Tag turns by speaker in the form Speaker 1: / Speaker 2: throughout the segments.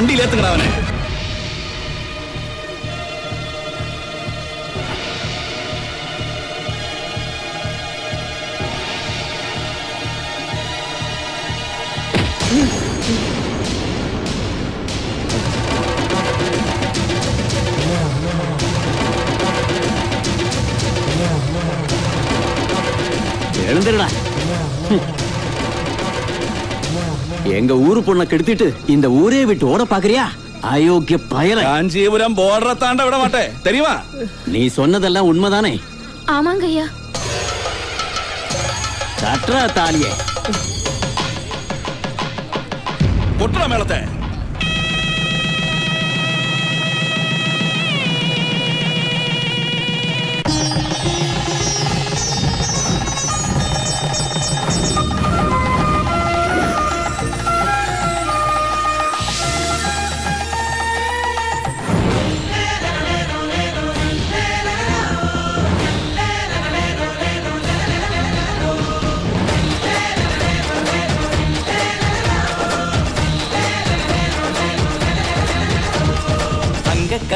Speaker 1: வண்டியில் ஏத்துக்கிறான் அவனை. பொண்ணை கெடுத்துட்டு இந்த ஊரே விட்டு ஓட பாக்குறியா? அயோக்கிய பயல.
Speaker 2: காஞ்சிபுரம் போடுற தாண்ட விட மாட்டேன். தெரியுமா?
Speaker 1: நீ சொன்னதெல்லாம் உண்மைதானே?
Speaker 3: ஆமாங்க ஐயா.
Speaker 1: கட்டுறா தாலியே.
Speaker 2: கொட்டுற மேலத்தை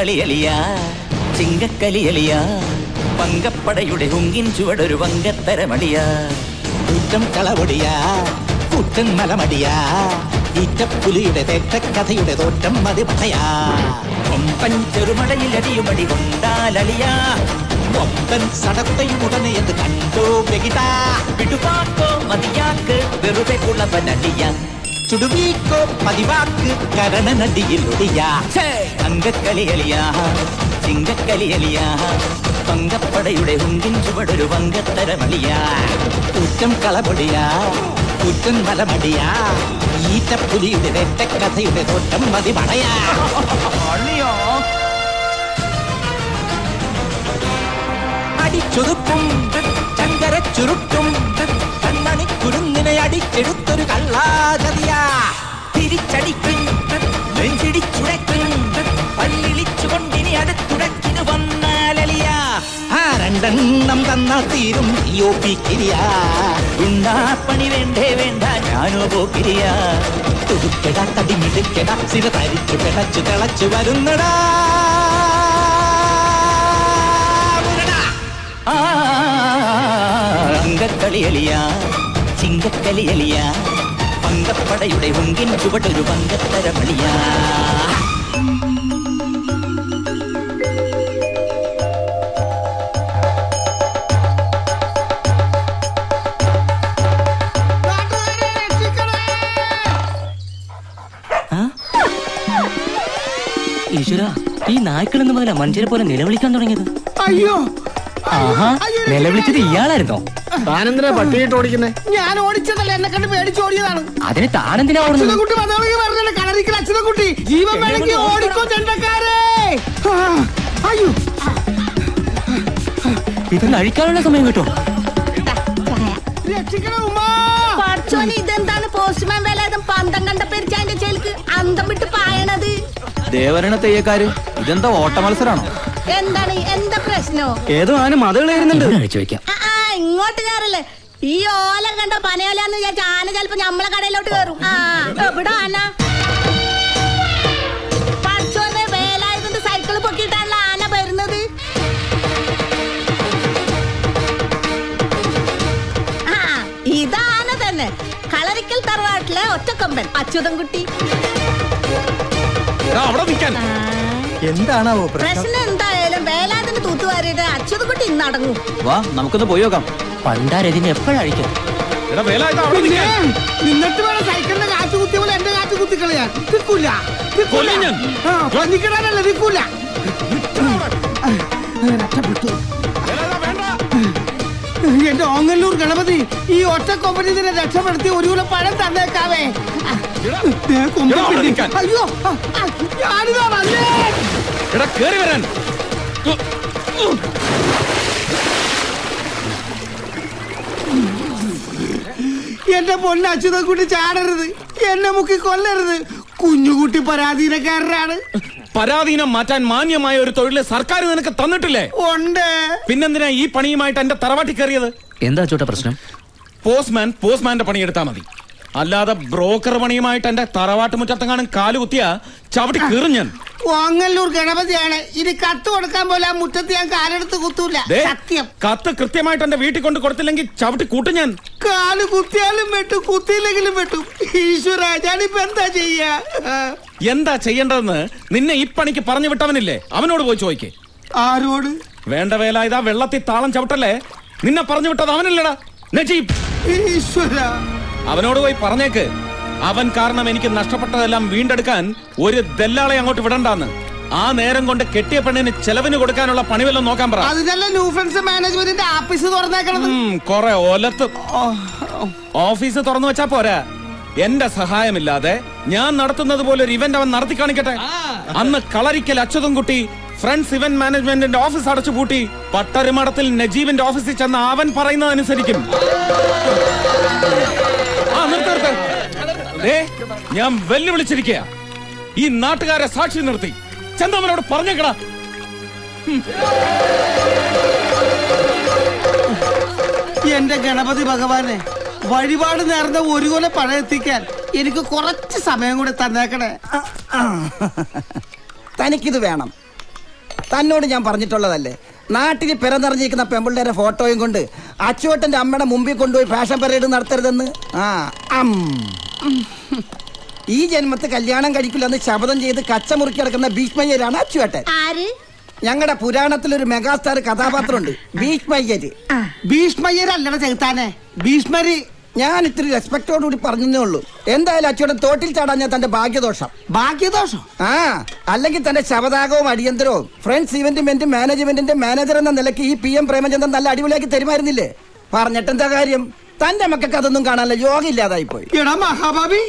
Speaker 4: തങ്കക്കളിയലിയ ചിങ്കക്കലിയലിയാ പങ്കപ്പടയുടെ ഹുങ്കിൻ ചുവടൊരു വങ്കത്തരമടിയ. കുറ്റം കളവടിയാ കുറ്റൻ മലമടിയ ഈറ്റപ്പുലിയുടെ തേറ്റക്കഥയുടെ തോറ്റം പറയാ കൊമ്പൻ ചെറുമടയിൽ അടിയുമടി കൊണ്ടാലിയാ കൊമ്പൻ സടത്തയും ഉടനെ എന്ന് കണ്ടോ വെകിട. വിടുവാക്കോ മതിയാക്ക് വെറുതെ കുളവനടിയ ചുടുവീക്കോ പതിവാക്ക് കരണനടിയിൽ ഒടിയാ അങ്കക്കളിയലിയ ചിങ്കക്കളിയലിയ പങ്കപ്പടയുടെ ഉങ്കിൻ ചുവടൊരു വങ്കത്തരമളിയ കുറ്റം കളപൊടിയാ. കുറ്റം മലമടിയ. ഈറ്റപ്പുലിയുടെ വെറ്റക്കഥയുടെ തോറ്റം മതി അടിച്ചൊതുക്കും ചങ്കര ചുരുട്ടും കുരുന്നിനെ അടിച്ചെടുത്തൊരു കള്ളാകതിയാ തിരിച്ചടിക്കും നെഞ്ചിടിച്ചുടക്കും പല്ലിളിച്ചുകൊണ്ടിനി അടുത്തുടക്കിന് വന്നാലലിയ ആ രണ്ടെണ്ണം തന്നാൽ തീരും നീയോ പിക്കിരിയ പണി വേണ്ടേ വേണ്ട ഞാനോ പോക്കിരിയ തുടുക്കട തടിമിടുക്കട സിര തരിച്ചു പിടച്ചു തിളച്ചു വരുന്നടാ അങ്കക്കളിയലിയ ചിങ്കക്കളിയലിയ പങ്കപ്പടയുടെ ഹുങ്കിൻ ചുവടൊരു പങ്കത്തരമണിയ
Speaker 5: ഈശ്വര ഈ നായ്ക്കളെന്ന് മുതലാ മനുഷ്യരെ പോലെ നിലവിളിക്കാൻ തുടങ്ങിയത്.
Speaker 6: അയ്യോ.
Speaker 5: ആഹാ നിലവിളിച്ചത് ഇയാളായിരുന്നോ?
Speaker 6: താനെന്തിനാ പട്ടിയിട്ട് ഓടിക്കുന്നേ? ഞാൻ ഓടിച്ചതല്ല എന്നെ കണ്ട് പേടിച്ച് ഓടിയതാണ്.
Speaker 5: അതിന് താനെന്തിനാ ഓടുന്നത്?
Speaker 6: അച്യുതക്കുട്ടി വന്നോളെങ്കിൽ പറഞ്ഞല്ലേ കളറിക്കൽ അച്യുതക്കുട്ടി ജീവൻ വേണമെങ്കിൽ ഓടിക്കോ ചെണ്ടക്കാരെ. ആ, അയ്യോ.
Speaker 5: ഇതൊന്ന് അഴിക്കാനുള്ള സമയം കിട്ടോ
Speaker 6: രക്ഷിക്കണ ഉമ്മാ.
Speaker 3: പഠിച്ചോനെ ഇതെന്താണ്? പോസ്റ്റ്മാൻ വേലായുധം പന്തം കണ്ട പെരിച്ചാന്റെ ചേൽക്ക് അന്തം വിട്ട് പായണത്.
Speaker 7: ദേവരണ തെയ്യക്കാര് ഇതെന്താ ഓട്ട മത്സരാണോ
Speaker 3: എന്താണ്? എന്താ പ്രശ്നോ?
Speaker 7: ഏതോ ആന മതകളേരുന്നുണ്ട്
Speaker 5: അഴിച്ചു വെക്കാം.
Speaker 3: ആ, ആ ഇങ്ങോട്ട് കയറില്ലേ ഈ ഓല കണ്ട പനയോലാന്ന് വിചാരിച്ച ആന ചെലപ്പോ നമ്മളെ കടയിലോട്ട് കയറും ആ ഇവിടെ ആന. പഠിച്ചോന്ന് വേലായുധന്റെ സൈക്കിൾ പൊക്കിയിട്ടാണല്ലോ ആന വരുന്നത്. ആ ഇതാന തന്നെ. കളരിക്കൽ തറവാട്ടിലെ ഒറ്റക്കൊമ്പൻ അച്യുതൻകുട്ടി.
Speaker 2: അവിടെ നിൽക്കാൻ.
Speaker 6: എന്താണാവോ
Speaker 3: പ്രശ്നം എന്താ വേലാതിന് തൂത്തുവാരിയുടെ നടങ്ങും
Speaker 7: വാ നമുക്കൊന്ന് പോയി നോക്കാം.
Speaker 5: പണ്ടാരതിന് എപ്പോഴഴിക്കും
Speaker 2: എടാ വേല അവിടെ
Speaker 6: നിന്നിട്ട് വേണം സൈക്കിളിന്റെ കാറ്റ് കുത്തിയ പോലെ എന്റെ കാറ്റ് കുത്തിക്കളയാൻ നിൽക്കൂല. നിൽക്കൂല. രക്ഷപ്പെട്ടു. ഓങ്ങല്ലൂർ ഗണപതി ഈ ഒറ്റ കൊമ്പനി രക്ഷപ്പെടുത്തി ഒരു കിലോ പഴം തന്നേക്കാവേ. അയ്യോ ഞാനിതാ വന്നേ.
Speaker 2: എടാ കേറി വരാൻ.
Speaker 6: എന്റെ പൊന്ന അച്യുതൻകുട്ടി ചാടരുത്. എന്നെ മുക്കി കൊല്ലരുത്. കുഞ്ഞുകുട്ടി പരാധീനക്കാരനാണ്.
Speaker 2: പരാധീനം മാറ്റാൻ മാന്യമായ ഒരു തൊഴിൽ സർക്കാർ നിനക്ക് തന്നിട്ടില്ലേ?
Speaker 6: ഉണ്ട്.
Speaker 2: പിന്നെന്തിനാ ഈ പണിയുമായിട്ട് എന്റെ തറവാട്ടി കയറിയത്?
Speaker 5: എന്താ ചോട്ടാ പ്രശ്നം?
Speaker 2: പോസ്റ്റ്മാൻ പോസ്റ്റ്മാന്റെ പണിയെടുത്താ മതി. അല്ലാതെ ബ്രോക്കർ പണിയുമായിട്ട് എന്റെ തറവാട്ട് മുറ്റത്തെങ്ങാനും കാൽ കുത്തിയ ചവിട്ടി കീറും ഞാൻ.
Speaker 6: ഓങ്ങല്ലൂർ ഗണപതിയാണ്. ഇനി കത്ത് കൊടുക്കാൻ പോലെ മുറ്റത്ത് ഞാൻ കാലെടുത്ത് കുത്തൂല. സത്യം.
Speaker 2: കത്ത് കൃത്യമായിട്ട് എന്റെ വീട്ടിൽ കൊണ്ട് കൊടുത്തില്ലെങ്കിൽ ചവിട്ടി കൂട്ടും ഞാൻ.
Speaker 6: കാൽ കുത്തിയാലും വെട്ടും കുത്തിയില്ലെങ്കിലും വെട്ടും. ഈശ്വര ഞാനിപ്പോ എന്താ ചെയ്യാ?
Speaker 2: എന്താ ചെയ്യേണ്ടതെന്ന് നിന്നെ ഈ പണിക്ക് പറഞ്ഞു വിട്ടവനില്ലേ? അവനോട് പോയി ചോദിക്കേ.
Speaker 6: ആരോട്?
Speaker 2: വേണ്ട വേല ഇതാ വെള്ളത്തിൽ താളം ചവിട്ടല്ലേ? നിന്നെ പറഞ്ഞു വിട്ടത് അവനല്ലടാ. നജീബ്.
Speaker 6: ഈശ്വര.
Speaker 2: അവനോട് പോയി പറഞ്ഞേക്ക്. അവൻ കാരണം എനിക്ക് നഷ്ടപ്പെട്ടതെല്ലാം വീണ്ടെടുക്കാൻ ഒരു ദല്ലാളെ അങ്ങോട്ട് വിടണ്ടാന്ന്. ആ നേരം കൊണ്ട് കെട്ടിയ പെണ്ണിന് ചെലവിന് കൊടുക്കാനുള്ള പണി വല്ലതും നോക്കാൻ പറ.
Speaker 6: മാനേജ്മെന്റിന്റെ ആഫീസ്
Speaker 2: കൊറേ ഒലത്ത്. ഓഫീസ് തുറന്നു വെച്ചാ പോരാ. എന്റെ സഹായമില്ലാതെ ഞാൻ നടത്തുന്നത് പോലെ ഒരു ഇവന്റ് അവൻ നടത്തി കാണിക്കട്ടെ. അന്ന് കളരിക്കൽ അച്യുതൻകുട്ടി ഫ്രണ്ട്സ് ഇവന്റ് മാനേജ്മെന്റിന്റെ ഓഫീസ് അടച്ചു പൂട്ടി പട്ടരുമടത്തിൽ നജീബിന്റെ ഓഫീസിൽ ചെന്ന് അവൻ പറയുന്നതനുസരിക്കും ഞാൻ വെല്ലുവിളിച്ചിരിക്കുക ഈ നാട്ടുകാരെ സാക്ഷി നിർത്തി. ചന്ദമനോട് പറഞ്ഞേക്കടാ.
Speaker 6: എന്റെ ഗണപതി ഭഗവാനെ വഴിപാട് നേർന്ന ഒരു കൊല പഴയെത്തിക്കാൻ എനിക്ക് കുറച്ച് സമയം കൂടെ തന്നേക്കണേ.
Speaker 8: തനിക്കിത് വേണം. തന്നോട് ഞാൻ പറഞ്ഞിട്ടുള്ളതല്ലേ നാട്ടിൽ പിറന്നിറഞ്ഞിരിക്കുന്ന പെമ്പിള്ളേരെ ഫോട്ടോയും കൊണ്ട് അച്ചുവട്ടന്റെ അമ്മയുടെ മുമ്പിൽ കൊണ്ടുപോയി ഫാഷൻ പരേഡ് നടത്തരുതെന്ന്? ആ അം. ഈ ജന്മത്തെ കല്യാണം കഴിക്കില്ലെന്ന് ശപഥം ചെയ്ത് കച്ചമുറുക്കി കിടക്കുന്ന ഭീഷ്മയ്യരാണ് അച്ചുവേട്ടൻ.
Speaker 3: ആര്?
Speaker 8: ഞങ്ങളുടെ പുരാണത്തിൽ ഒരു മെഗാസ്റ്റാർ കഥാപാത്രമുണ്ട്. ഭീഷ്മയ്യര്.
Speaker 6: ഭീഷ്മയ്യരല്ലട ചെകുത്താനെ. ഭീഷ്മര്
Speaker 8: ഞാൻ ഇത്തിരി റെസ്പെക്ടോടുകൂടി പറഞ്ഞതേ ഉള്ളൂ. എന്തായാലും അച്ചുവേട്ടൻ തോട്ടിൽ ചാടാഞ്ഞ ഞാൻ തന്റെ ഭാഗ്യദോഷം.
Speaker 6: ഭാഗ്യദോഷം?
Speaker 8: ആ അല്ലെങ്കിൽ തന്റെ ശവതാകവും അടിയന്തരവും. ഫ്രണ്ട്സ് ഇവന്റ്മെന്റ് മാനേജ്മെന്റിന്റെ മാനേജർ എന്ന നിലയ്ക്ക് ഈ പി എം പ്രേമചന്ദ്രൻ നല്ല അടിപൊളിയാക്കി തരുമായിരുന്നില്ലേ? പറഞ്ഞിട്ടെന്താ കാര്യം? തന്റെ മക്കൾക്ക് അതൊന്നും കാണാനല്ല. യോഗ ഇല്ലാതായി പോയി
Speaker 6: എടാ മഹാഭാബി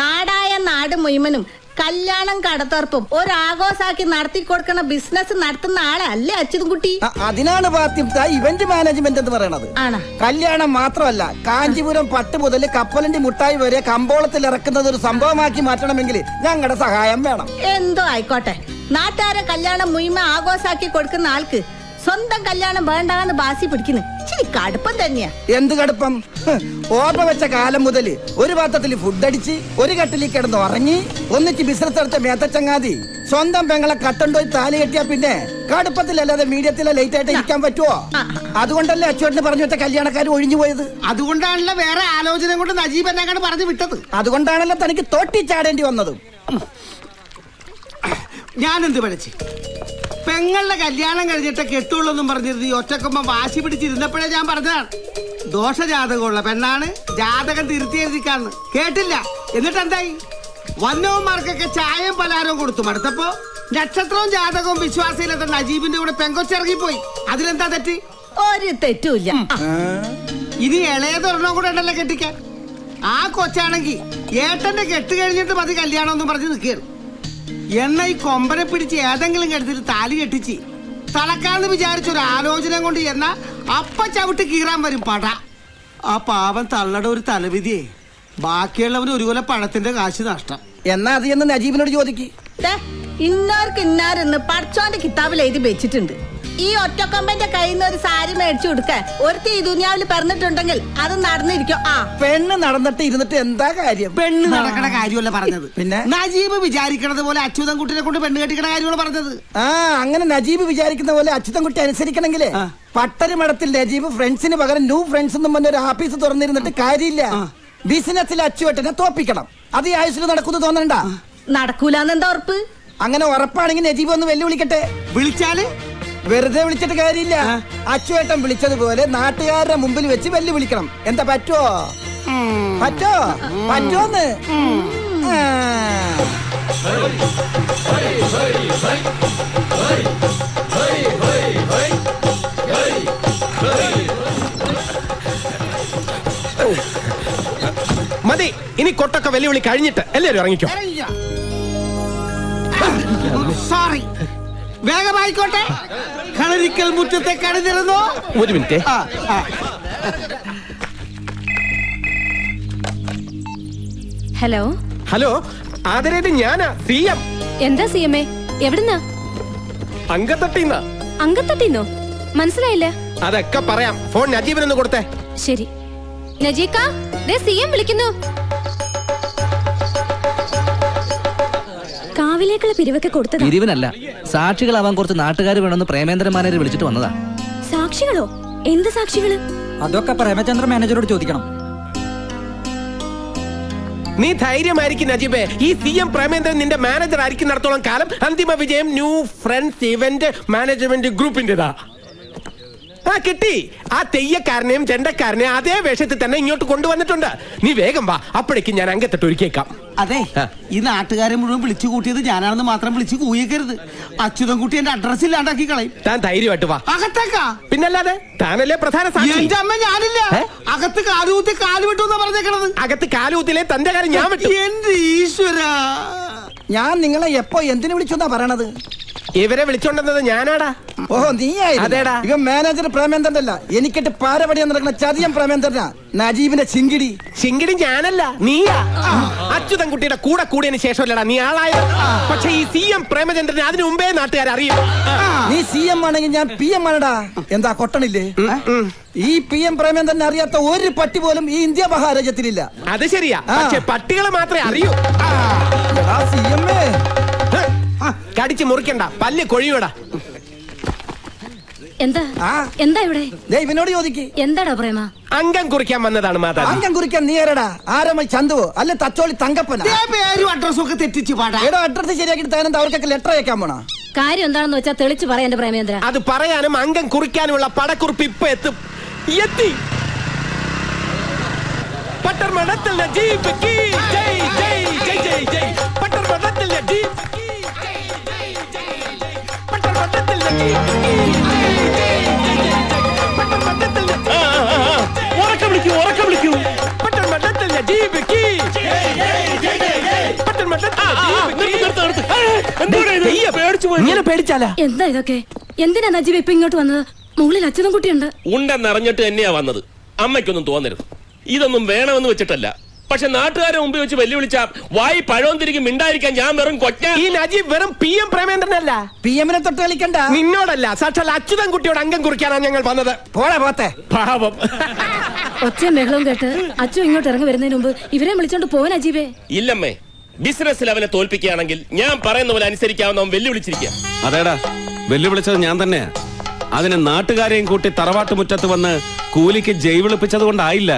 Speaker 3: നാടായ നാട് മുഴുവനും കല്യാണം കടത്തുറപ്പും ഒരാഘോഷാക്കി നടത്തി കൊടുക്കണ ബിസിനസ് നടത്തുന്ന ആളല്ലേ അച്യുതൻകുട്ടി?
Speaker 8: കുട്ടി അതിനാണ് ഇവന്റ് മാനേജ്മെന്റ് എന്ന് പറയണത്. കല്യാണം മാത്രമല്ല കാഞ്ചിപുരം പട്ട് മുതൽ കപ്പലിന്റെ മുട്ടായി വരെ കമ്പോളത്തിൽ ഇറക്കുന്നത് ഒരു സംഭവമാക്കി മാറ്റണമെങ്കിൽ ഞങ്ങളുടെ സഹായം വേണം.
Speaker 3: എന്തോ ആയിക്കോട്ടെ. നാട്ടുകാരെ കല്യാണം മുഴുവൻ ആഘോഷാക്കി കൊടുക്കുന്ന ആൾക്ക് സ്വന്തം കല്യാണം വേണ്ടാന്ന് ബാസി പിടിക്കുന്നു. ഇച്ചിരി കടുപ്പം തന്നെയാ.
Speaker 8: എന്ത് കടുപ്പം? ഓർമ്മ വെച്ച കാലം മുതൽ ഒരു പാത്രത്തിൽ ഫുഡ് അടിച്ച് ഒരു കട്ടിലിൽ കിടന്ന് ഉറങ്ങി ഒന്നിച്ച് ബിസിനസ് എടുത്ത മേത്തച്ചങ്ങാതി സ്വന്തം പെങ്ങളെ കട്ടണ്ടോയി താലി കെട്ടിയാ പിന്നെ കടുപ്പത്തിലല്ലാതെ മീഡിയത്തിലെ ലേറ്റ് ആയിട്ട് ഇരിക്കാൻ പറ്റുമോ അതുകൊണ്ടല്ലേ അച്ചുവേട്ടന് പറഞ്ഞു വെച്ച കല്യാണക്കാർ ഒഴിഞ്ഞു പോയത്?
Speaker 6: അതുകൊണ്ടാണല്ലോ വേറെ ആലോചന കൊണ്ട് നജീബ് എന്നെ പറഞ്ഞു വിട്ടത്.
Speaker 8: അതുകൊണ്ടാണല്ലോ തനിക്ക് തോട്ടി ചാടേണ്ടി വന്നതും.
Speaker 6: ഞാൻ എന്ത് പഠിച്ച് പെങ്ങളുടെ കല്യാണം കഴിഞ്ഞിട്ട് കെട്ടുള്ളൂന്നും പറഞ്ഞിരുന്നു ഈ ഒറ്റക്കൊമ്പം വാശി പിടിച്ചിരുന്നപ്പോഴേ ഞാൻ പറഞ്ഞതാണ്. ദോഷജാതകമുള്ള പെണ്ണാണ് ജാതകം തിരുത്തി എഴുതിക്കാന്ന്. കേട്ടില്ല. എന്നിട്ട് എന്തായി വന്നവന്മാർക്കൊക്കെ ചായയും പലഹാരവും കൊടുത്തു. മടുത്തപ്പോ നക്ഷത്രവും ജാതകവും വിശ്വാസയിലെത്ത നജീബിന്റെ കൂടെ പെങ്കൊച്ചിറങ്ങിപ്പോയി. അതിലെന്താ തെറ്റ്?
Speaker 3: ഒരു തെറ്റുമില്ല.
Speaker 6: ഇനി ഇളയതൊരെണ്ണം കൂടെ ഉണ്ടല്ലോ കെട്ടിക്കാൻ. ആ കൊച്ചാണെങ്കി ഏട്ടന്റെ കെട്ട് കഴിഞ്ഞിട്ട് മതി കല്യാണം എന്ന് പറഞ്ഞ് നിൽക്കുകയാണ്. എണ്ണ ഈ കൊമ്പനെ പിടിച്ച് ഏതെങ്കിലും കെടുത്തിട്ട് താലി കെട്ടിച്ച്. തളക്കാന്ന് വിചാരിച്ച ഒരു ആലോചന കൊണ്ട് എന്ന അപ്പ ചവിട്ട് കീറാൻ വരും പട. ആ പാവം തള്ളയുടെ ഒരു തലവിധിയെ. ബാക്കിയുള്ളവന് ഒരു കൊല പഴത്തിന്റെ കാശ് നഷ്ടം.
Speaker 8: എന്നാ അത് എന്ന് നജീബിനോട് ചോദിക്ക്.
Speaker 3: ദേ, ഇന്നാർക്ക് ഇന്നാരെന്ന് പഠിച്ചോന്റെ കിതാബിൽ എഴുതി വെച്ചിട്ടുണ്ട്. ഈ ഒറ്റക്കൊമ്പന്റെ കയ്യിൽ നിന്ന് ഒരു സാരി മേടിച്ചു കൊടുക്കാൻ ഒരുത്തി ഈ ദുനിയാവിൽ പറഞ്ഞിട്ടുണ്ടെങ്കിൽ അത് നടന്നിരിക്കും. ആ.
Speaker 8: പെണ്ണ് നടന്നിട്ട് ഇരുന്നിട്ട് എന്താ കാര്യം?
Speaker 6: പെണ്ണ് നടക്കണ കാര്യമല്ല പറഞ്ഞത്.
Speaker 8: പിന്നെ?
Speaker 6: നജീബ് വിചാരിക്കണത് പോലെ അച്യുതം കുട്ടിനെ കൊണ്ട് പെണ്ണ് കെട്ടിക്കണ കാര്യമാണ് പറഞ്ഞത്.
Speaker 8: ആ അങ്ങനെ നജീബ് വിചാരിക്കുന്ന പോലെ അച്യുതൻകുട്ടി അനുസരിക്കണമെങ്കിലേ പട്ടര മഠത്തിൽ നജീബ് ഫ്രണ്ട്സിന് പകരം ന്യൂ ഫ്രണ്ട്സ് എന്നും പറഞ്ഞ ഒരു ആഫീസ് തുറന്നിരുന്നിട്ട് കാര്യമില്ല. ബിസിനസ്സിൽ അച്ചുവട്ടനെ തോപ്പിക്കണം. അത് ഈ ആയുസിൽ നടക്കുന്നു തോന്നണ്ട.
Speaker 3: നടക്കൂലെന്നെന്താ ഉറപ്പ്?
Speaker 8: അങ്ങനെ ഉറപ്പാണെങ്കിൽ നജീബ് ഒന്ന് വെല്ലുവിളിക്കട്ടെ.
Speaker 6: വിളിച്ചാൽ?
Speaker 8: വെറുതെ വിളിച്ചിട്ട് കാര്യമില്ല. അച്ചുവേട്ടൻ വിളിച്ചതുപോലെ നാട്ടുകാരുടെ മുമ്പിൽ വെച്ച് വെല്ലു വിളിക്കണം എന്താ പറ്റുമോ പറ്റോ? പറ്റോന്ന്.
Speaker 9: മതി ഇനി കൊട്ടൊക്കെ വെല്ലുവിളി കഴിഞ്ഞിട്ട് എല്ലാവരും ഇറങ്ങിക്കോ.
Speaker 6: സോറി വേഗമായിക്കോട്ടെ. കളരിക്കൽ മുറ്റത്തെ കണിതിരുന്നു
Speaker 9: ഒരു മിനിറ്റ്.
Speaker 10: ഹലോ?
Speaker 9: ഹലോ ആദരേത് ഞാനാ സി എം.
Speaker 10: എന്താ സി എം എ? എവിടുന്നാ?
Speaker 9: അങ്കത്തട്ടിന്ന.
Speaker 10: അങ്കത്തട്ടിന്നോ? മനസ്സിലായില്ല.
Speaker 9: അതൊക്കെ പറയാം. ഫോൺ നജീബിനൊന്ന് കൊടുത്തേ.
Speaker 10: ശരി. നജീക്ക ദേ സി എം വിളിക്കുന്നു. കാവിലേക്കുള്ള പിരിവൊക്കെ കൊടുത്തത്?
Speaker 5: പിരിവിനല്ല. സാക്ഷികളാവാൻ കുറച്ച് നാട്ടുകാർ വേണമെന്ന് പ്രേമേന്ദ്ര മാനേജർ വിളിച്ചിട്ട് വന്നതാ.
Speaker 10: സാക്ഷികളോ? എന്ത് സാക്ഷികൾ?
Speaker 11: അതൊക്കെ പ്രേമചന്ദ്ര മാനേജറോട് ചോദിക്കണം.
Speaker 9: നീ ധൈര്യമായിരിക്കും നജീബേ. ഈ സി എം പ്രേമേന്ദ്രൻ നിന്റെ മാനേജർ ആയിരിക്കും നടത്തോളം കാലം അന്തിമ വിജയം ന്യൂ ഫ്രണ്ട്സ് ഇവന്റ് മാനേജ്മെന്റ് ഗ്രൂപ്പിന്റേതാ. ആ കിട്ടി. ആ തെയ്യക്കാരനെയും ചെണ്ടക്കാരനെയും അതേ വേഷത്തിൽ തന്നെ ഇങ്ങോട്ട് കൊണ്ടുവന്നിട്ടുണ്ട്. നീ വേഗം വാ അപ്പോഴേക്കും ഞാൻ അംഗത്തിട്ട് ഒരുക്കേക്കാം
Speaker 6: അതെ ഈ നാട്ടുകാരെ മുഴുവൻ വിളിച്ചു കൂട്ടിയത് ഞാനാണെന്ന് മാത്രം വിളിച്ചു കൂയിക്കരുത് അച്യുതൻകുട്ടി എന്റെ അഡ്രസ് ഇല്ലാണ്ടാക്കി കളയും.
Speaker 9: താൻ ധൈര്യമായിട്ട് വാ.
Speaker 6: അകത്തേക്കാ.
Speaker 9: പിന്നല്ലാതെ താനല്ലേ പ്രധാന
Speaker 6: എന്റെ അമ്മ ഞാനില്ല? അകത്ത് കാലുകുത്തി കാൽ വിട്ടു എന്നാ പറഞ്ഞേക്കണത്.
Speaker 9: അകത്ത് കാലുകൂത്തിലെ തന്റെ കാര്യം ഞാൻ വിട്ടു?
Speaker 6: എന്റെ ഈശ്വര.
Speaker 8: ഞാൻ നിങ്ങളെ എപ്പോ എന്തിനു വിളിച്ചെന്നാ പറയണത്?
Speaker 9: ഇവരെ വിളിച്ചോണ്ടെന്നത് ഞാനാടാ.
Speaker 8: ഓഹോ നീ
Speaker 9: അതേടാ.
Speaker 8: ഇവ മാനേജർ പ്രേമേന്ദ്രന്റെ അല്ല എനിക്കിട്ട് പാരപടിയാൻ നടക്കുന്ന ചതിയം പ്രേമേന്ദ്രനാ. നജീബിന്റെ ചിങ്കിടി.
Speaker 9: ചിങ്കിടി ഞാനല്ല നീയാ. അച്യുതൻകുട്ടിയുടെ കൂടെ കൂടിയതിന് ശേഷമല്ലടാ നീ ആളായത്. പക്ഷെ ഈ സി എം പ്രേമചന്ദ്രനെ അതിനു മുമ്പേ നാട്ടുകാർ അറിയും.
Speaker 8: നീ സി എം ആണെങ്കിൽ ഞാൻ പി എം ആണടാ. എന്താ കൊട്ടണില്ലേ? ഈ പി എം തന്നെ അറിയാത്ത ഒരു പട്ടി പോലും ഈ ഇന്ത്യ മഹാരാജ്യത്തിലില്ല.
Speaker 9: അത് ശരിയാ. പക്ഷെ പട്ടികളെ മാത്രമേ അറിയൂ.
Speaker 8: സി എം
Speaker 9: ഹ്. കടിച്ച് മുറിക്കണ്ട. പല്ല് കൊഴിയൂടാ
Speaker 10: എന്താ? എന്താ ഇവിടെ?
Speaker 8: ഇവനോട് ചോദിക്ക്.
Speaker 10: എന്താടാ പ്രേമ?
Speaker 9: അംഗം കുറിക്കാൻ വന്നതാണ് മാതാ
Speaker 8: അംഗം കുറിക്കാൻ നീ ആരടാ? ആരമ്മ ചന്തുവോ അല്ലെ തച്ചോളി തങ്കപ്പന?
Speaker 6: ദേ പേരും അഡ്രസ്സും ഒക്കെ തെറ്റിച്ച് പാടാ.
Speaker 8: ഏടോ അഡ്രസ് ശരിയാക്കിട്ട് താനെന്താ അവർക്കൊക്കെ ലെറ്റർ അയക്കാൻ പോണോ?
Speaker 10: കാര്യം എന്താണെന്ന് വെച്ചാൽ തെളിച്ച് പറയാ എന്റെ പ്രേമേന്ദ്ര.
Speaker 9: അത് പറയാനും അംഗം കുറിക്കാനുമുള്ള പടക്കുറിപ്പ് ഇപ്പൊ എത്തും. എത്തി. പട്ടർമഠത്തിൽ നജീബ് കീ ജയ് ജയ് ജയ് ജയ് ജയ്. പട്ടർമഠത്തിൽ നജീബ് കീ ജയ് ജയ് ജയ് പട്ടർമഠത്തിൽ നജീബ് കീ. വിളിക്കൂ ഉറക്കം വിളിക്കൂ. ഇങ്ങനെ പേടിച്ചാലാ?
Speaker 10: എന്താ ഇതൊക്കെ? എന്തിനാ നജീബ് ഇപ്പൊ ഇങ്ങോട്ട് വന്നത്? മുകളിൽ അച്ഛനും കുട്ടിയുണ്ട്.
Speaker 12: ഉണ്ടെന്നറിഞ്ഞിട്ട് തന്നെയാ വന്നത്. അമ്മയ്ക്കൊന്നും തോന്നരുത്. ഇതൊന്നും വേണമെന്ന് വെച്ചിട്ടല്ല. പക്ഷെ നാട്ടുകാരെ മുമ്പ് വെച്ച് വെല്ലുവിളിച്ച വായി പഴവും തിരികെ മിണ്ടായിരിക്കാൻ ഞാൻ വെറും കൊറ്റ
Speaker 9: ഈ നജീബ് വെറും പി എം പ്രേമേന്ദ്രനല്ല.
Speaker 8: പി എമ്മിനെ തൊട്ട് കളിക്കണ്ട.
Speaker 9: നിന്നോടല്ല സാക്ഷാൽ അച്യുതൻ കുട്ടിയോട് അംഗം കുറിക്കാനാണ് ഞങ്ങൾ വന്നത്.
Speaker 8: പോടാ പോത്തെ.
Speaker 9: പാപം
Speaker 10: ഒച്ചയും ബഹളവും കേട്ട് അച്ഛൻ ഇങ്ങോട്ട് ഇറങ്ങി വരുന്നതിന് മുമ്പ് ഇവരെ വിളിച്ചോണ്ട് പോവാൻ അജീബേ
Speaker 12: ഇല്ലമ്മേ ബിസിനസ്സിൽ അവനെ തോൽപ്പിക്കുകയാണെങ്കിൽ ഞാൻ പറയുന്ന പോലെ അനുസരിക്കാവുന്നവൻ വെല്ലുവിളിച്ചിരിക്കുക
Speaker 2: അതേടാ വെല്ലുവിളിച്ചത് ഞാൻ തന്നെയാ. അതിനെ നാട്ടുകാരെയും കൂട്ടി തറവാട്ട് മുറ്റത്ത് വന്ന് കൂലിക്ക് ജൈവിളിപ്പിച്ചത് വിളിപ്പിച്ചത് കൊണ്ടായില്ല.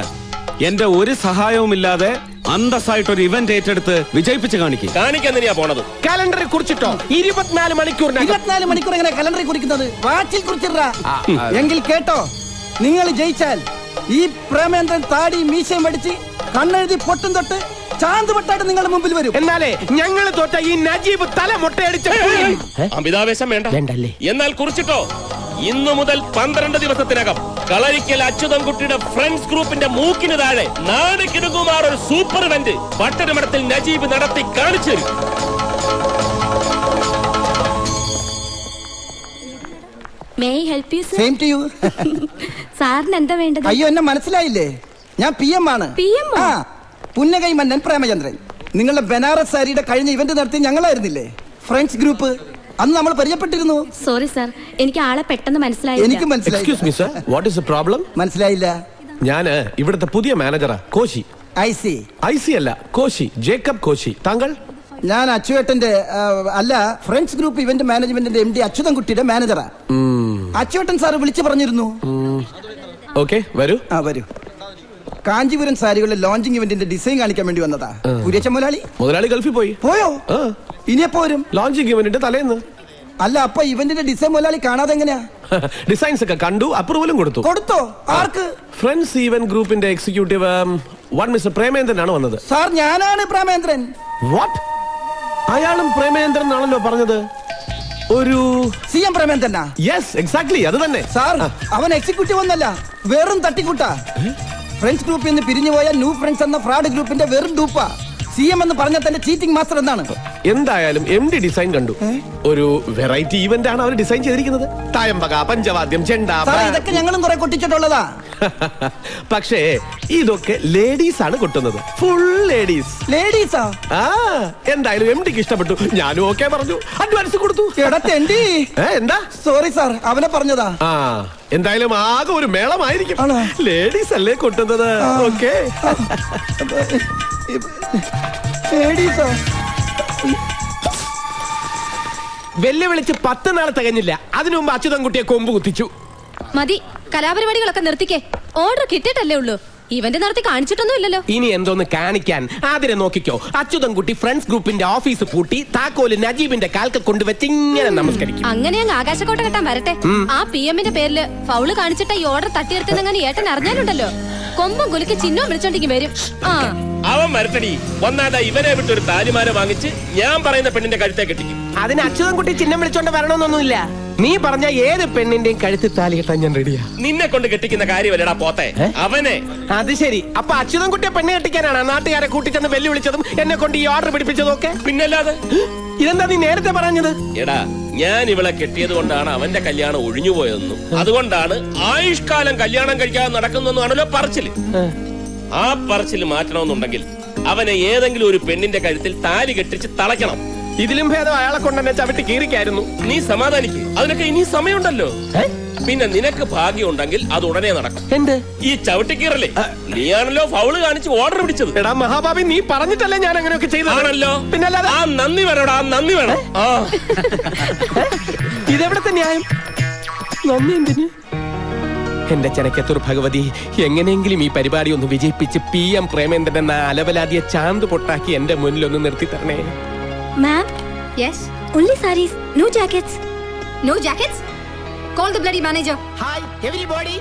Speaker 2: എന്റെ ഒരു സഹായവും ഇല്ലാതെ അന്തസ്സായിട്ട് ഒരു ഇവന്റ് ഏറ്റെടുത്ത് വിജയിപ്പിച്ച് കാണിക്കും.
Speaker 12: കാണിക്കാൻ തന്നെയാ പോണത്.
Speaker 9: കലണ്ടറിൽ കുറിച്ചിട്ടോ? ഇരുപത്തിനാല് മണിക്കൂറിനകം.
Speaker 8: ഇരുപത്തിനാല് മണിക്കൂർ എങ്ങനെ കലണ്ടറിൽ കുറിക്കുന്നത്? വാച്ചിൽ കുറിച്ചിട്ടാ എങ്കിൽ കേട്ടോ നിങ്ങൾ ജയിച്ചാൽ ഈ പ്രേമേന്ദ്രൻ താടി മീശയും അടിച്ച് കണ്ണെഴുതി പൊട്ടും തൊട്ട് ചാന്ത് പൊട്ടായിട്ട് നിങ്ങളുടെ മുമ്പിൽ വരും.
Speaker 9: എന്നാലേ ഞങ്ങൾ തോറ്റ ഈ നജീബ് തല മുട്ടയടിച്ച
Speaker 12: അമിതാവേശം വേണ്ട. വേണ്ടല്ലേ? എന്നാൽ കുറിച്ചിട്ടോ? ഇന്നു മുതൽ പന്ത്രണ്ട് ദിവസത്തിനകം കളരിക്കൽ അച്യുതൻകുട്ടിയുടെ ഫ്രണ്ട്സ് ഗ്രൂപ്പിന്റെ മൂക്കിന് താഴെ നാട് കിടുങ്ങുമാർ ഒരു സൂപ്പർ ഇവന്റ് പട്ടണമടത്തിൽ നജീബ് നടത്തി കാണിച്ചു തരും.
Speaker 10: May you
Speaker 8: same to you
Speaker 10: സാറിന് എന്താ വേണ്ടത്?
Speaker 8: അയ്യോ എന്നെ മനസ്സിലായില്ലേ? ഞാൻ പി എം ആണ്. ആ? പുന്നകൈ മന്നൻ പ്രേമചന്ദ്രൻ. നിങ്ങളുടെ ബനാറസ് സാരിയുടെ കഴിഞ്ഞ ഇവന്റ് നടത്തി ഞങ്ങളായിരുന്നില്ലേ? ഫ്രണ്ട്സ് ഗ്രൂപ്പ് അന്ന് നമ്മൾ പരിചയപ്പെട്ടിരുന്നു.
Speaker 10: സോറി സർ എനിക്ക് ആളെ പെട്ടെന്ന് മനസ്സിലായി
Speaker 8: എനിക്ക് മനസ്സിലായി
Speaker 9: excuse me sir what is problem
Speaker 8: മനസ്സിലായില്ല.
Speaker 9: ഞാൻ ഇവിടുത്തെ പുതിയ മാനേജറാ Koshy.
Speaker 8: I C
Speaker 9: I C അല്ല കോശി. ജേക്കബ് കോശി. താങ്കൾ?
Speaker 8: ഞാൻ അച്ചുവേട്ടന്റെ അല്ല ഫ്രണ്ട്സ് ഗ്രൂപ്പ് ഇവന്റ് മാനേജ്മെന്റിന്റെ എം ഡി അച്യുതൻകുട്ടിയുടെ മാനേജറാ അച്ചുവേട്ടൻ സാറ് വിളിച്ചു പറഞ്ഞിരുന്നു.
Speaker 9: ഓക്കെ വരൂ.
Speaker 8: ആ വരൂ. കാഞ്ചീപുരം സാരികളുടെ ലോഞ്ചിങ് ഇവന്റിന്റെ ഡിസൈൻ കാണിക്കാൻ വേണ്ടി വന്നതാ. കുര്യച്ച മുതലാളി
Speaker 13: മുതലാളി ഗൾഫിൽ പോയി.
Speaker 8: പോയോ? ഇനിയപ്പോ വരും?
Speaker 13: ലോഞ്ചിങ് ഇവന്റിന്റെ തലേന്ന്.
Speaker 8: അല്ല അപ്പൊ ഇവന്റിന്റെ ഡിസൈൻ മുതലാളി കാണാതെ എങ്ങനെയാ?
Speaker 13: ഡിസൈൻസ് ഒക്കെ കണ്ടു അപ്രൂവലും കൊടുത്തു.
Speaker 8: കൊടുത്തോ? ആർക്ക്?
Speaker 13: ഫ്രണ്ട്സ് ഈവൻ ഗ്രൂപ്പിന്റെ എക്സിക്യൂട്ടീവ് വൺ മിസ്റ്റർ പ്രേമേന്ദ്രൻ ആണ് വന്നത്.
Speaker 8: സാർ ഞാനാണ് പ്രേമേന്ദ്രൻ.
Speaker 13: വാട്ട് അയാളും പ്രേമേന്ദ്രൻ ആണല്ലോ പറഞ്ഞത്. ഒരു
Speaker 8: സി എം പ്രേമേന്ദ്രനാ?
Speaker 13: യെസ് എക്സാക്ട്ലി അത് തന്നെ.
Speaker 8: സാർ അവൻ എക്സിക്യൂട്ടീവ് ഒന്നല്ല വെറും തട്ടിക്കൂട്ടാ. ഫ്രണ്ട്സ് ഗ്രൂപ്പിൽ നിന്ന് പിരിഞ്ഞുപോയ ന്യൂ ഫ്രണ്ട്സ് എന്ന ഫ്രോഡ് ഗ്രൂപ്പിന്റെ വെറും ഡൂപ്പാ. സി എം എന്ന് പറഞ്ഞാൽ തന്റെ ചീറ്റിംഗ് മാസ്റ്റർ എന്താണ്
Speaker 13: എന്തായാലും എം ഡി ഡിസൈൻ കണ്ടു. ഒരു വെറൈറ്റി ഇവന്റ് ആണ് അവർ ഡിസൈൻ ചെയ്തിരിക്കുന്നത്. തായമ്പക പഞ്ചവാദ്യം ചെണ്ട
Speaker 8: ഇതൊക്കെ ഞങ്ങളും കുറെ കൊട്ടിച്ചിട്ടുള്ളതാ.
Speaker 13: പക്ഷേ ഇതൊക്കെ ലേഡീസ് ആണ് കൊട്ടുന്നത്. ഫുൾ ലേഡീസ്
Speaker 8: ലേഡീസാ
Speaker 13: ആ? എന്തായാലും എം ഡിക്ക് ഇഷ്ടപ്പെട്ടു. ഞാനും ഓക്കെ പറഞ്ഞു. അഡ്വാൻസ് കൊടുത്തു. ഏ, എന്താ?
Speaker 8: സോറി സാർ അവനെ പറഞ്ഞതാ.
Speaker 13: ആ എന്തായാലും ആകെ ഒരു മേളമായിരിക്കും. ലേഡീസ് അല്ലേ കൊട്ടുന്നത്? ഓക്കെ
Speaker 8: ലേഡീസാ
Speaker 9: വെല്ലുവിളിച്ച് പത്ത് നാൾ തികഞ്ഞില്ല. അതിനു മുമ്പ് അച്യുതൻകുട്ടിയെ കൊമ്പ് കുത്തിച്ചു.
Speaker 14: മതി കലാപരിപാടികളൊക്കെ നിർത്തിക്കേ. ഓർഡർ കിട്ടിയിട്ടല്ലേ ഉള്ളൂ. ഇവന്റെ നടത്തി കാണിച്ചിട്ടൊന്നും ഇല്ലല്ലോ.
Speaker 9: ഇനി എന്തോന്ന് കാണിക്കാൻ? ആതിരെ നോക്കിക്കോ. അച്യുതൻകുട്ടി ഫ്രണ്ട്സ് ഗ്രൂപ്പിന്റെ ഓഫീസ് പൂട്ടി താക്കോൽ നജീബിന്റെ കാൽക്ക് കൊണ്ടുവച്ച് ഇങ്ങനെ നമസ്കരിക്കും.
Speaker 14: അങ്ങനെ അങ്ങ് ആകാശക്കോട്ട കെട്ടാൻ വരട്ടെ. ആ പി എമ്മിന്റെ പേരിൽ ഫൗൾ കാണിച്ചിട്ട് ഈ ഓർഡർ തട്ടിയെടുത്തെന്ന് അങ്ങനെ ഏട്ടൻ അറിഞ്ഞാലുണ്ടല്ലോ. കൊമ്പം കുലുക്കി ചിഹ്നം വിളിച്ചോണ്ടിരിക്കും വരും. ആ.
Speaker 12: അവൻ മരത്തടി ഒന്നാണ്ട ഇവനെ വിട്ട് ഒരു താലിമാല വാങ്ങിച്ച് ഞാൻ പറയുന്ന പെണ്ണിന്റെ കഴുത്തെ കെട്ടിക്കും.
Speaker 9: അതിന് അച്യുതൻകുട്ടി ചിഹ്നം വിളിച്ചോണ്ട് വരണമെന്നൊന്നുമില്ല. നീ പറഞ്ഞ ഏത് പെണ്ണിന്റെയും കഴുത്ത് താലി കെട്ടാൻ ഞാൻ റെഡിയാ
Speaker 12: നിന്നെ കൊണ്ട് കെട്ടിക്കുന്ന കാര്യമല്ലടാ പോത്തെ. അവനെ.
Speaker 9: അത് ശരി. അപ്പൊ അച്യുതൻകുട്ടിയെ പെണ്ണ് കെട്ടിക്കാനാണ് നാട്ടുകാരെ കൂട്ടിച്ചെന്ന് വെല്ലുവിളിച്ചതും എന്നെ കൊണ്ട് ഈ ഓർഡർ പിടിപ്പിച്ചതും ഒക്കെ
Speaker 12: പിന്നല്ലാതെ?
Speaker 9: ഇതെന്താ നീ നേരത്തെ പറഞ്ഞത്?
Speaker 12: എടാ ഞാൻ ഇവളെ കെട്ടിയത് കൊണ്ടാണ് അവന്റെ കല്യാണം ഒഴിഞ്ഞുപോയതെന്നും. അതുകൊണ്ടാണ് ആയുഷ്കാലം കല്യാണം കഴിക്കാതെ നടക്കുന്നെന്നാണല്ലോ പറച്ചിൽ. ആ പറച്ചിൽ മാറ്റണമെന്നുണ്ടെങ്കിൽ അവനെ ഏതെങ്കിലും ഒരു പെണ്ണിന്റെ കഴുത്തിൽ താലി കെട്ടിച്ച് തളയ്ക്കണം.
Speaker 9: ഇതിലും ഭേദം അയാളെ കൊണ്ട് എന്നെ ചവിട്ടി കീറിക്കായിരുന്നു.
Speaker 12: നീ സമാധാനിക്ക്. അതിനൊക്കെ ഇനി സമയമുണ്ടല്ലോ. പിന്നെ നിനക്ക് ഭാഗ്യം ഉണ്ടെങ്കിൽ അത് ഉടനെ നടക്കും.
Speaker 9: എന്ത്?
Speaker 12: ഈ ചവിട്ടിക്കീറല്ലേ നീയാണല്ലോ ഫൗൾ കാണിച്ച് ഓർഡർ പിടിച്ചത്.
Speaker 9: എടാ മഹാഭാവി നീ പറഞ്ഞിട്ടല്ലേ ഞാൻ അങ്ങനെയൊക്കെ ചെയ്തത്? പിന്നെ
Speaker 12: ആ നന്ദി വേണോടാ ആ നന്ദി വേണം. ആ.
Speaker 9: ഇതെവിടത്തെ ന്യായം? നന്ദി എന്തിന്? എന്റെ ചെനക്കത്തൂർ ഭഗവതി എങ്ങനെയെങ്കിലും ഈ പരിപാടി ഒന്ന് വിജയിപ്പിച്ച് പി എം പ്രേമേന്ദ്രൻ എന്ന അലവലാതിയെ ചാന്ത് പൊട്ടാക്കി എന്റെ മുന്നിൽ ഒന്ന് നിർത്തി തരണേ
Speaker 14: ma'am yes only saris no jackets no jackets call the bloody manager
Speaker 9: hi everybody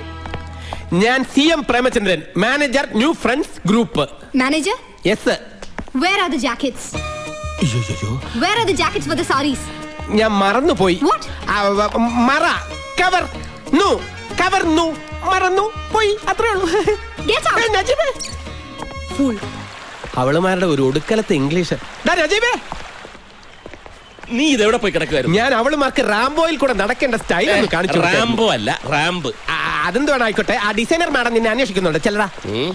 Speaker 9: ഞാൻ C M Premachandran manager new friends group.
Speaker 14: Manager
Speaker 9: yes
Speaker 14: where are the jackets where are the jackets for the saris
Speaker 9: ഞാൻ മറന്നുപോയി. പോയി what മറ cover നു cover നു മറന്നു പോയി. അത്രേ ഉള്ളൂ. നജീബേ. അവളുമാരുടെ ഒരു ഒടുക്കലത്തെ ഇംഗ്ലീഷ്. നജീബേ.
Speaker 12: നീ ഇതെവിടെ പോയി കിടക്കുവായിരുന്നു?
Speaker 9: ഞാൻ അവളുമാർക്ക് റാംബോയിൽ കൂടെ നടക്കേണ്ട സ്റ്റൈൽ ഒന്ന് കാണിച്ചു.
Speaker 12: റാംബോ അല്ല
Speaker 9: റാംബ്. ആയിക്കോട്ടെ? ആ ഡിസൈനർ മാഡം നിന്നെ അന്വേഷിക്കുന്നുണ്ട്. ചെല്ലടാ.
Speaker 12: പിന്നെ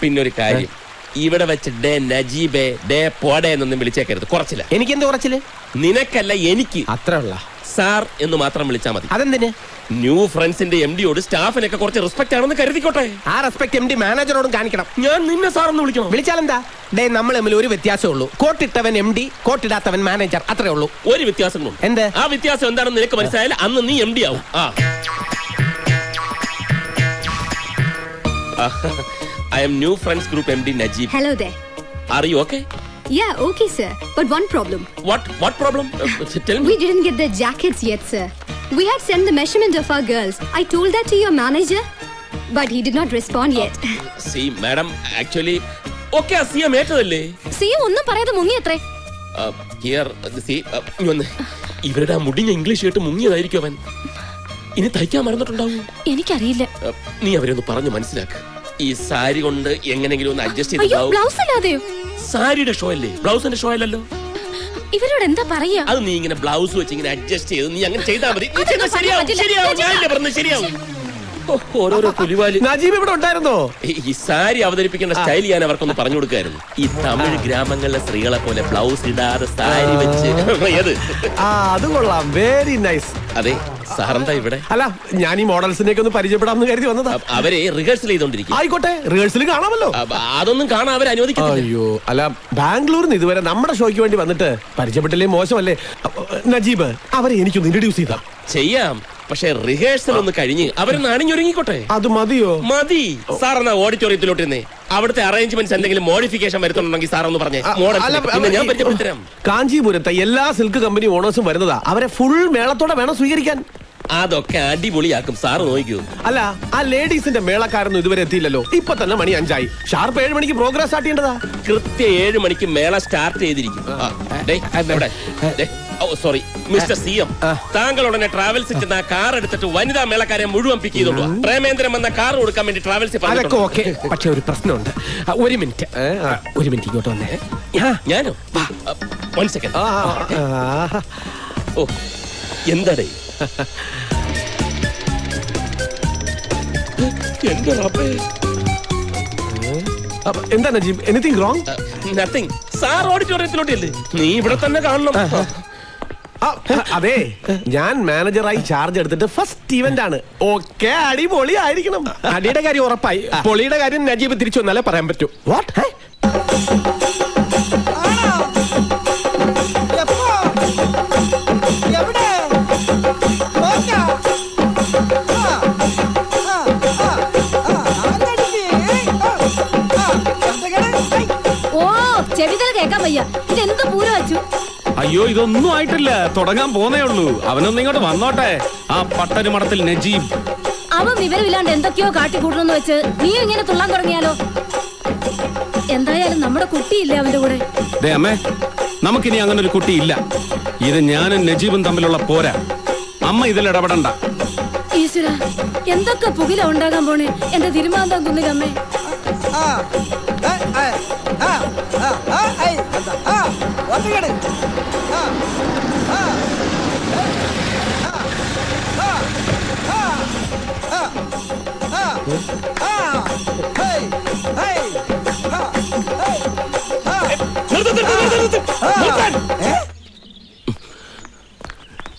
Speaker 12: പിന്നൊരു കാര്യം. ഇവിടെ വെച്ച് ഡേ നജീബേ ഡേ പോടെ എന്നൊന്നും വിളിച്ചേക്കരുത്. കുറച്ചില്ല
Speaker 9: എനിക്ക് എന്ത് കുറച്ചിൽ?
Speaker 12: നിനക്കല്ല എനിക്ക്.
Speaker 9: അത്ര ഉള്ള
Speaker 12: സാർ എന്ന് മാത്രം വിളിച്ചാൽ മതി.
Speaker 9: അതെന്തിന്?
Speaker 12: ന്യൂ ഫ്രണ്ട്സിന്റെ എം ഡിയോട് സ്റ്റാഫിനൊക്കെ കുറച്ച് റെസ്പെക്ട് ആണെന്ന് കരുതിക്കോട്ടെ.
Speaker 9: ആ റെസ്പെക്ട് എം ഡി മാനേജറോടും കാണിക്കണം.
Speaker 12: ഞാൻ നിന്നെ സാർ എന്ന് വിളിക്കണം.
Speaker 9: വിളിച്ചാൽ എന്താ? ഡേ നമ്മൾ തമ്മിൽ ഒരു വ്യത്യാസമേ ഉള്ളൂ. കോട്ടിട്ടവൻ എം ഡി കോട്ടിടാത്തവൻ മാനേജർ. അത്രേ ഉള്ളൂ.
Speaker 12: ഒരു വ്യത്യാസം
Speaker 9: എന്ത്?
Speaker 12: ആ വ്യത്യാസം എന്താണെന്ന് നിനക്ക് മനസ്സിലായാൽ അന്ന് നീ എം ഡി ആവും. ആ. M new friends group M D Najeeb
Speaker 14: hello they
Speaker 12: are you okay
Speaker 14: Yeah, okay, sir. But one problem.
Speaker 12: What what problem tell
Speaker 14: We didn't get the jackets yet, sir. We had sent the measurement of our girls. I told that to your manager, but he did not respond yet.
Speaker 12: C madam actually okay C M ഏറ്റതല്ലേ
Speaker 14: C ഒന്നും പറയാതെ മുങ്ങി എത്രേ
Speaker 12: here C വന്ന് ഇവരുടെ ആ മുടിഞ്ഞ English കേട്ട് മുങ്ങിയതായിരിക്കും അവൻ. ഇനി തയ്ക്കാൻ മറന്നിട്ടുണ്ടാവും?
Speaker 14: എനിക്കറിയില്ല.
Speaker 12: Uh, നീ അവരെ ഒന്ന് പറഞ്ഞു മനസ്സിലാക്ക്. ഈ സാരി കൊണ്ട് എങ്ങനെങ്കിലും ഒന്ന് അഡ്ജസ്റ്റ്
Speaker 14: അയ്യോ ബ്ലൗസ് അല്ലാതെയോ?
Speaker 12: സാരിയുടെ ഷോ അല്ലേ? ബ്ലൗസിന്റെ ഷോ അല്ലല്ലോ.
Speaker 14: ഇവരോട് എന്താ പറയാ?
Speaker 12: അത് നീ ഇങ്ങനെ ബ്ലൗസ് വെച്ച് ഇങ്ങനെ അഡ്ജസ്റ്റ് ചെയ്ത് നീ അങ്ങനെ ചെയ്താൽ മതി. നീ
Speaker 14: അതൊന്നും
Speaker 12: ശരിയാവും
Speaker 14: പറ്റില്ല.
Speaker 12: ശരിയാവും ഞാൻ പറഞ്ഞത് ശരിയാവും. ഓരോരോ പുലിവാലി.
Speaker 13: നജീബ് ഇവിടെ ഉണ്ടായിരുന്നോ?
Speaker 12: ഈ- സാരി അവതരിപ്പിക്കേണ്ട സ്റ്റൈൽ ഞാൻ അവർക്കൊന്ന് പറഞ്ഞു കൊടുക്കായിരുന്നു. ഈ തമിഴ് ഗ്രാമങ്ങളിലെ സ്ത്രീകളെ പോലെ ബ്ലൗസ് ഇടാതെ സാരി വെച്ച് ഏത്
Speaker 13: ആ അത് കൊള്ളാം. വെരി നൈസ്
Speaker 12: അതെ സാറെന്താ ഇവിടെ?
Speaker 13: അല്ല ഞാൻ ഈ മോഡൽസിനെയൊക്കെ ഒന്ന് പരിചയപ്പെടാമെന്ന് കരുതി വന്നതാ.
Speaker 12: അവരെ റിഹേഴ്സൽ ചെയ്തോണ്ടിരിക്കും
Speaker 13: ആയിക്കോട്ടെ റിഹേഴ്സൽ കാണാമല്ലോ.
Speaker 12: അതൊന്നും കാണാൻ അവർ അനുവദിക്കുന്നില്ല
Speaker 13: അയ്യോ അല്ല ബാംഗ്ലൂരിൽ നിന്ന് ഇതുവരെ നമ്മുടെ ഷോയ്ക്ക് വേണ്ടി വന്നിട്ട് പരിചയപ്പെട്ടില്ലേ മോശമല്ലേ? നജീബ് അവരെ എനിക്കൊന്ന് ഇൻട്രൊഡ്യൂസ് ചെയ്താ.
Speaker 12: ചെയ്യാം. പക്ഷെ റിഹേഴ്സൽ ഒന്ന് കഴിഞ്ഞ് അവരൊന്ന് അണിഞ്ഞൊരുങ്ങിക്കോട്ടെ
Speaker 9: അത് മതിയോ?
Speaker 12: മതി. സാർ എന്നാ ഓഡിറ്റോറിയത്തിലോട്ടിരുന്നേ അവിടുത്തെ അറേഞ്ച്മെന്റ്സ് എന്തെങ്കിലും മോഡിഫിക്കേഷൻ വരുത്തുന്നുണ്ടെങ്കിൽ സാർ ഒന്ന് പറഞ്ഞേ മോഡൽ പിന്നെ ഞാൻ പരിചയപ്പെടുത്തരാം.
Speaker 9: കാഞ്ചീപുരത്തെ എല്ലാ സിൽക്ക് കമ്പനി ഓണേഴ്സും വരുന്നതാ. അവരെ ഫുൾ മേളത്തോടെ വേണം സ്വീകരിക്കാൻ.
Speaker 12: അതൊക്കെ അടിപൊളിയാക്കും. സാർ നോക്കൂ.
Speaker 9: അല്ല ആ ലേഡീസിന്റെ മേളക്കാരൊന്നും ഇതുവരെ എത്തിയില്ലല്ലോ. ഇപ്പൊ തന്നെ മണി അഞ്ചായി. ഷാർപ്പ് ഏഴ് മണിക്ക് പ്രോഗ്രാം സ്റ്റാർട്ട് ചെയ്യേണ്ടതാ.
Speaker 12: കൃത്യ ഏഴ് മണിക്ക് മേള സ്റ്റാർട്ട് ചെയ്തിരിക്കും. Oh sorry mister C M താങ്കൾ ഉടനെ ട്രാവൽസിൽ ചെന്ന് ആ കാർ എടുത്തിട്ട് വനിതാ മേളക്കാരെ മുഴുവൻ പിക്ക് ചെയ്തോളൂ. പ്രേമേന്ദ്രൻ വന്ന കാർ കൊടുക്കാൻ വേണ്ടി ട്രാവൽസ്
Speaker 9: അതൊക്കെ ഓക്കെ പക്ഷെ ഒരു പ്രശ്നമുണ്ട്. ഒരു മിനിറ്റ് ഒരു മിനിറ്റ് ഇങ്ങോട്ട് വന്നേ.
Speaker 12: ഞാനോ? വൺ സെക്കൻഡ് ഓ എന്താടേ? എന്റെ റബ്ബേ.
Speaker 9: അപ്പൊ എന്താ Najeeb anything wrong
Speaker 12: nothing sir ഓഡിറ്റോറിയത്തിലോട്ടല്ലേ നീ ഇവിടെ തന്നെ കാണണം.
Speaker 9: അതെ. ഞാൻ മാനേജറായി ചാർജ് എടുത്തിട്ട് ഫസ്റ്റ് ഇവന്റ് ആണ്. ഓക്കെ അടിപൊളി ആയിരിക്കണം അടിയുടെ കാര്യം ഉറപ്പായി. പൊളിയുടെ കാര്യം നജീബ് തിരിച്ചു വന്നാലേ പറയാൻ പറ്റൂ. വാട്ട്
Speaker 14: ഓ ചെവികൾ കേക്കാൻ വയ്യ. ഇതെന്ത് പൂരം വെച്ചു
Speaker 2: അയ്യോ ഇതൊന്നും ആയിട്ടില്ല. തുടങ്ങാൻ പോന്നേ ഉള്ളൂ. അവനൊന്നും ഇങ്ങോട്ട് വന്നോട്ടെ. ആ പട്ടരു മടത്തിൽ നജീബ്.
Speaker 14: അവൻ വിവരമില്ലാണ്ട് എന്തൊക്കെയോ കാട്ടിക്കൂട്ടണമെന്ന് വെച്ച് നീ ഇങ്ങനെ തുള്ളാൻ തുടങ്ങിയാലോ? എന്തായാലും നമ്മുടെ കുട്ടിയില്ലേ അവന്റെ കൂടെ?
Speaker 2: ദേ അമ്മേ നമുക്കിനി അങ്ങനെ ഒരു കുട്ടി ഇല്ല ഇത് ഞാനും നജീബും തമ്മിലുള്ള പോരാ. അമ്മ ഇതിൽ ഇടപെടണ്ട.
Speaker 14: ഈശ്വര എന്തൊക്കെ പുകില ഉണ്ടാകാൻ പോണേ? എന്റെ തിരുമാന്തം കുന്നിലമ്മേ
Speaker 8: ആ, ആ, ആ, ആ,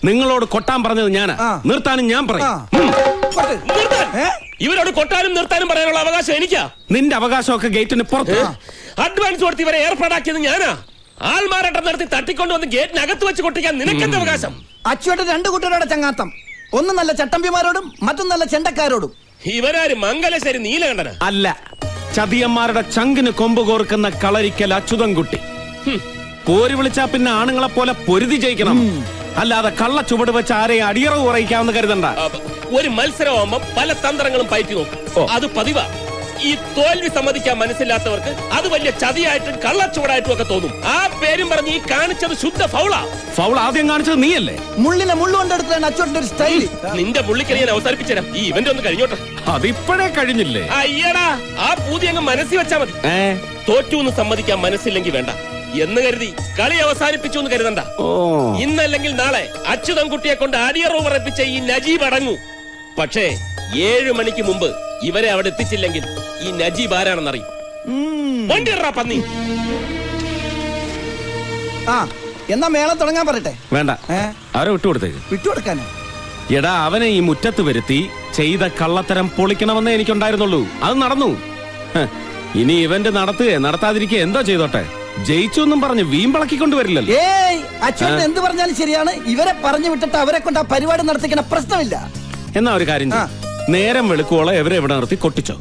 Speaker 2: നിങ്ങളോട് കൊട്ടാൻ പറഞ്ഞത് ഞാൻ നിർത്താനും ഞാൻ പറയും.
Speaker 12: ഇവരോട് കൊട്ടാനും നിർത്താനും പറയാനുള്ള അവകാശം എനിക്കാ.
Speaker 2: നിന്റെ അവകാശമൊക്കെ ഗേറ്റിന് പുറത്ത്.
Speaker 12: അഡ്വാൻസ് കൊടുത്ത് ഇവരെ ഏർപ്പാടാക്കിയത് ഞാനാ. ആൾമാരാട്ടം നടത്തി തട്ടിക്കൊണ്ടുവന്ന് ഗേറ്റിനകത്ത് വെച്ച് കൊട്ടിക്കാൻ നിനക്കെന്ത് അവകാശം?
Speaker 8: അച്ചുവേട്ടൻ രണ്ട് കുട്ടികളുടെ ചങ്ങാത്തം. ഒന്ന് നല്ല ചട്ടമ്പിമാരോടും മറ്റൊന്ന് നല്ല ചെണ്ടക്കാരോടും.
Speaker 12: ഇവരാര് മംഗലശ്ശേരി നീലകണ്ഠന?
Speaker 2: അല്ല ചതിയന്മാരുടെ ചങ്കിന് കൊമ്പ് കോർക്കുന്ന കളരിക്കൽ അച്യുതൻകുട്ടി. പോര് വിളിച്ചാ പിന്നെ ആണുങ്ങളെ പോലെ പൊരുതി ജയിക്കണം. അല്ലാതെ കള്ള ചുവട് വെച്ച് ആരെയും അടിയറവ് കുറയിക്കാമെന്ന് കരുതണ്ട.
Speaker 12: ഒരു മത്സരമാകുമ്പോ പല തന്ത്രങ്ങളും പയറ്റി നോക്കും. അത് പതിവാ. ഈ തോൽവി സമ്മതിക്കാൻ മനസ്സില്ലാത്തവർക്ക് അത് വലിയ ചതിയായിട്ടും കള്ളച്ചുവടായിട്ടും ഒക്കെ തോന്നും. ആ പേരും പറഞ്ഞ് ഈ കാണിച്ചത് ശുദ്ധ ഫൗളാ.
Speaker 2: ഫൗൾ ആദ്യം കാണിച്ചത് നീയല്ലേ?
Speaker 8: മുള്ളിനെ മുള്ളുകൊണ്ടെടുത്താണ് അച്ചുവേട്ടന്റെ ഒരു സ്റ്റൈൽ
Speaker 12: നിന്റെ പുള്ളിക്കറി ഞാൻ ഈ ഇവന്റ് ഒന്ന് കഴിഞ്ഞോട്ടെ.
Speaker 2: അതിപ്പോഴേ കഴിഞ്ഞില്ലേ?
Speaker 12: അയ്യടാ ആ പൂതി അങ്ങ് മനസ്സിൽ വെച്ചാ മതി. തോറ്റു എന്ന് സമ്മതിക്കാൻ മനസ്സില്ലെങ്കിൽ വേണ്ട. എന്ന് കരുതി കളി അവസാനിപ്പിച്ചു എന്ന് കരുതണ്ട. ഇന്നല്ലെങ്കിൽ നാളെ അച്യുതൻ കുട്ടിയെ കൊണ്ട് അടിയറവ് പറപ്പിച്ച ഈ നജീബ് അടങ്ങൂ. പക്ഷേ ഏഴു മണിക്ക് മുമ്പ് ഇവരെ അവിടെ എത്തിച്ചില്ലെങ്കിൽ ഈ നജീബ് ആരാണെന്നറിയും. വണ്ടി ഇറ പന്നി.
Speaker 8: ആ എന്നാ മേള തുടങ്ങാൻ പറയട്ടെ.
Speaker 2: വേണ്ട. അവരെ വിട്ടുകൊടുത്തേക്ക്.
Speaker 8: വിട്ടുകൊടുക്കാനോ?
Speaker 2: എടാ അവനെ ഈ മുറ്റത്ത് വരുത്തി ചെയ്ത കള്ളത്തരം പൊളിക്കണമെന്നേ എനിക്കുണ്ടായിരുന്നുള്ളൂ. അത് നടന്നു. ഹ്, ഇനി ഇവന്റ് നടത്തുക നടത്താതിരിക്കുക എന്തോ ചെയ്തോട്ടെ. ജയിച്ചു എന്നും പറഞ്ഞ് വീമ്പിളക്കിക്കൊണ്ട് വരില്ലല്ലോ
Speaker 8: ഏയ് അച്ചുവേട്ടൻ എന്ത് പറഞ്ഞാലും ശരിയാണ്. ഇവരെ പറഞ്ഞു വിട്ടിട്ട് അവരെ കൊണ്ട് ആ പരിപാടി നടത്തിക്കണ പ്രശ്നമില്ല.
Speaker 2: എന്നാ ഒരു കാര്യം ചെയ്യ്. നേരം വെളുക്കുവോളം എവരെ ഇവിടെ നിർത്തി കൊട്ടിച്ചോ.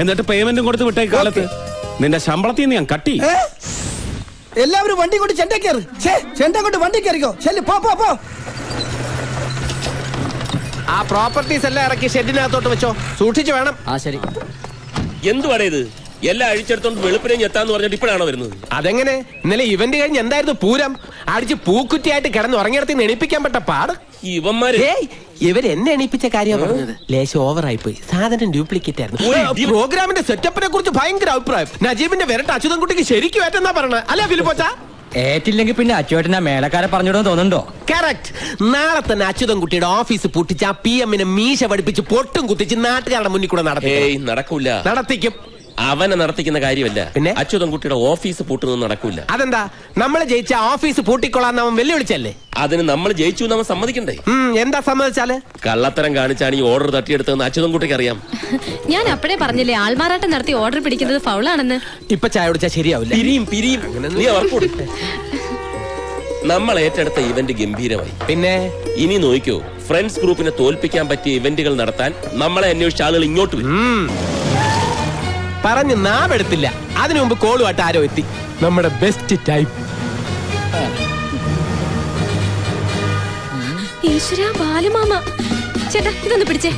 Speaker 2: എന്നിട്ട് പേയ്മെന്റും കൊടുത്ത് വിട്ടേ കാലത്ത്. നിന്റെ ശമ്പളത്തിൽ നിന്ന് ഞാൻ കട്ടി.
Speaker 8: എല്ലാവരും വണ്ടി കൊണ്ട് ചെണ്ട കയറി ചെണ്ട കൊണ്ട് വണ്ടി കയറിക്കോ ചെല്ലു പോ പോ പോ.
Speaker 9: ആ പ്രോപ്പർട്ടീസ് എല്ലാം ഇറക്കി ഷെഡിനകത്തോട്ട് വെച്ചോ. സൂക്ഷിച്ചു വേണം.
Speaker 5: ആ ശരി.
Speaker 12: എന്തുവാടേ ഇത്? എല്ലാം അഴിച്ചെടുത്തോണ്ട് വെളുപ്പിനെ എത്താന്ന് പറഞ്ഞിട്ട് ഇപ്പോഴാണോ വരുന്നത്?
Speaker 9: അതെങ്ങനെ? ഇന്നലെ ഇവന്റ് കഴിഞ്ഞ് എന്തായിരുന്നു പൂരം? അടിച്ച് പൂക്കുറ്റിയായിട്ട് കിടന്ന് ഉറങ്ങിയിടത്ത് എണിപ്പിക്കാൻ പറ്റ പാട്.
Speaker 12: ഇവന്മാര്
Speaker 9: എന്നെ എണീപ്പിച്ച കാര്യമാണ് പറഞ്ഞത്. ലേശം ഓവറായി പോയി സാധനം ഡ്യൂപ്ലിക്കേറ്റ് ആയിരുന്നു. പ്രോഗ്രാമിന്റെ സെറ്റപ്പിനെ കുറിച്ച് ഭയങ്കര അഭിപ്രായം. നജീബിന്റെ വിരട്ട് അച്യുതൻകുട്ടിക്ക് ശരിക്കും ഏറ്റെന്നാ പറഞ്ഞത് അല്ലേ ഫിലിപ്പോച്ച?
Speaker 5: ഏറ്റില്ലെങ്കിൽ പിന്നെ അച്ചുവേട്ടനാ മേലക്കാരെ പറഞ്ഞിടുമെന്ന് തോന്നുന്നുണ്ടോ?
Speaker 9: കറക്റ്റ് നാളെ തന്നെ അച്യുതൻകുട്ടിയുടെ ഓഫീസ് പൂട്ടിച്ച് ആ പി എമ്മിനെ മീശ പഠിപ്പിച്ച് പൊട്ടും കുത്തിച്ച് നാട്ടുകാരുടെ മുന്നിൽ കൂടെ നടത്തി
Speaker 12: ഏയ് നടക്കൂല.
Speaker 9: നടത്തിക്കും.
Speaker 12: അവനെ നടത്തിക്കുന്ന കാര്യമല്ല. പിന്നെ? അച്യുതൻകുട്ടിയുടെ ഓഫീസ് പൂട്ടുന്നത് നടക്കൂല.
Speaker 9: അതെന്താ? നമ്മൾ ജയിച്ച ഓഫീസ് പൂട്ടിക്കൊള്ളാൻ അവൻ വെല്ലുവിളിച്ചല്ലേ?
Speaker 12: അതിന് നമ്മൾ ജയിച്ചു നമ്മൾ സമ്മതിക്കണ്ടേ?
Speaker 9: എന്താ സമ്മതിച്ചാൽ?
Speaker 12: കള്ളത്തരം കാണിച്ചാണ് ഈ ഓർഡർ തട്ടിയെടുത്തതെന്ന് അച്യുതൻകുട്ടിക്ക് അറിയാം.
Speaker 14: ഞാൻ അപ്പഴേ പറഞ്ഞില്ലേ ആൾമാറാട്ടം നടത്തി ഓർഡർ പിടിക്കുന്നത് ഫൗളാണെന്ന്.
Speaker 9: ഇപ്പൊ ചായ കുടിച്ചാൽ ശരിയാവില്ല.
Speaker 12: പിരിയും പിരിയും. നീ നമ്മൾ ഏറ്റെടുത്ത ഇവന്റ് ഗംഭീരമായി.
Speaker 9: പിന്നെ?
Speaker 12: ഇനി നോക്കിയോ ഫ്രണ്ട്സ് ഗ്രൂപ്പിനെ തോൽപ്പിക്കാൻ പറ്റിയ ഇവന്റുകൾ നടത്താൻ നമ്മളെ അന്വേഷിച്ച ആളുകൾ ഇങ്ങോട്ട് വരും.
Speaker 9: പറഞ്ഞ് നാവെടുത്തില്ല. അതിനു മുമ്പ് കോളുമായിട്ട് ആരോ എത്തി. നമ്മുടെ ബെസ്റ്റ് ടൈപ്പ്
Speaker 14: ഈശ്വര ബാലമാമ. ചേട്ടാ ഇതൊന്ന് പിടിച്ചേ.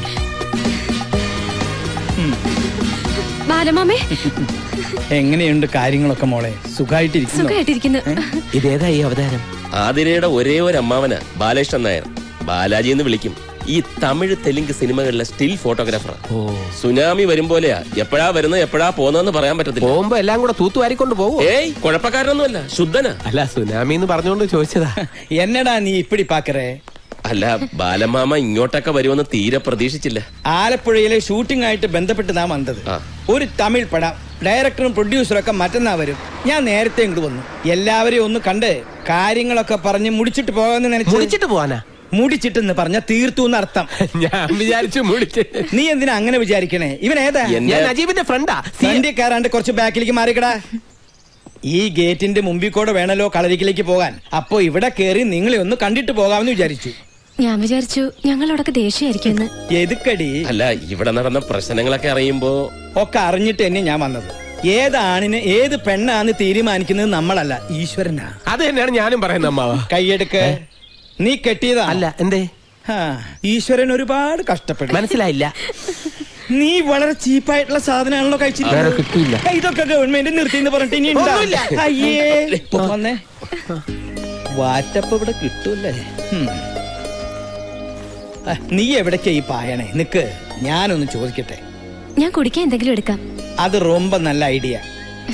Speaker 14: ബാലമാമേ.
Speaker 7: എങ്ങനെയുണ്ട് കാര്യങ്ങളൊക്കെ മോളെ? സുഖമായിട്ടിരിക്കുന്നു
Speaker 14: സുഖമായിട്ടിരിക്കുന്നു
Speaker 9: ഇതേതാ ഈ അവതാരം?
Speaker 12: ആതിരയുടെ ഒരേ ഒരു അമ്മാവന ബാലകൃഷ്ണൻ നായർ. ബാലാജി എന്ന് വിളിക്കും. ഈ തമിഴ് തെലുങ്ക് സിനിമകളിലെ സ്റ്റിൽ ഫോട്ടോഗ്രാഫർ സുനാമി വരും പോലെയാ. എപ്പോഴാ വരുന്നത് എപ്പോഴാ പോകുന്നതെന്ന് പറയാൻ പറ്റത്തില്ല.
Speaker 9: പോകുമ്പോ എല്ലാം കൂടെ തൂത്തുവാരിക്കൊണ്ട് പോകും
Speaker 12: ഏയ് കുഴപ്പക്കാരനൊന്നുമല്ല. ശുദ്ധനാ.
Speaker 9: അല്ല സുനാമി എന്ന് പറഞ്ഞുകൊണ്ട് ചോദിച്ചതാ.
Speaker 7: എന്നടാ നീ ഇപ്പിടി പാക്കറേ?
Speaker 12: അല്ല ബാലമാമ ഇങ്ങോട്ടൊക്കെ വരുമെന്ന് തീരെ പ്രതീക്ഷിച്ചില്ല.
Speaker 7: ആലപ്പുഴയിലെ ഷൂട്ടിംഗ് ആയിട്ട് ബന്ധപ്പെട്ട് നാം വന്നത്. ഒരു തമിഴ് പടം. ഡയറക്ടറും പ്രൊഡ്യൂസറും ഒക്കെ മറ്റന്നാ വരും. ഞാൻ നേരത്തെ ഇങ്ങോട്ട് വന്നു. എല്ലാവരെയും ഒന്ന് കണ്ട് കാര്യങ്ങളൊക്കെ പറഞ്ഞ് മുടിച്ചിട്ട് പോകാന്ന് നനച്ചു
Speaker 9: മുടിച്ചിട്ട് പോവാനാ?
Speaker 7: മുടിച്ചിട്ടെന്ന് പറഞ്ഞ തീർത്തു എന്നർത്ഥം.
Speaker 9: ഞാൻ വിചാരിച്ചു മുടിച്ച്
Speaker 7: നീ എന്തിനാ അങ്ങനെ വിചാരിക്കണേ? ഇവൻ ഏതാ?
Speaker 9: ഞാൻ നജീബിന്റെ ഫ്രണ്ടാ.
Speaker 7: ഫ്രണ്ടിൽ കയറാണ്ട് കുറച്ച് ബാക്കിലേക്ക് മാറിക്കടാ. ഈ ഗേറ്റിന്റെ മുമ്പിൽ കൂടെ വേണല്ലോ കളരിക്കിലേക്ക് പോകാൻ. അപ്പോ ഇവിടെ കേറി നിങ്ങളെ ഒന്ന് കണ്ടിട്ട് പോകാമെന്ന് വിചാരിച്ചു.
Speaker 14: ഞാൻ വിചാരിച്ചു ഞങ്ങളോടൊക്കെ ദേഷ്യായിരിക്കും
Speaker 7: എതുക്കടി?
Speaker 12: അല്ല ഇവിടെ നടന്ന പ്രശ്നങ്ങളൊക്കെ അറിയുമ്പോ
Speaker 7: ഒക്കെ അറിഞ്ഞിട്ട് തന്നെ ഞാൻ വന്നത്. ഏത് ആണിന് ഏത് പെണ്ണാന്ന് തീരുമാനിക്കുന്നത് നമ്മളല്ല ഈശ്വരനാ.
Speaker 9: അത് തന്നെയാണ് ഞാനും പറയുന്നത് അമ്മാവ.
Speaker 7: കൈയെടുക്ക്. നീ കെട്ടിയതാ
Speaker 9: അല്ല എന്തേ?
Speaker 7: ഈശ്വരൻ ഒരുപാട് കഷ്ടപ്പെട്ടു.
Speaker 9: മനസ്സിലായില്ല.
Speaker 7: നീ വളരെ ചീപ്പായിട്ടുള്ള സാധനമാണല്ലോ കഴിച്ചില്ല. ഇതൊക്കെ ഗവൺമെന്റ് നിർത്തി എന്ന് പറഞ്ഞിട്ട് ഇനി? അയ്യേ ഇപ്പൊ വന്നേ. വാറ്റപ്പ് ഇവിടെ കിട്ടൂല്ലേ? നീ എവിടേക്കാ ഈ പായണേ? നിക്ക് ഞാനൊന്ന് ചോദിക്കട്ടെ.
Speaker 14: ഞാൻ കുടിക്കാൻ എന്തെങ്കിലും എടുക്കാം.
Speaker 7: അത് റൊമ്പ നല്ല ഐഡിയ.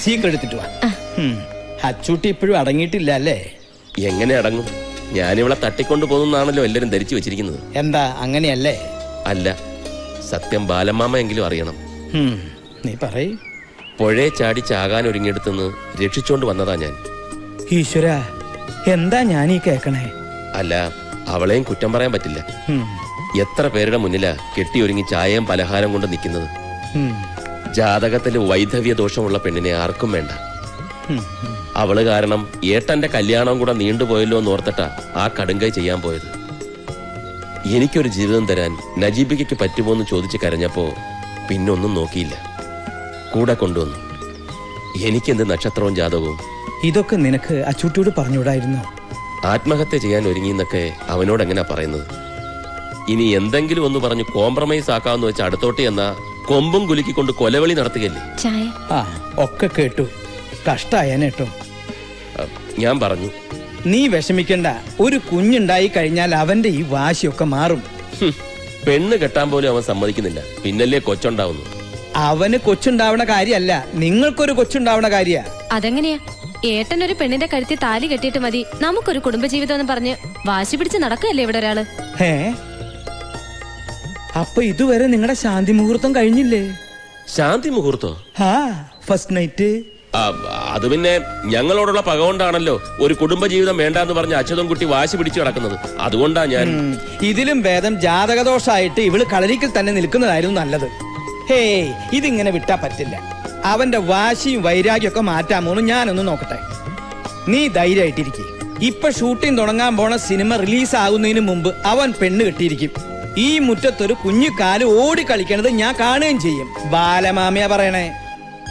Speaker 7: സീക്രട്ട് എടുത്തിട്ട് വാ. അച്ചൂട്ടി ഇപ്പോഴും അടങ്ങിയിട്ടില്ല അല്ലേ?
Speaker 12: എങ്ങനെ അടങ്ങും? ഞാനിവളെ തട്ടിക്കൊണ്ടു പോകുന്നാണല്ലോ എല്ലാരും ധരിച്ചു വെച്ചിരിക്കുന്നത്.
Speaker 7: എന്താ അങ്ങനെയല്ലേ?
Speaker 12: അല്ല സത്യം ബാലമാമ എങ്കിലും അറിയണം.
Speaker 7: നീ പറയ്.
Speaker 12: പുഴയെ ചാടി ചാകാൻ ഒരുങ്ങിയെടുത്തുനിന്ന് രക്ഷിച്ചോണ്ട് വന്നതാ ഞാൻ.
Speaker 7: ഈശ്വര എന്താ ഞാൻ ഈ കേക്കണേ?
Speaker 12: അല്ല അവളെയും കുറ്റം പറയാൻ പറ്റില്ല. എത്ര പേരുടെ മുന്നിലാ കെട്ടിയൊരുങ്ങി ചായയും പലഹാരം കൊണ്ട് നിൽക്കുന്നത്. ജാതകത്തിൽ വൈധവ്യ ദോഷമുള്ള പെണ്ണിനെ ആർക്കും വേണ്ട. അവൾ കാരണം ഏട്ടന്റെ കല്യാണം കൂടെ നീണ്ടുപോയല്ലോ എന്ന് ഓർത്തിട്ടാ ആ കടുങ്കൈ ചെയ്യാൻ പോയത്. എനിക്കൊരു ജീവിതം തരാൻ നജീബിക്കയ്ക്ക് പറ്റുമോ എന്ന് ചോദിച്ച് കരഞ്ഞപ്പോ പിന്നൊന്നും നോക്കിയില്ല. കൂടെ കൊണ്ടുവന്നു. എനിക്കെന്ത് നക്ഷത്രവും ജാതകവും?
Speaker 7: ഇതൊക്കെ നിനക്ക് അച്ചൂട്ടിയോട് പറഞ്ഞുകൂടായിരുന്നു?
Speaker 12: ആത്മഹത്യ ചെയ്യാൻ ഒരുങ്ങിയെന്നൊക്കെ അവനോട് എങ്ങനെയാ പറയുന്നത്? ഇനി എന്തെങ്കിലും ഒന്ന് പറഞ്ഞ് കോംപ്രമൈസ് ആക്കാമെന്ന് വെച്ച് അടുത്തോട്ട് എന്നാ കൊമ്പും കുലുക്കിക്കൊണ്ട് കൊലവിളി നടത്തുകയല്ലേ?
Speaker 14: ചായ.
Speaker 7: ആ ഒക്കെ കേട്ടു. കഷ്ടായനേട്ടോ
Speaker 12: അഹ് ഞാൻ പറഞ്ഞു.
Speaker 7: നീ വിഷമിക്കണ്ട. ഒരു കുഞ്ഞുണ്ടായി കഴിഞ്ഞാൽ അവന്റെ ഈ വാശിയൊക്കെ മാറും.
Speaker 12: പെണ്ണ് കെട്ടാൻ പോലും അവൻ സമ്മതിക്കുന്നില്ല. പിന്നല്ലേ കൊച്ചുണ്ടാവുന്നു.
Speaker 7: അവന് കൊച്ചുണ്ടാവണ കാര്യല്ല നിങ്ങൾക്കൊരു കൊച്ചുണ്ടാവണ കാര്യ.
Speaker 14: അതെങ്ങനെയാ? ഏട്ടൻ ഒരു പെണ്ണിന്റെ കരുത്തി താലി കെട്ടിയിട്ട് മതി. നമുക്കൊരു കുടുംബജീവിതം എന്ന് പറഞ്ഞ് വാശി പിടിച്ച് നടക്കല്ലേ ഇവിടെ ഒരാൾ?
Speaker 7: ഏ അപ്പൊ ഇതുവരെ നിങ്ങളുടെ ശാന്തി മുഹൂർത്തം കഴിഞ്ഞില്ലേ?
Speaker 12: ശാന്തി മുഹൂർത്തോ?
Speaker 7: ആ ഫസ്റ്റ് നൈറ്റ്.
Speaker 12: അത് പിന്നെ ഞങ്ങളോടുള്ള പക കൊണ്ടാണല്ലോ ഒരു കുടുംബജീവിതം വേണ്ടാന്ന് പറഞ്ഞ അച്യുതൻകുട്ടി വാശി പിടിച്ചു കിടക്കുന്നത്. അതുകൊണ്ടാ ഞാൻ
Speaker 7: ഇതിലും ഭേദം ജാതകദോഷായിട്ട് ഇവൾ കളരിക്കൽ തന്നെ നിൽക്കുന്നതായിരുന്നു നല്ലത്. ഹേ ഇതിങ്ങനെ വിട്ടാ പറ്റില്ല. അവന്റെ വാശിയും വൈരാഗ്യം ഒക്കെ മാറ്റാമോന്ന് ഞാനൊന്ന് നോക്കട്ടെ. നീ ധൈര്യമായിട്ടിരിക്കെ. ഇപ്പൊ ഷൂട്ടിംഗ് തുടങ്ങാൻ പോണ സിനിമ റിലീസ് ആകുന്നതിന് മുമ്പ് അവൻ പെണ്ണ് കിട്ടിയിരിക്കും. ഈ മുറ്റത്തൊരു കുഞ്ഞു കാൽ ഓടി ഞാൻ കാണുകയും ചെയ്യും. ബാലമാമിയ പറയണേ.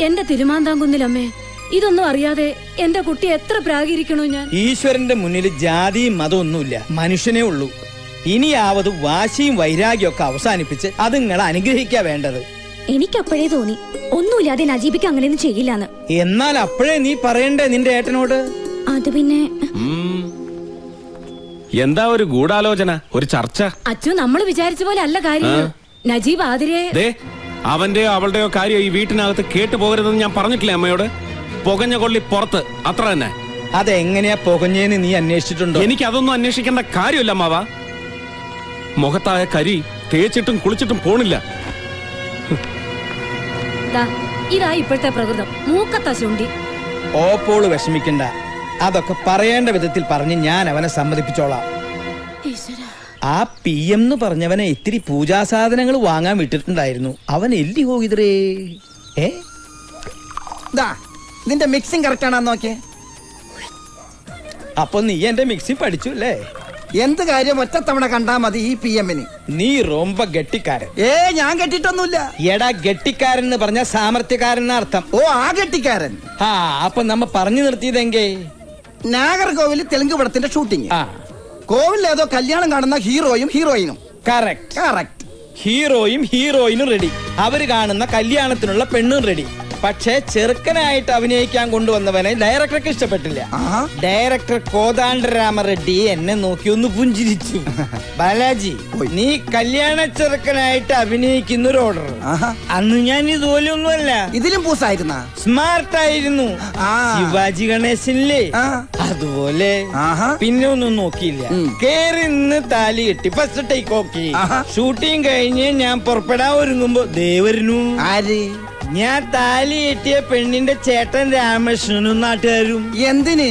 Speaker 10: എന്റെ തിരുമാന്താംകുന്നിലമ്മേ ഇതൊന്നും അറിയാതെ എന്റെ കുട്ടി എത്ര പ്രാഗിരിക്കണു ഞാൻ.
Speaker 7: ഈശ്വരന്റെ മുന്നിൽ ജാതിയും മതമൊന്നുമില്ല മനുഷ്യനേ ഉള്ളൂ. ഇനിയാവത് വാശിയും വൈരാഗ്യം ഒക്കെ അവസാനിപ്പിച്ച് അത് നിങ്ങളെ അനുഗ്രഹിക്കാ വേണ്ടത്.
Speaker 10: എനിക്കപ്പോഴേ തോന്നി ഒന്നുമില്ലാതെ നജീബിക്ക് അങ്ങനെയൊന്നും ചെയ്യില്ലാന്ന്.
Speaker 7: എന്നാൽ അപ്പോഴേ നീ പറയണ്ടേ നിന്റെ ഏട്ടനോട്?
Speaker 10: അത് പിന്നെ
Speaker 2: എന്താ ഒരു ഗൂഢാലോചന ഒരു ചർച്ച?
Speaker 10: അച്ചു നമ്മൾ വിചാരിച്ച പോലെ അല്ല കാര്യം. നജീബ് ആതിരേ
Speaker 2: ദേ അവന്റെയോ അവളുടെയോ കാര്യം ഈ വീട്ടിനകത്ത് കേട്ടു പോകരുതെന്ന് ഞാൻ പറഞ്ഞിട്ടില്ലേ അമ്മയോട്? പുകഞ്ഞ കൊള്ളി പുറത്ത്. അത്ര തന്നെ.
Speaker 7: അതെങ്ങനെയാ പുകഞ്ഞേന്ന് നീ അന്വേഷിച്ചിട്ടുണ്ടോ?
Speaker 2: എനിക്ക് അതൊന്നും അന്വേഷിക്കേണ്ട കാര്യമില്ല അമ്മാവ. മുഖത്തായ കരി തേച്ചിട്ടും കുളിച്ചിട്ടും പോണില്ല.
Speaker 10: ദാ, ഇതാ ഇപ്പോഴത്തെ പ്രകൃതം. മൂക്കത്ത ചുണ്ടി.
Speaker 7: ഓപ്പോൾ വിഷമിക്കണ്ട. അതൊക്കെ പറയേണ്ട വിധത്തിൽ പറഞ്ഞ് ഞാൻ അവനെ സമ്മതിപ്പിച്ചോളാം. ആ പി എം എന്ന് പറഞ്ഞവനെ ഇത്തിരി പൂജാ സാധനങ്ങൾ വാങ്ങാൻ വിട്ടിട്ടുണ്ടായിരുന്നു. അവൻ എല്ലി പോകിതറേ ഏ?
Speaker 8: ദാ ഇതിന്റെ മിക്സിംഗ് കറക്റ്റ് ആണോ നോക്കിയേ.
Speaker 7: അപ്പൊ നീ എന്റെ മിക്സി പഠിച്ചു അല്ലേ?
Speaker 8: എന്ത് കാര്യം ഒറ്റത്തവണ കണ്ടാ മതി ഈ പി എമ്മിന്
Speaker 7: നീ. റൊമ്പ ഗട്ടിക്കാരൻ.
Speaker 8: ഏ ഞാൻ കെട്ടിട്ടൊന്നുമില്ല
Speaker 7: എടാ ഗട്ടിക്കാരൻ എന്ന് പറഞ്ഞ സാമർത്ഥ്യക്കാരൻ അർത്ഥം.
Speaker 8: ഓ ആ ഗട്ടിക്കാരൻ.
Speaker 7: ആ അപ്പൊ നമ്മ പറഞ്ഞു നിർത്തിയതെങ്കേ?
Speaker 8: നാഗർകോവിൽ തെലുങ്ക് പടത്തിന്റെ ഷൂട്ടിംഗ്
Speaker 7: ആ.
Speaker 8: കോവിൽ ഏതോ കല്യാണം കാണുന്ന ഹീറോയും ഹീറോയിനും.
Speaker 7: കറക്റ്റ്
Speaker 8: കറക്റ്റ്
Speaker 7: ഹീറോയും ഹീറോയിനും റെഡി അവർ കാണുന്ന കല്യാണത്തിനുള്ള പെണ്ണും റെഡി പക്ഷേ ചെറുക്കനായിട്ട് അഭിനയിക്കാൻ കൊണ്ടുവന്നവനെ ഡയറക്ടർക്ക് ഇഷ്ടപ്പെട്ടില്ല. ഡയറക്ടർ കോതാണ്ഡരാമ റെഡ്ഡി എന്നെ നോക്കി ഒന്ന് പുഞ്ചിരിച്ചു. ബാലാജി നീ കല്യാണ ചെറുക്കനായിട്ട് അഭിനയിക്കുന്ന ഒരു ഓർഡർ അന്ന് ഞാൻ ഇതുപോലെ ഒന്നുമല്ല.
Speaker 8: ഇതിലും പൂസായിരുന്ന?
Speaker 7: സ്മാർട്ട് ആയിരുന്നു. ശിവാജി ഗണേശനില്ലേ? അതുപോലെ. പിന്നെ ഒന്നും നോക്കിയില്ല. കേറി നിന്ന് താലി കെട്ടി ഫസ്റ്റ് ടേക്ക് ഓക്കെ ഷൂട്ടിംഗ് കഴിഞ്ഞ് ഞാൻ പുറപ്പെടാൻ ഒരുങ്ങുമ്പോ ദേവരുന്നു
Speaker 8: ആര്?
Speaker 7: ഞാൻ താലി കെട്ടിയ പെണ്ണിന്റെ ചേട്ടൻ രാമകൃഷ്ണനും നാട്ടുകാരും.
Speaker 8: എന്തിന്?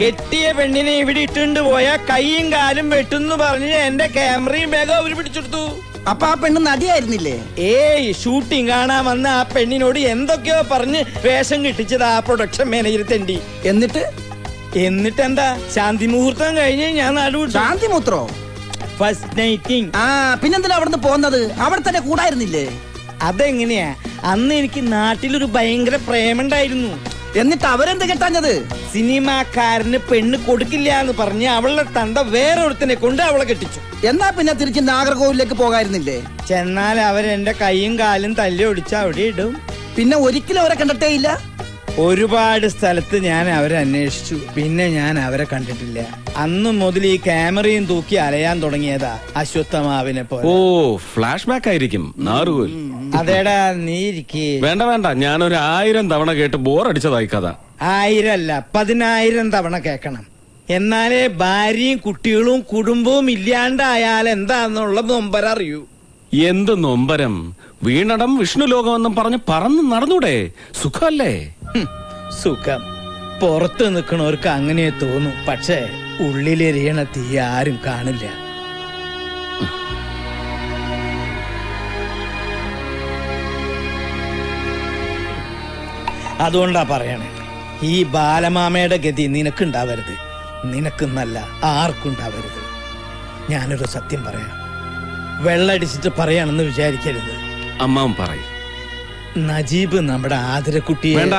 Speaker 7: കെട്ടിയ പെണ്ണിനെ ഇവിടെ ഇട്ടുകൊണ്ട് പോയാ കൈയും കാലും വെട്ടുന്നു പറഞ്ഞ് എന്റെ ക്യാമറയും വേഗം അവർ പിടിച്ചെടുത്തു.
Speaker 8: അപ്പൊ ആ പെണ്ണ് നടിയായിരുന്നില്ലേ?
Speaker 7: ഏയ് ഷൂട്ടിംഗ് കാണാൻ വന്ന ആ പെണ്ണിനോട് എന്തൊക്കെയോ പറഞ്ഞ് വേഷം കിട്ടിച്ചത് ആ പ്രൊഡക്ഷൻ മാനേജർ തെണ്ടി.
Speaker 8: എന്നിട്ട്?
Speaker 7: എന്നിട്ട് എന്താ ശാന്തി മുഹൂർത്തം കഴിഞ്ഞ് ഞാൻ നാടു
Speaker 8: ശാന്തി മൂത്രോ?
Speaker 7: ഫസ്റ്റ് നൈറ്റിംഗ്
Speaker 8: ആ പിന്നെന്തിനാ അവിടുന്ന് പോന്നത്? അവിടെ തന്നെ കൂടായിരുന്നില്ലേ?
Speaker 7: അതെങ്ങനെയാ? അന്ന് എനിക്ക് നാട്ടിലൊരു ഭയങ്കര പ്രേമുണ്ടായിരുന്നു.
Speaker 8: എന്നിട്ട് അവരെന്ത് കെട്ടാഞ്ഞത്?
Speaker 7: സിനിമാക്കാരന് പെണ്ണ് കൊടുക്കില്ല എന്ന് പറഞ്ഞ് അവളുടെ തണ്ട വേറൊരുത്തനെ കൊണ്ട് അവളെ കെട്ടിച്ചു.
Speaker 8: എന്നാ പിന്നെ തിരിച്ച് നാഗർകോവിലേക്ക് പോകായിരുന്നില്ലേ
Speaker 7: ചെന്നാൽ അവരെന്റെ കൈയും കാലും തല്ലി ഒടിച്ച് അവിടെ ഇടും.
Speaker 8: പിന്നെ ഒരിക്കലും അവരെ കണ്ടിട്ടേ ഇല്ല?
Speaker 7: ഒരുപാട് സ്ഥലത്ത് ഞാൻ അവരെ അന്വേഷിച്ചു. പിന്നെ ഞാൻ അവരെ കണ്ടിട്ടില്ല. അന്ന് മുതൽ ഈ ക്യാമറയും തൂക്കി അലയാൻ തുടങ്ങിയതാ അശ്വത്ഥമാവിനെ
Speaker 2: ഓ
Speaker 7: പോലെ.
Speaker 2: ഫ്ലാഷ് ബാക്ക് ആയിരിക്കും. നാറുകോൽ.
Speaker 7: അതേടാ നീ ഇരിക്കേ.
Speaker 2: വേണ്ട വേണ്ട. ഞാൻ ഒരു ആയിരം തവണ കേട്ട് ബോറടിച്ചതായി കഥ.
Speaker 7: അല്ല പതിനായിരം തവണ കേക്കണം. എന്നാലേ ഭാര്യയും കുട്ടികളും കുടുംബവും ഇല്ലാണ്ടായാൽ എന്താന്നുള്ള നൊമ്പര അറിയൂ.
Speaker 2: എന്ത് നൊമ്പരം? വീണടം വിഷ്ണു ലോകമെന്നും പറഞ്ഞ് പറന്ന് നടന്നൂടെ? സുഖമല്ലേ?
Speaker 7: സുഖം. പുറത്ത് നിൽക്കണവർക്ക് അങ്ങനെ തോന്നും. പക്ഷേ ഉള്ളിലെരിയണ തീ ആരും കാണില്ല. അതുകൊണ്ടാ പറയണേ ഈ ബാലമാമയുടെ ഗതി നിനക്കുണ്ടാവരുത്. നിനക്കെന്നല്ല ആർക്കുണ്ടാവരുത്. ഞാനൊരു സത്യം പറയാം. വെള്ളടിച്ചിട്ട് പറയാണെന്ന് വിചാരിക്കരുത്.
Speaker 2: അമ്മാവും പറയും.
Speaker 7: നജീബ് നമ്മുടെ ആദരക്കുട്ടി
Speaker 2: വേണ്ട.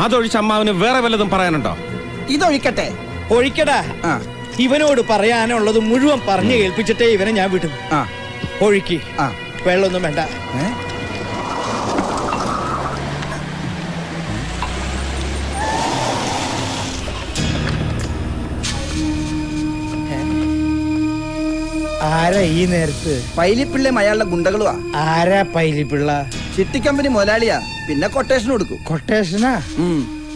Speaker 2: അതൊഴിച്ച് അമ്മാവിന് വേറെ വല്ലതും പറയാനുണ്ടോ?
Speaker 8: ഇതൊഴിക്കട്ടെ.
Speaker 7: ഒഴിക്കടാ. ഇവനോട് പറയാനുള്ളത് മുഴുവൻ പറഞ്ഞു കേൾപ്പിച്ചിട്ടേ ഇവനെ ഞാൻ വിടും. ഒഴുക്കി. വെള്ളമൊന്നും വേണ്ട. ആരാ ഈ നേരത്ത്?
Speaker 8: പൈലിപ്പിള്ളയും അയാളുടെ ഗുണ്ടകളുവാ.
Speaker 7: ആരാ പൈലിപ്പിള്ള?
Speaker 8: ചിട്ടിക്കമ്പനി മുതലാളിയാ. പിന്നെ കൊട്ടേഷൻ കൊടുക്കും.
Speaker 7: കൊട്ടേഷനാ?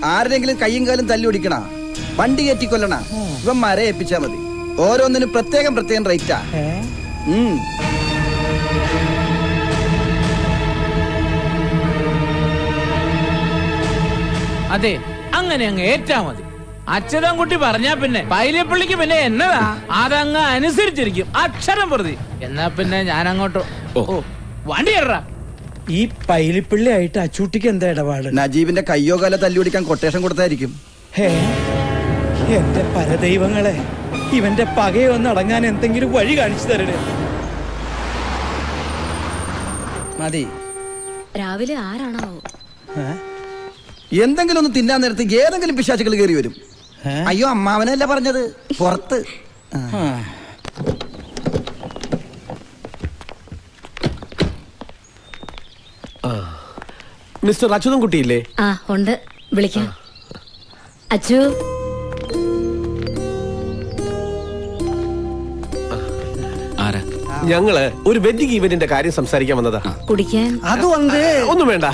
Speaker 8: ആരുടെങ്കിലും കയ്യും കാലും തല്ലി ഒടിക്കണ വണ്ടി കയറ്റി കൊല്ലണ. ഇവന്മാരെ ഏൽപ്പിച്ചാ മതി. ഓരോന്നിനും പ്രത്യേകം പ്രത്യേകം റേറ്റാ. ഉം.
Speaker 15: അതെ അങ്ങനെ അങ്ങ് ഏറ്റാ മതി. അച്യുതൻകുട്ടി പറഞ്ഞാ പിന്നെ. പൈലപ്പള്ളിക്ക് പിന്നെ എന്നതാ? അതങ്ങ് അനുസരിച്ചിരിക്കും. അക്ഷരം പ്രതി. എന്നാ പിന്നെ ഞാൻ അങ്ങോട്ട് ഓ വണ്ടി കയറാ
Speaker 7: ഈ പൈലിപ്പള്ളി ആയിട്ട് അച്ചൂട്ടിക്ക് എന്താ ഇടപാട്?
Speaker 8: നജീബിന്റെ കയ്യോ കാല തല്ലി ഒടിക്കാൻ കൊട്ടേഷൻ കൊടുത്തായിരിക്കും.
Speaker 7: ഹേ എന്റെ പരദൈവങ്ങളെ ഇവന്റെ പകയൊന്ന് അടങ്ങാൻ എന്തെങ്കിലും വഴി കാണിച്ചു തരണേ
Speaker 8: മതി.
Speaker 10: രാവിലെ ആരാണോ
Speaker 8: എന്തെങ്കിലും ഒന്ന് തിന്നാൻ നേരത്ത് ഏതെങ്കിലും പിശാചികൾ കയറി വരും. അയ്യോ അമ്മാവനല്ല പറഞ്ഞത്? പുറത്ത്.
Speaker 9: മിസ്റ്റർ അച്യുതൻ കുട്ടിയില്ലേ
Speaker 10: ആ ഉണ്ട്. വിളിക്കാം. അച്ചു.
Speaker 9: ഞങ്ങൾ ഒരു വെഡിങ് ഈവന്റിന്റെ കാര്യം സംസാരിക്കാൻ വന്നതാ.
Speaker 10: കുടിക്കാൻ?
Speaker 6: അത് വന്ന്.
Speaker 9: ഒന്നും വേണ്ട.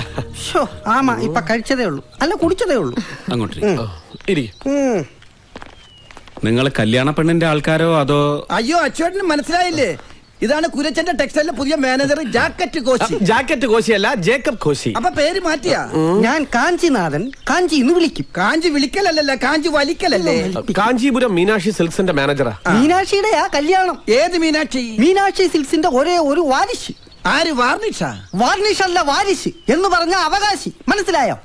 Speaker 6: ഷോ ആമാ ഇപ്പൊ കഴിച്ചതേ ഉള്ളൂ. അല്ല കുടിച്ചതേ ഉള്ളൂ.
Speaker 2: അങ്ങോട്ട് നിങ്ങൾ കല്യാണ പെണ്ണിന്റെ ആൾക്കാരോ അതോ
Speaker 8: അയ്യോ അച്ചുവേട്ടന് മനസ്സിലായില്ലേ? ഇതാണ് കുരച്ചന്റെ ടെക്സ്റ്റൈലിലെ പുതിയ മാനേജർ ജാക്കറ്റ് കോശി.
Speaker 9: ജാക്കറ്റ് കോശിയല്ല ജേക്കബ് കോശി.
Speaker 8: അപ്പൊ പേര് മാറ്റിയാ?
Speaker 6: ഞാൻ കാഞ്ചി കാഞ്ചിനാഥൻ കാഞ്ചി ഇന്ന് വിളിക്കും.
Speaker 8: കാഞ്ചി വിളിക്കലല്ല കാഞ്ചി വലിക്കലല്ലേ?
Speaker 9: കാഞ്ചീപുരം മീനാക്ഷി സിൽക്സിന്റെ മാനേജറാ
Speaker 6: മീനാക്ഷിയുടെയാ കല്യാണം.
Speaker 8: ഏത് മീനാക്ഷി?
Speaker 6: മീനാക്ഷി സിൽക്സിന്റെ ഒരേ ഒരു വാരിശ്.
Speaker 8: ആര് വാർണിഷ?
Speaker 16: വാർണിഷ് അല്ല വാരിശ് എന്ന് പറഞ്ഞ അവകാശി. മനസ്സിലായോ?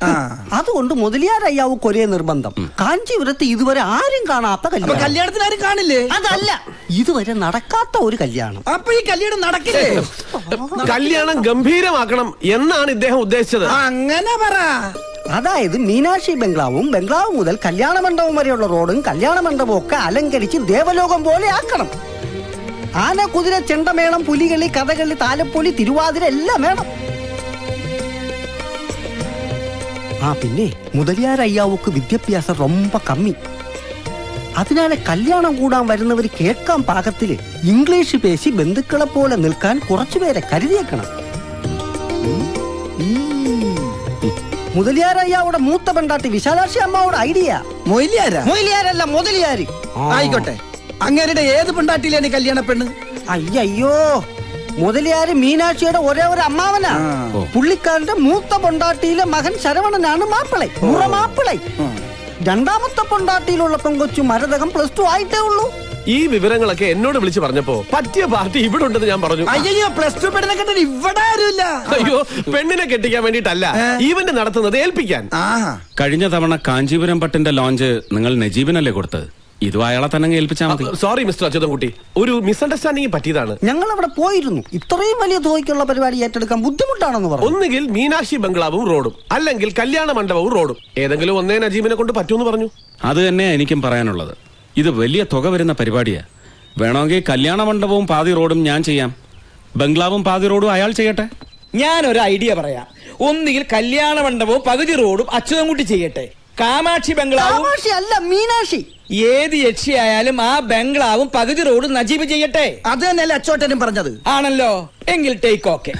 Speaker 16: അതുകൊണ്ട് മുതലിയാരയ്യാവുക്ക് ഒരേ നിർബന്ധം. കാഞ്ചീപുരത്ത് ഇതുവരെ ആരും കാണാത്ത
Speaker 8: കല്യാണം. കല്യാണത്തിന് ആരും കാണില്ലേ?
Speaker 16: അതല്ല. ഇതുവരെ നടക്കാത്ത ഒരു കല്യാണം.
Speaker 8: അപ്പൊ ഈ കല്യാണം നടക്കില്ലേ?
Speaker 9: കല്യാണം ഗംഭീരമാക്കണം എന്നാണ് ഇദ്ദേഹം ഉദ്ദേശിച്ചത്.
Speaker 8: അങ്ങനെ പറ.
Speaker 16: അതായത് മീനാക്ഷി ബംഗ്ലാവും ബംഗ്ലാവ് മുതൽ കല്യാണ മണ്ഡപം വരെയുള്ള റോഡും കല്യാണ മണ്ഡപവും ഒക്കെ അലങ്കരിച്ച് ദേവലോകം പോലെ ആക്കണം. ആന കുതിര ചെണ്ടമേളം പുലികളി കഥകളി താലപ്പൊലി തിരുവാതിര എല്ലാം വേണം ആ പിന്നെ മുതലിയാർ അയ്യാവുക്ക് വിദ്യാഭ്യാസം ரொம்ப കമ്മി അതിനാലെ കല്യാണം കൂടാൻ വരുന്നവർ കേൾക്കാൻ പാകത്തില് ഇംഗ്ലീഷ് പേശി ബന്ധുക്കളെ പോലെ നിൽക്കാൻ കുറച്ചുപേരെ കരുതിയേക്കണം മുതലിയാരയ്യാവുടെ മൂത്ത പെണ്ടാട്ടി വിശാലാക്ഷി അമ്മാവുടെ ഐഡിയ
Speaker 8: മൊയിലിയാരാ
Speaker 16: മൊയിലിയാരല്ല മുതലിയാര്
Speaker 8: ആയിക്കോട്ടെ അങ്ങേരുടെ ഏത് പെണ്ടാട്ടിയിലാണ് ഈ കല്യാണ പെണ്ണ്?
Speaker 16: അയ്യോ മുതലിയാര് മീനാക്ഷിയുടെ ഒരേ ഒരു അമ്മാവനാ. പുള്ളിക്കാരന്റെ മൂത്ത പൊണ്ടാട്ടിയിലെ മകൻ ശരവണനാണ് മാപ്പിളെ മുറ മാപ്പിളை. രണ്ടാമത്തെ പൊണ്ടാട്ടിയിലുള്ള പെങ്കൊച്ചു മരതകം പ്ലസ് ടു ആയിട്ടേ ഉള്ളൂ.
Speaker 9: ഈ വിവരങ്ങളൊക്കെ എന്നോട് വിളിച്ചു പറഞ്ഞപ്പോ പറ്റിയ പാർട്ടി ഇവിടെ ഉണ്ടെന്ന് ഞാൻ പറഞ്ഞു.
Speaker 8: അയ്യോ പ്ലസ് ടു പെണ്ണിനെ കണ്ടിട്ട് ഇവിടെ ആരുമില്ല?
Speaker 9: അയ്യോ പെണ്ണിനെ കെട്ടിക്കാൻ വേണ്ടിട്ടല്ല ഈവന്റ് നടത്തുന്നത് ഏൽപ്പിക്കാൻ.
Speaker 2: കഴിഞ്ഞ തവണ കാഞ്ചീപുരം പട്ടിന്റെ ലോഞ്ച് നിങ്ങൾ നജീബിനല്ലേ കൊടുത്തത്? ഇതും അയാളെ തന്നെ ഏൽപ്പിച്ചാൽ മതി.
Speaker 9: Sorry mister Achuthankutty. ഒരു മിസ്അണ്ടർസ്റ്റാൻഡിംഗ് പറ്റിയതാണ്.
Speaker 16: ഞങ്ങൾ അവിടെ പോയിരുന്നു. ഇത്രയും വലിയ തുകയ്ക്കുള്ള പരിപാടി ഏറ്റെടുക്കാൻ ബുദ്ധിമുട്ടാണെന്ന് പറഞ്ഞു.
Speaker 9: ഒന്നുകിൽ മീനാക്ഷി ബംഗ്ലാവും റോഡും അല്ലെങ്കിൽ കല്യാണ മണ്ഡപവും റോഡും. ഏതെങ്കിലും ഒന്നേ നജീബിനെ കൊണ്ട് പറ്റൂന്ന് പറഞ്ഞു.
Speaker 2: അത് തന്നെ എനിക്കും പറയാനുള്ളത്. ഇത് വലിയ തുക വരുന്ന പരിപാടിയാ. വേണമെങ്കിൽ കല്യാണ മണ്ഡപവും പാതി റോഡും ഞാൻ ചെയ്യാം. ബംഗ്ലാവും പാതി റോഡും അയാൾ ചെയ്യട്ടെ?
Speaker 7: ഞാൻ ഒരു ഐഡിയ പറയാം. ഒന്നുകിൽ കല്യാണ മണ്ഡപവും പകുതി റോഡും അച്യുതൻകുട്ടി ചെയ്യട്ടെ. കാമാക്ഷി ബംഗ്ലാവും.
Speaker 16: കാമാക്ഷി അല്ല മീനാക്ഷി.
Speaker 7: ഏത് യക്ഷിയായാലും ആ ബംഗ്ലാവും പകുതി റോഡ് നജീബ് ചെയ്യട്ടെ.
Speaker 8: അത് തന്നെയല്ലേ അച്ചോട്ടനും പറഞ്ഞത്.
Speaker 7: ആണല്ലോ. എങ്കിൽ ടേക്ക് ഓക്കെ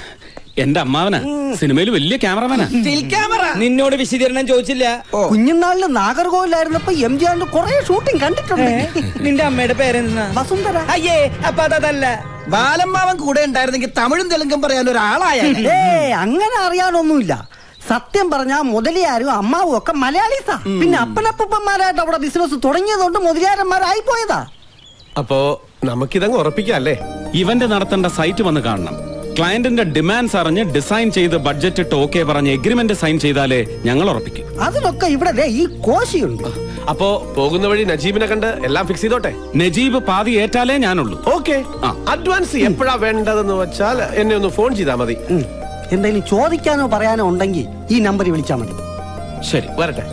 Speaker 2: എന്റെ അമ്മാവനാ. സിനിമയിൽ വലിയ ക്യാമറമാനാ.
Speaker 7: ക്യാമറ നിന്നോട് വിശദീകരണം ചോദിച്ചില്ല.
Speaker 16: കുഞ്ഞുനാളിൽ നാഗർകോവിലായിരുന്നപ്പോ എം ജി ആറിന്റെ കുറെ ഷൂട്ടിംഗ് കണ്ടിട്ടുണ്ട്.
Speaker 7: നിന്റെ അമ്മയുടെ പേരെന്താ?
Speaker 16: വസുന്ധര.
Speaker 7: അയ്യേ അപ്പൊ അതല്ല.
Speaker 8: ബാലമ്മാവൻ കൂടെ ഉണ്ടായിരുന്നെങ്കിൽ തമിഴും തെലുങ്കും പറയാൻ ഒരാളായ.
Speaker 16: ഏ അങ്ങനെ അറിയാനൊന്നുമില്ല. സത്യം പറഞ്ഞ മുതലിയാരും അമ്മാവും ഒക്കെ മലയാളീസാ. പിന്നെ അപ്പനപ്പന്മാരായിട്ട് അവിടെ ബിസിനസ് തുടങ്ങിയതുകൊണ്ട് മുതലിയാരന്മാരായി പോയതാ.
Speaker 9: അപ്പോ നമുക്കിതങ്ങ് ഉറപ്പിക്കല്ലേ
Speaker 2: ഇവന്റെ നടത്തേണ്ട സൈറ്റ് വന്ന് കാണണം. ക്ലയന്റിന്റെ ഡിമാൻഡ്സ് അറിഞ്ഞ് ഡിസൈൻ ചെയ്ത് ബഡ്ജറ്റ് ഇട്ട് ഓക്കെ പറഞ്ഞ് എഗ്രിമെന്റ് സൈൻ ചെയ്താലേ ഞങ്ങൾ ഉറപ്പിക്കും.
Speaker 16: അതിനൊക്കെ ഇവിടെ ദേ ഈ കോശിയുണ്ട്.
Speaker 9: അപ്പോ പോകുന്ന വഴി നജീബിനെ കണ്ട് എല്ലാം ഫിക്സ് ചെയ്തോട്ടെ?
Speaker 2: നജീബ് പാതി ഏറ്റാലേ ഞാനുള്ളൂ.
Speaker 9: ഓക്കെ. അഡ്വാൻസ് എപ്പോഴാ വേണ്ടതെന്ന് വെച്ചാൽ എന്നെ ഒന്ന് ഫോൺ ചെയ്താൽ മതി.
Speaker 16: എന്തെങ്കിലും ചോദിക്കാനോ പറയാനോ ഉണ്ടെങ്കിൽ ഈ നമ്പറിൽ വിളിച്ചാൽ മതി.
Speaker 2: ശരി
Speaker 9: വരട്ടെ.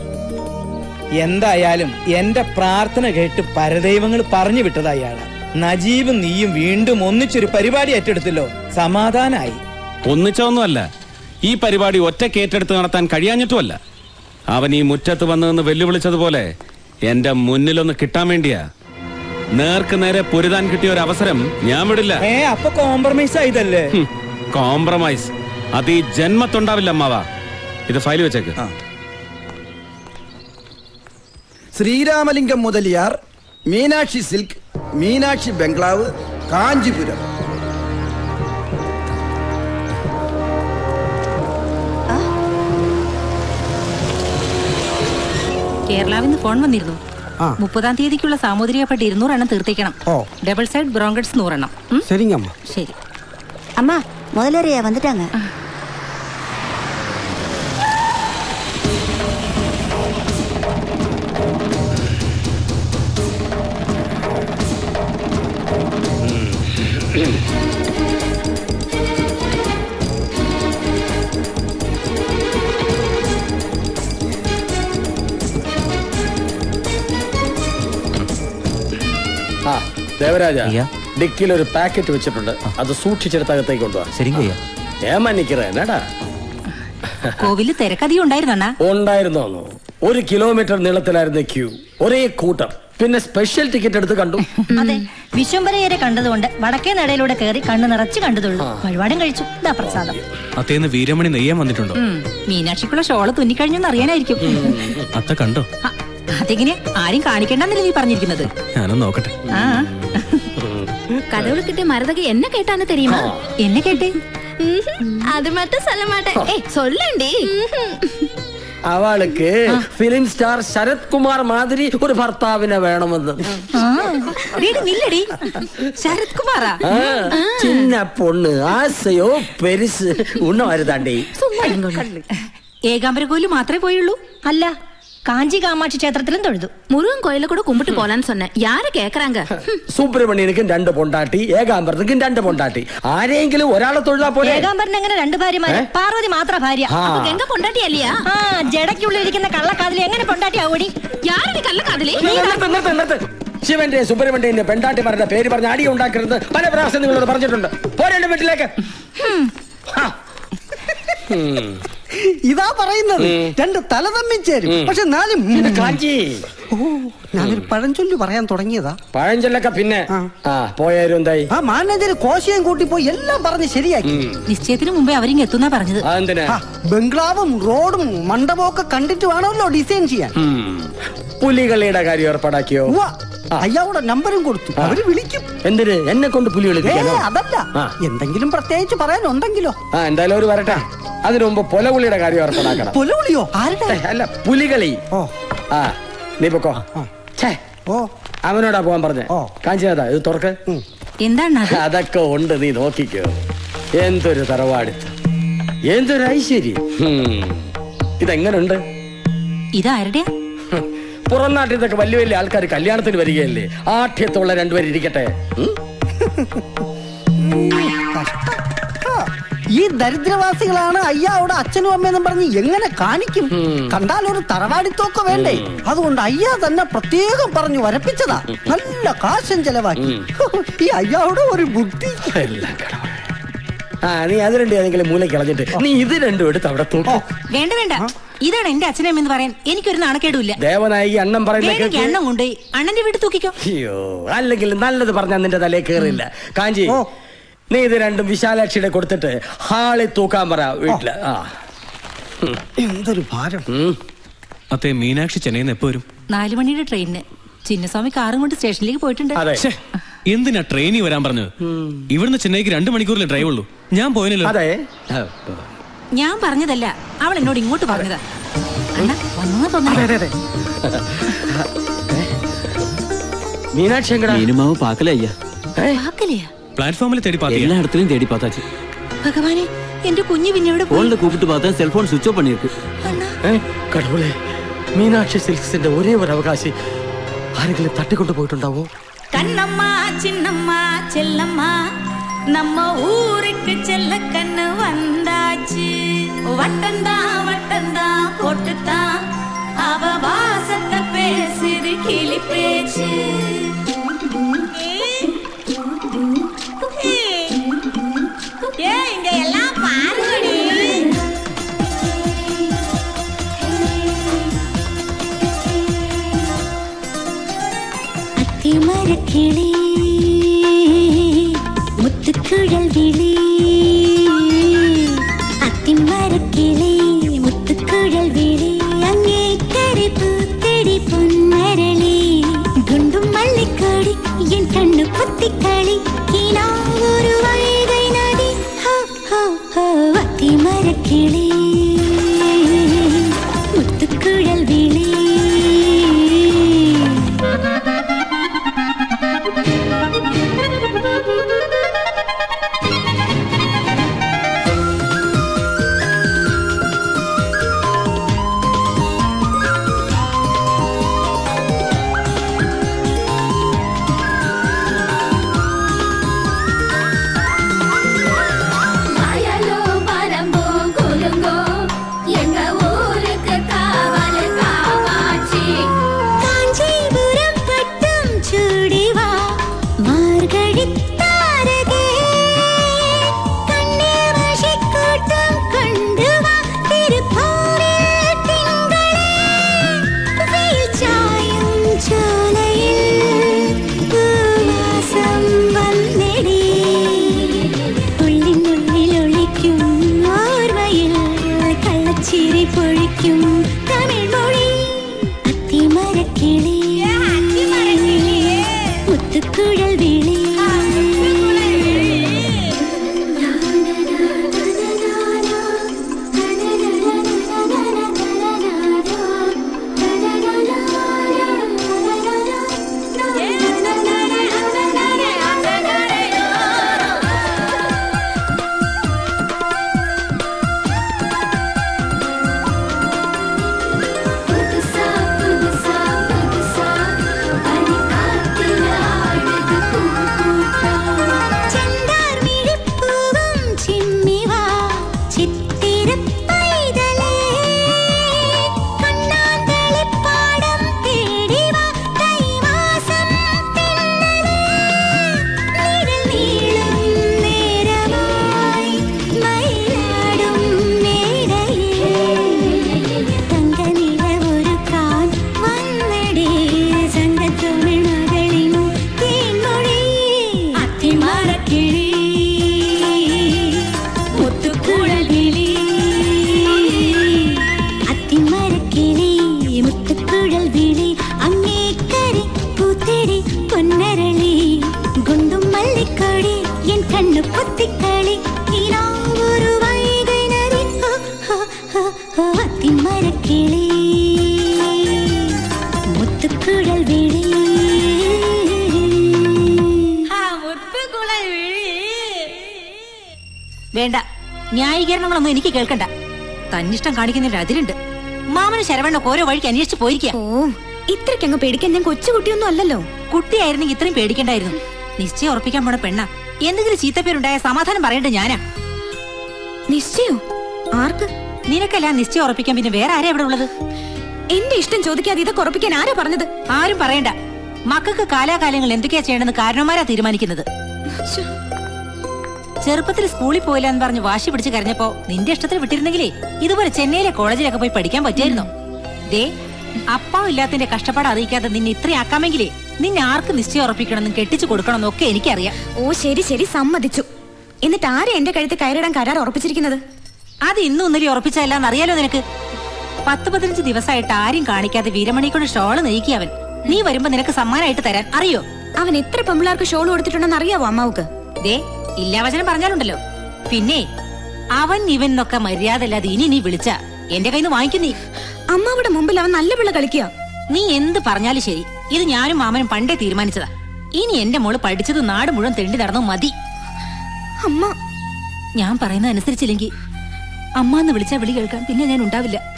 Speaker 7: എന്തായാലും എന്റെ പ്രാർത്ഥന കേട്ട് പരദൈവങ്ങൾ പറഞ്ഞു വിട്ടതായി അയാളാ നജീബും നീയും വീണ്ടും ഒന്നിച്ചൊരു പരിപാടി ഏറ്റെടുത്തല്ലോ. സമാധാനായി.
Speaker 2: ഒന്നിച്ചൊന്നുമല്ല ഈ പരിപാടി ഒറ്റ ഏറ്റെടുത്ത് നടത്താൻ കഴിയാഞ്ഞിട്ടുമല്ല. അവൻ ഈ മുറ്റത്ത് വന്നതെന്ന് വെല്ലുവിളിച്ചതുപോലെ എന്റെ മുന്നിലൊന്ന് കിട്ടാൻ വേണ്ടിയാ. നേർക്ക് നേരെ പൊരുതാൻ കിട്ടിയ ഒരു അവസരം ഞാൻ വിടില്ല.
Speaker 7: ഏ അപ്പൊ കോംപ്രമൈസ് ആയതല്ലേ?
Speaker 2: കോംപ്രമൈസ് അത് ഈ ജന്മത്തുണ്ടാവില്ല അമ്മാവാ. ഇത് ഫയൽ വെച്ചേക്ക്.
Speaker 8: Sriramalingam Mudaliar Meenakshi silk Meenakshi bungalow Kanchipuram.
Speaker 17: കേരളാവിൽ നിന്ന് ഫോൺ വന്നിരുന്നു. മുപ്പതാം തീയതിക്കുള്ള സാമൂതിരിയ പട്ടി ഇരുന്നൂറ് എണ്ണം
Speaker 16: തീർത്തിക്കണം
Speaker 17: ഡബിൾ സൈഡ് ബ്രോങ്കറ്റ്സ് നൂറെണ്ണം. ശരി.
Speaker 18: അമ്മ മുതലേറിയാ
Speaker 19: വന്നിട്ടാങ്ങ. ദേവരാജ ഡിക്കിൽ ഒരു പാക്കറ്റ് വെച്ചിട്ടുണ്ട്. അത് സൂക്ഷിച്ചെടുത്തകത്തേക്ക് കൊണ്ടുപോകാം
Speaker 5: ശരിക്കും
Speaker 19: ഏമാ നിൽക്കുന്നേടാ
Speaker 17: കോവിൽ തിരക്കധികം ഉണ്ടായിരുന്നോ
Speaker 19: ഉണ്ടായിരുന്നോന്നു ഒരു കിലോമീറ്റർ നീളത്തിലായിരുന്ന ക്യൂ. ഒരേ കൂട്ടം. പിന്നെ സ്പെഷ്യൽ ടിക്കറ്റ് എടുത്ത് കണ്ടു.
Speaker 20: അതെ വിശ്വംബരയരെ കണ്ടതുകൊണ്ട് വടക്കേ നടയിലൂടെ കയറി കണ്ണു നിറച്ച് കണ്ടതുള്ളൂ. വഴിപാടും കഴിച്ചു. ഇതാ പ്രസാദം.
Speaker 21: അത്തേന്ന് വീരമണി നെയ്യാൻ വന്നിട്ടുണ്ടോ?
Speaker 17: മീനാക്ഷിക്കുള്ള ഷോൾ തുന്നിക്കഴിഞ്ഞു അറിയാനായിരിക്കും.
Speaker 21: അത്ത കണ്ടോ?
Speaker 17: അതെങ്ങനെ? ആരും കാണിക്കണ്ടെന്നല്ലേ നീ പറഞ്ഞിരിക്കുന്നത്.
Speaker 21: ഞാനൊന്ന് നോക്കട്ടെ.
Speaker 17: ആ.
Speaker 10: കഥവിളിക്കിട്ട് മരതക എന്നെ
Speaker 17: കേട്ടാന്ന് തെരയുമോ
Speaker 10: എന്നെ കേട്ടേ? അത് മറ്റ സ്ഥലമാട്ടെ. ഏ
Speaker 19: അവൾക്ക് ഫിലിം സ്റ്റാർ ശരത് കുമാർ മാതിരി ഒരു ഭർത്താവിനെ വേണമെന്ന്.
Speaker 17: ശരത് കുമാറാ?
Speaker 19: ചിന്ന പൊണ്ണ് ആശയോ പെരിസ്. ഉണ്ണ
Speaker 20: വരുതാണ്ടേ ഏകാംബരകോലു മാത്രമേ പോയുള്ളൂ? അല്ല കാഞ്ചി കാമാക്ഷി ക്ഷേത്രത്തിലും തൊഴുതു
Speaker 10: முருகன் கோயில கூட கும்பிட்டு போலான்னு சொன்னேன் யாரு கேக்குறாங்க
Speaker 19: സുബ്രഹ്മണ്യനിക്കും രണ്ട് പൊണ്ടാട്ടി ഏകാംബരത്തിനും രണ്ട് പൊണ്ടാട്ടി ആരെങ്കിലും ഒരാളെ തൊഴിലാ പോലെ
Speaker 20: ഏകാംബരൻ എങ്ങനെ രണ്ട് ഭാര്യമാര്
Speaker 19: ഏ?
Speaker 20: പാർവതി മാത്ര ഭാര്യ
Speaker 19: ആ.
Speaker 20: അപ്പൊ ഗംഗ പൊണ്ടാട്ടി അല്ലയാ ആ ജടയ്ക്കുള്ളിൽ ഇരിക്കുന്ന കള്ളക്കാതിൽ എങ്ങനെ പൊണ്ടാട്ടി ആവോടി
Speaker 10: யாரு கள்ளக்காதலி
Speaker 19: നിർത്ത്, നിർത്ത്, നിർത്ത്. ശിവന്റെ സുബ്രഹ്മണ്യന്റെ പെണ്ടാട്ടിമാരുടെ പേര് പറഞ്ഞ് അടി ഉണ്ടാക്കരുത് പല പ്രാവശ്യം നിങ്ങളോട് പറഞ്ഞിട്ടുണ്ട് പോരേണ്ട വീട്ടിലേക്ക് ഹാ. ഉം.
Speaker 16: ഇതാ പറയുന്നത്. രണ്ട് തല തമ്മിൽ ചേരും. പക്ഷെ നാലും
Speaker 19: കാഞ്ചി.
Speaker 16: ഓ ഞാനൊരു പഴഞ്ചൊല്ലു പറയാൻ തുടങ്ങിയതാ.
Speaker 19: പഴഞ്ചൊല്ലൊക്കെ പിന്നെ. ആ. പോയാലും എന്തായി?
Speaker 16: ആ മാനേജർ കോശയും കൂട്ടി പോയി എല്ലാം പറഞ്ഞ് ശരിയാക്കി.
Speaker 17: നിശ്ചയത്തിന് മുമ്പേ അവരിങ്ങ് എത്തുന്നാ പറഞ്ഞത്.
Speaker 16: ബംഗ്ലാവും റോഡും മണ്ഡപവും ഒക്കെ കണ്ടിട്ട് വേണമല്ലോ ഡിസൈൻ ചെയ്യാൻ.
Speaker 19: പുലികളിയുടെ കാര്യം ഏർപ്പാടാക്കിയോ?
Speaker 16: അയാളുടെ നമ്പരും കൊടുത്തു. അവർ വിളിക്കും.
Speaker 19: എന്തിന്? എന്നെ കൊണ്ട് പുലി
Speaker 16: അതല്ല. എന്തെങ്കിലും പ്രത്യേകിച്ച് പറയാനുണ്ടെങ്കിലോ?
Speaker 19: ആ എന്തായാലും ഒരു വരട്ടെ. അതിനു മുമ്പ് പൊലകുളിയുടെ കാര്യം ഏർപ്പാടാക്കണം.
Speaker 16: പൊലവിളിയോ? ആരുടെ?
Speaker 19: അല്ല പുലികളി.
Speaker 16: ഓ.
Speaker 19: ആ. നീ പൊക്കോ.
Speaker 16: ഓ.
Speaker 19: അവനോടാ പോവാൻ പറഞ്ഞേ. കാഞ്ചിനാഥാ ഇത് തുറക്ക്.
Speaker 17: എന്താണ് അത്?
Speaker 19: അതൊക്കെ ഉണ്ട് നീ നോക്കിക്കോ. എന്തൊരു തറവാടുത്ത് എന്തൊരു ഐശ്വര്യം. ഇതെങ്ങനുണ്ട്?
Speaker 17: ഇതാരുടെ
Speaker 19: പുറം നാട്ടിൽ നിന്നൊക്കെ വലിയ വലിയ ആൾക്കാർ കല്യാണത്തിന് വരികയല്ലേ? ആഠ്യത്തുള്ള രണ്ടുപേരും ഇരിക്കട്ടെ ഉം?
Speaker 16: ഈ ദരിദ്രവാസികളാണ് അയ്യാവിടെ അച്ഛനും അമ്മയെന്നും പറഞ്ഞ് എങ്ങനെ കാണിക്കും? കണ്ടാൽ ഒരു തറവാടിത്തോക്കെ വേണ്ടേ? അതുകൊണ്ട് അയ്യാ തന്നെ പ്രത്യേകം പറഞ്ഞു വരപ്പിച്ചതാ. നല്ല കാശം ചെലവാക്കി. ഈ അയ്യാവിടെ ഒരു ബുദ്ധി.
Speaker 19: ആ നീ അത് രണ്ടും ഏതെങ്കിലും മൂല കളഞ്ഞിട്ട് നീ ഇത് രണ്ടും എടുത്ത് അവിടെ തൂക്കോ.
Speaker 17: വേണ്ട വേണ്ട. ഇതാണ് എന്റെ അച്ഛനും എന്ന് പറയാൻ എനിക്കൊരു നാണക്കേടുമില്ല.
Speaker 19: ദേവനായി അണ്ണം പറയുന്ന
Speaker 17: അണ്ണൻ
Speaker 19: കേൾക്ക്
Speaker 17: എണ്ണം കൊണ്ടുപോയി. അണ്ണന്റെ വീട് തൂക്കിക്കോ.
Speaker 19: അയ്യോ അല്ലെങ്കിൽ നല്ലത് പറഞ്ഞാൽ നിന്റെ തലേ കേറില്ല. കാഞ്ചി നീ ഇത് രണ്ടും വിശാലാക്ഷിയുടെ കൊടുത്തിട്ട് ഹാളി തൂക്കാൻ പറ വീട്ടിൽ. ആ.
Speaker 16: എന്തൊരു ഭാരം.
Speaker 21: അതേ മീനാക്ഷി ചെന്നൈയിൽ നിന്ന് എപ്പോ വരും?
Speaker 17: നാലു മണിയുടെ ട്രെയിനിന്. ചിന്നസ്വാമി കാറും കൊണ്ട് സ്റ്റേഷനിലേക്ക് പോയിട്ടുണ്ട്.
Speaker 21: എന്തിനാ ട്രെയിനിൽ വരാൻ പറഞ്ഞത്? ഇവിടുന്ന് ചെന്നൈക്ക് രണ്ട് മണിക്കൂറിലെ ഡ്രൈവ് ഉള്ളൂ ഞാൻ പോയില്ല
Speaker 19: അതെ.
Speaker 17: ഞാൻ പറഞ്ഞതല്ല അവൾ എന്നോട് ഇങ്ങോട്ട് പറഞ്ഞതാ. അണ്ണ വന്നു തോന്നുന്നു
Speaker 19: മീനാക്ഷി എങ്കടാ
Speaker 1: മീനുമാവ് പാക്കല അയ്യ.
Speaker 17: വാക്കലെയാ
Speaker 21: പ്ലാറ്റ്ഫോമിൽ തേടി പാത്തു
Speaker 1: എല്ലാ ഇടത്തിലും തേടി പാത്താച്ചു
Speaker 17: ഭഗവാനെ എന്റെ കുഞ്ഞു പിന്നെ
Speaker 1: ഇവിടെ ഫോണിൽ കൂപ്പിട്ട് പാത്താൻ സെൽഫോൺ സ്വിച്ച് ഓഫ്
Speaker 19: പണിയേക്ക് കടവുളെ മീനാക്ഷി സിൽക്സിന്റെ ഒരേ ഒരു അവകാശി ആരെങ്കിലും തട്ടിക്കൊണ്ടു പോയിട്ടുണ്ടാവോ
Speaker 22: കണ്ണമ്മ ചിന്നമ്മ ചെല്ലമ്മ நம்ம ஊருக்கு செல்ல கண்ணு வந்தாச்சு வட்டந்தான் வட்டந்தான் போட்டுத்தான் அவ வாசத்தை பேசுது கிளி பேச்சு ஏ இங்க எல்லாம் பாருங்கடி.
Speaker 23: அத்தி மரக்கிளி முத்துக்குழல் விழி. அத்தி மரக்கிளி முத்துக்குழல் விழி. அங்கே கரிப்பு தெடி பொன்னரளி. குண்டும் மல்லிக்கொடி என் கண்ணு குத்தி கீழா ஒரு வழி അത്തിമരക്കിളി
Speaker 17: തന്നിഷ്ടം കാണിക്കുന്നതിൽ അതിലുണ്ട്. മാമന് ശരവണ്ണൊക്കെ ഓരോ വഴിക്ക് അന്വേഷിച്ച് പോയിരിക്കാം
Speaker 10: ഓ ഇത്രയ്ക്കങ്ങ് പേടിക്കാൻ ഞാൻ കൊച്ചുകുട്ടിയൊന്നും അല്ലല്ലോ?
Speaker 17: കുട്ടിയായിരുന്നെങ്കിൽ ഇത്രയും പേടിക്കണ്ടായിരുന്നു. നിശ്ചയം ഉറപ്പിക്കാൻ പോണ പെണ്ണ. എന്തെങ്കിലും ചീത്തപ്പേരുണ്ടായ സമാധാനം പറയണ്ട ഞാനാ.
Speaker 10: നിശ്ചയോ? ആർക്ക്?
Speaker 17: നിനക്കല്ല നിശ്ചയം ഉറപ്പിക്കാൻ പിന്നെ വേറെ ആരാ ഇവിടെ ഉള്ളത്?
Speaker 10: എന്റെ ഇഷ്ടം ചോദിക്കാതെ ഇതൊക്കെ ഉറപ്പിക്കാൻ ആരാ പറഞ്ഞത്?
Speaker 17: ആരും പറയണ്ട. മക്കൾക്ക് കാലാകാലങ്ങൾ എന്തൊക്കെയാ ചെയ്യണമെന്ന് കാരണവന്മാരാ തീരുമാനിക്കുന്നത്. ചെറുപ്പത്തിൽ സ്കൂളിൽ പോയില്ല എന്ന് പറഞ്ഞ് വാശി പിടിച്ച് കരഞ്ഞപ്പോ നിന്റെ ഇഷ്ടത്തിന് വിട്ടിരുന്നെങ്കിലേ ഇതുപോലെ ചെന്നൈയിലെ കോളേജിലൊക്കെ പോയി പഠിക്കാൻ പറ്റിയായിരുന്നോ ദേ അപ്പാവും ഇല്ലാത്തതിന്റെ കഷ്ടപ്പാട് അറിയിക്കാതെ നിന്നെ ഇത്രയാക്കാമെങ്കിലേ നിന്നെ ആർക്ക് നിശ്ചയം ഉറപ്പിക്കണമെന്നും കെട്ടിച്ചു കൊടുക്കണമെന്നും ഒക്കെ എനിക്കറിയാം.
Speaker 10: ഓ ശരി ശരി സമ്മതിച്ചു. എന്നിട്ട് ആരെ എന്റെ കഴുത്ത് കയറിടാൻ കരാർ ഉറപ്പിച്ചിരിക്കുന്നത്?
Speaker 17: അത് ഇന്നും ഇന്നലെ ഉറപ്പിച്ചതല്ലാന്ന് അറിയാലോ നിനക്ക്? പത്ത് പതിനഞ്ച് ദിവസമായിട്ട് ആരും കാണിക്കാതെ വീരമണി കൊണ്ട് ഷോൾ നെയ്ക്കി അവൻ. നീ വരുമ്പോ നിനക്ക് സമ്മാനമായിട്ട് തരാൻ. അറിയോ?
Speaker 10: അവൻ എത്ര പെമ്പിള്ളാർക്ക് ഷോൾ കൊടുത്തിട്ടുണ്ടെന്ന് അറിയാവോ അമ്മാവുക്ക്?
Speaker 17: ദേ ഇല്ലാ വചനം പറഞ്ഞാലുണ്ടല്ലോ. പിന്നെ അവൻ ഇവൻ എന്നൊക്കെ മര്യാദ അല്ലാതെ ഇനി നീ വിളിച്ച എന്റെ കയ്യിൽ നിന്ന് വാങ്ങിക്കുന്നീ
Speaker 10: അമ്മാവിടെ മുമ്പിൽ അവൻ നല്ല പിള്ള കളിക്കുക
Speaker 17: നീ എന്ത് പറഞ്ഞാലും ശരി. ഇത് ഞാനും മാമനും പണ്ടേ തീരുമാനിച്ചതാ. ഇനി എന്റെ മോൾ പഠിച്ചത് നാട് മുഴുവൻ തെണ്ടി നടന്നു മതി.
Speaker 10: അമ്മ.
Speaker 17: ഞാൻ പറയുന്നത് അനുസരിച്ചില്ലെങ്കിൽ അമ്മ എന്ന് വിളിച്ചാ വിളി കേൾക്കാൻ പിന്നെ ഞാൻ ഉണ്ടാവില്ല.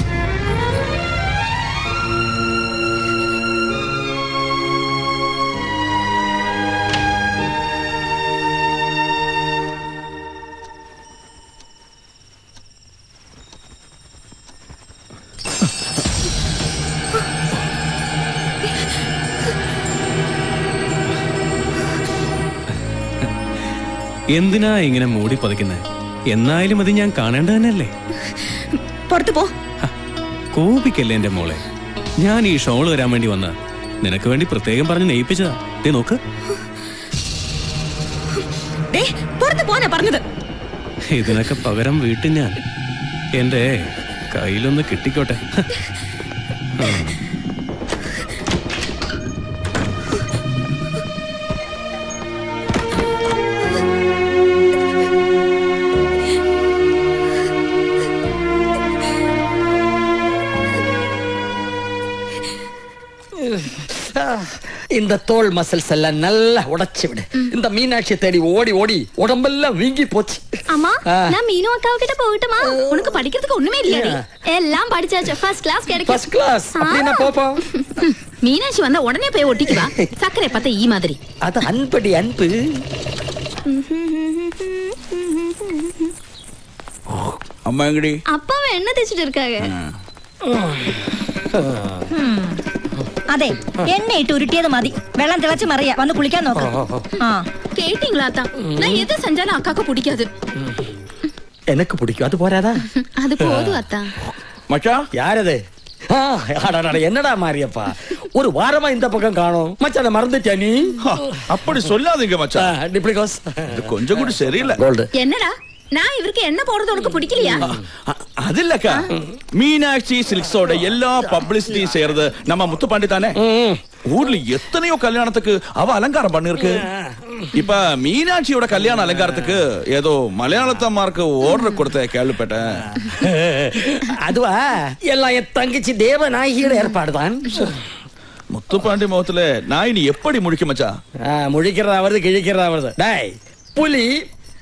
Speaker 21: എന്തിനാ ഇങ്ങനെ മൂടി പതിക്കുന്നത് എന്നായാലും അത് ഞാൻ കാണേണ്ട തന്നെയല്ലേ?
Speaker 10: പുറത്തു പോ.
Speaker 21: കോപിക്കല്ലേ എന്റെ മോളെ? ഞാൻ ഈ ഷോൾ വരാൻ വേണ്ടി വന്ന. നിനക്ക് വേണ്ടി പ്രത്യേകം പറഞ്ഞ് നെയ്പ്പിച്ചതാ നീ നോക്ക്.
Speaker 10: ദേ, പുറത്ത് പോനാ പറഞ്ഞത്.
Speaker 21: ഇതിനൊക്കെ പകരം വീട്ടിൽ ഞാൻ. എന്റെ കയ്യിലൊന്ന് കിട്ടിക്കോട്ടെ. ഉം.
Speaker 19: இந்த தோல் மசில்ஸ் எல்லாம் நல்லா உடைச்சு விடு. இந்த மீனாட்சியை தேடி ஓடி ஓடி உடம்பெல்லாம் வீங்கி போச்சு.
Speaker 14: அம்மா
Speaker 19: ஆ.
Speaker 14: நான் மீனு அக்காவு கிட்ட போகட்டுமா உனக்கு படிக்கிறதுக்கு ஒண்ணுமே இல்லையாடி. எல்லாம் படிச்சாச்சு. ஃபர்ஸ்ட் கிளாஸ் கிடைக்கும்
Speaker 19: ஃபர்ஸ்ட் கிளாஸ் அப்படின்னா போப்போம்?
Speaker 17: மீனாட்சி வந்தா உடனே போய் ஒட்டிக்குவா சக்கரை பார்த்தா ஈ மாதிரி.
Speaker 19: அது அன்படி அன்பு.
Speaker 24: அம்மா எங்கடி?
Speaker 14: அப்பாவை என்ன தேய்ச்சிட்டு இருக்காங்க?
Speaker 20: അതെ എണ്ണ ഇട്ട് ഉരുട്ടിയത് മതി വെള്ളം തിളച്ച് മറിയ വന്ന് കുളിക്കാൻ നോക്ക് ആ
Speaker 17: கேட்டீங்களா தான் நான் எது செஞ்சாலும் அக்காக்கு பிடிக்காது
Speaker 19: எனக்கு பிடிக்கும் அது போறாதா
Speaker 17: அது போதும் அத்தா
Speaker 24: மச்சா
Speaker 19: யாரது ஆ, அடடட, என்னடா மாரியப்பா ஒரு வாரமா இந்த பக்கம் காணோம் மச்சான் அதை மறந்துட்டியா நீ
Speaker 24: அப்படி சொல்லாதீங்க மச்சான்
Speaker 19: டிப்ளிகோஸ்
Speaker 24: இது கொஞ்சம் கூட சரியில்லை
Speaker 19: கோல்டு
Speaker 17: என்னடா நான் இவருக்கு என்ன போடுறது உனக்கு பிடிக்கலையா?
Speaker 24: அது இல்லக்கா மீனாட்சி சில்க்ஸோட எல்லா பப்ளிசிட்டியும் செய்யறது நம்ம முத்துப்பாண்டி தானே? ஊர்ல எத்தனையோ கல்யாணத்துக்கு அவ அலங்காரம் பண்ணிருக்கு. இப்ப மீனாட்சியோட கல்யாண அலங்காரத்துக்கு ஏதோ மலையாளத்தம்மாருக்கு ஓர்டர் கொடுத்த கேள்விப்பட்டேன்.
Speaker 19: அதுவா? எல்லாம் என் தங்கச்சி தேவநாயகியோட ஏற்பாடுதான்
Speaker 24: முத்துப்பாண்டி முகத்துல நாய் நீ எப்படி முழிக்க மச்சா
Speaker 19: முழிக்கிறதா வருது கிழிக்கிறதா வருது. டேய் புலி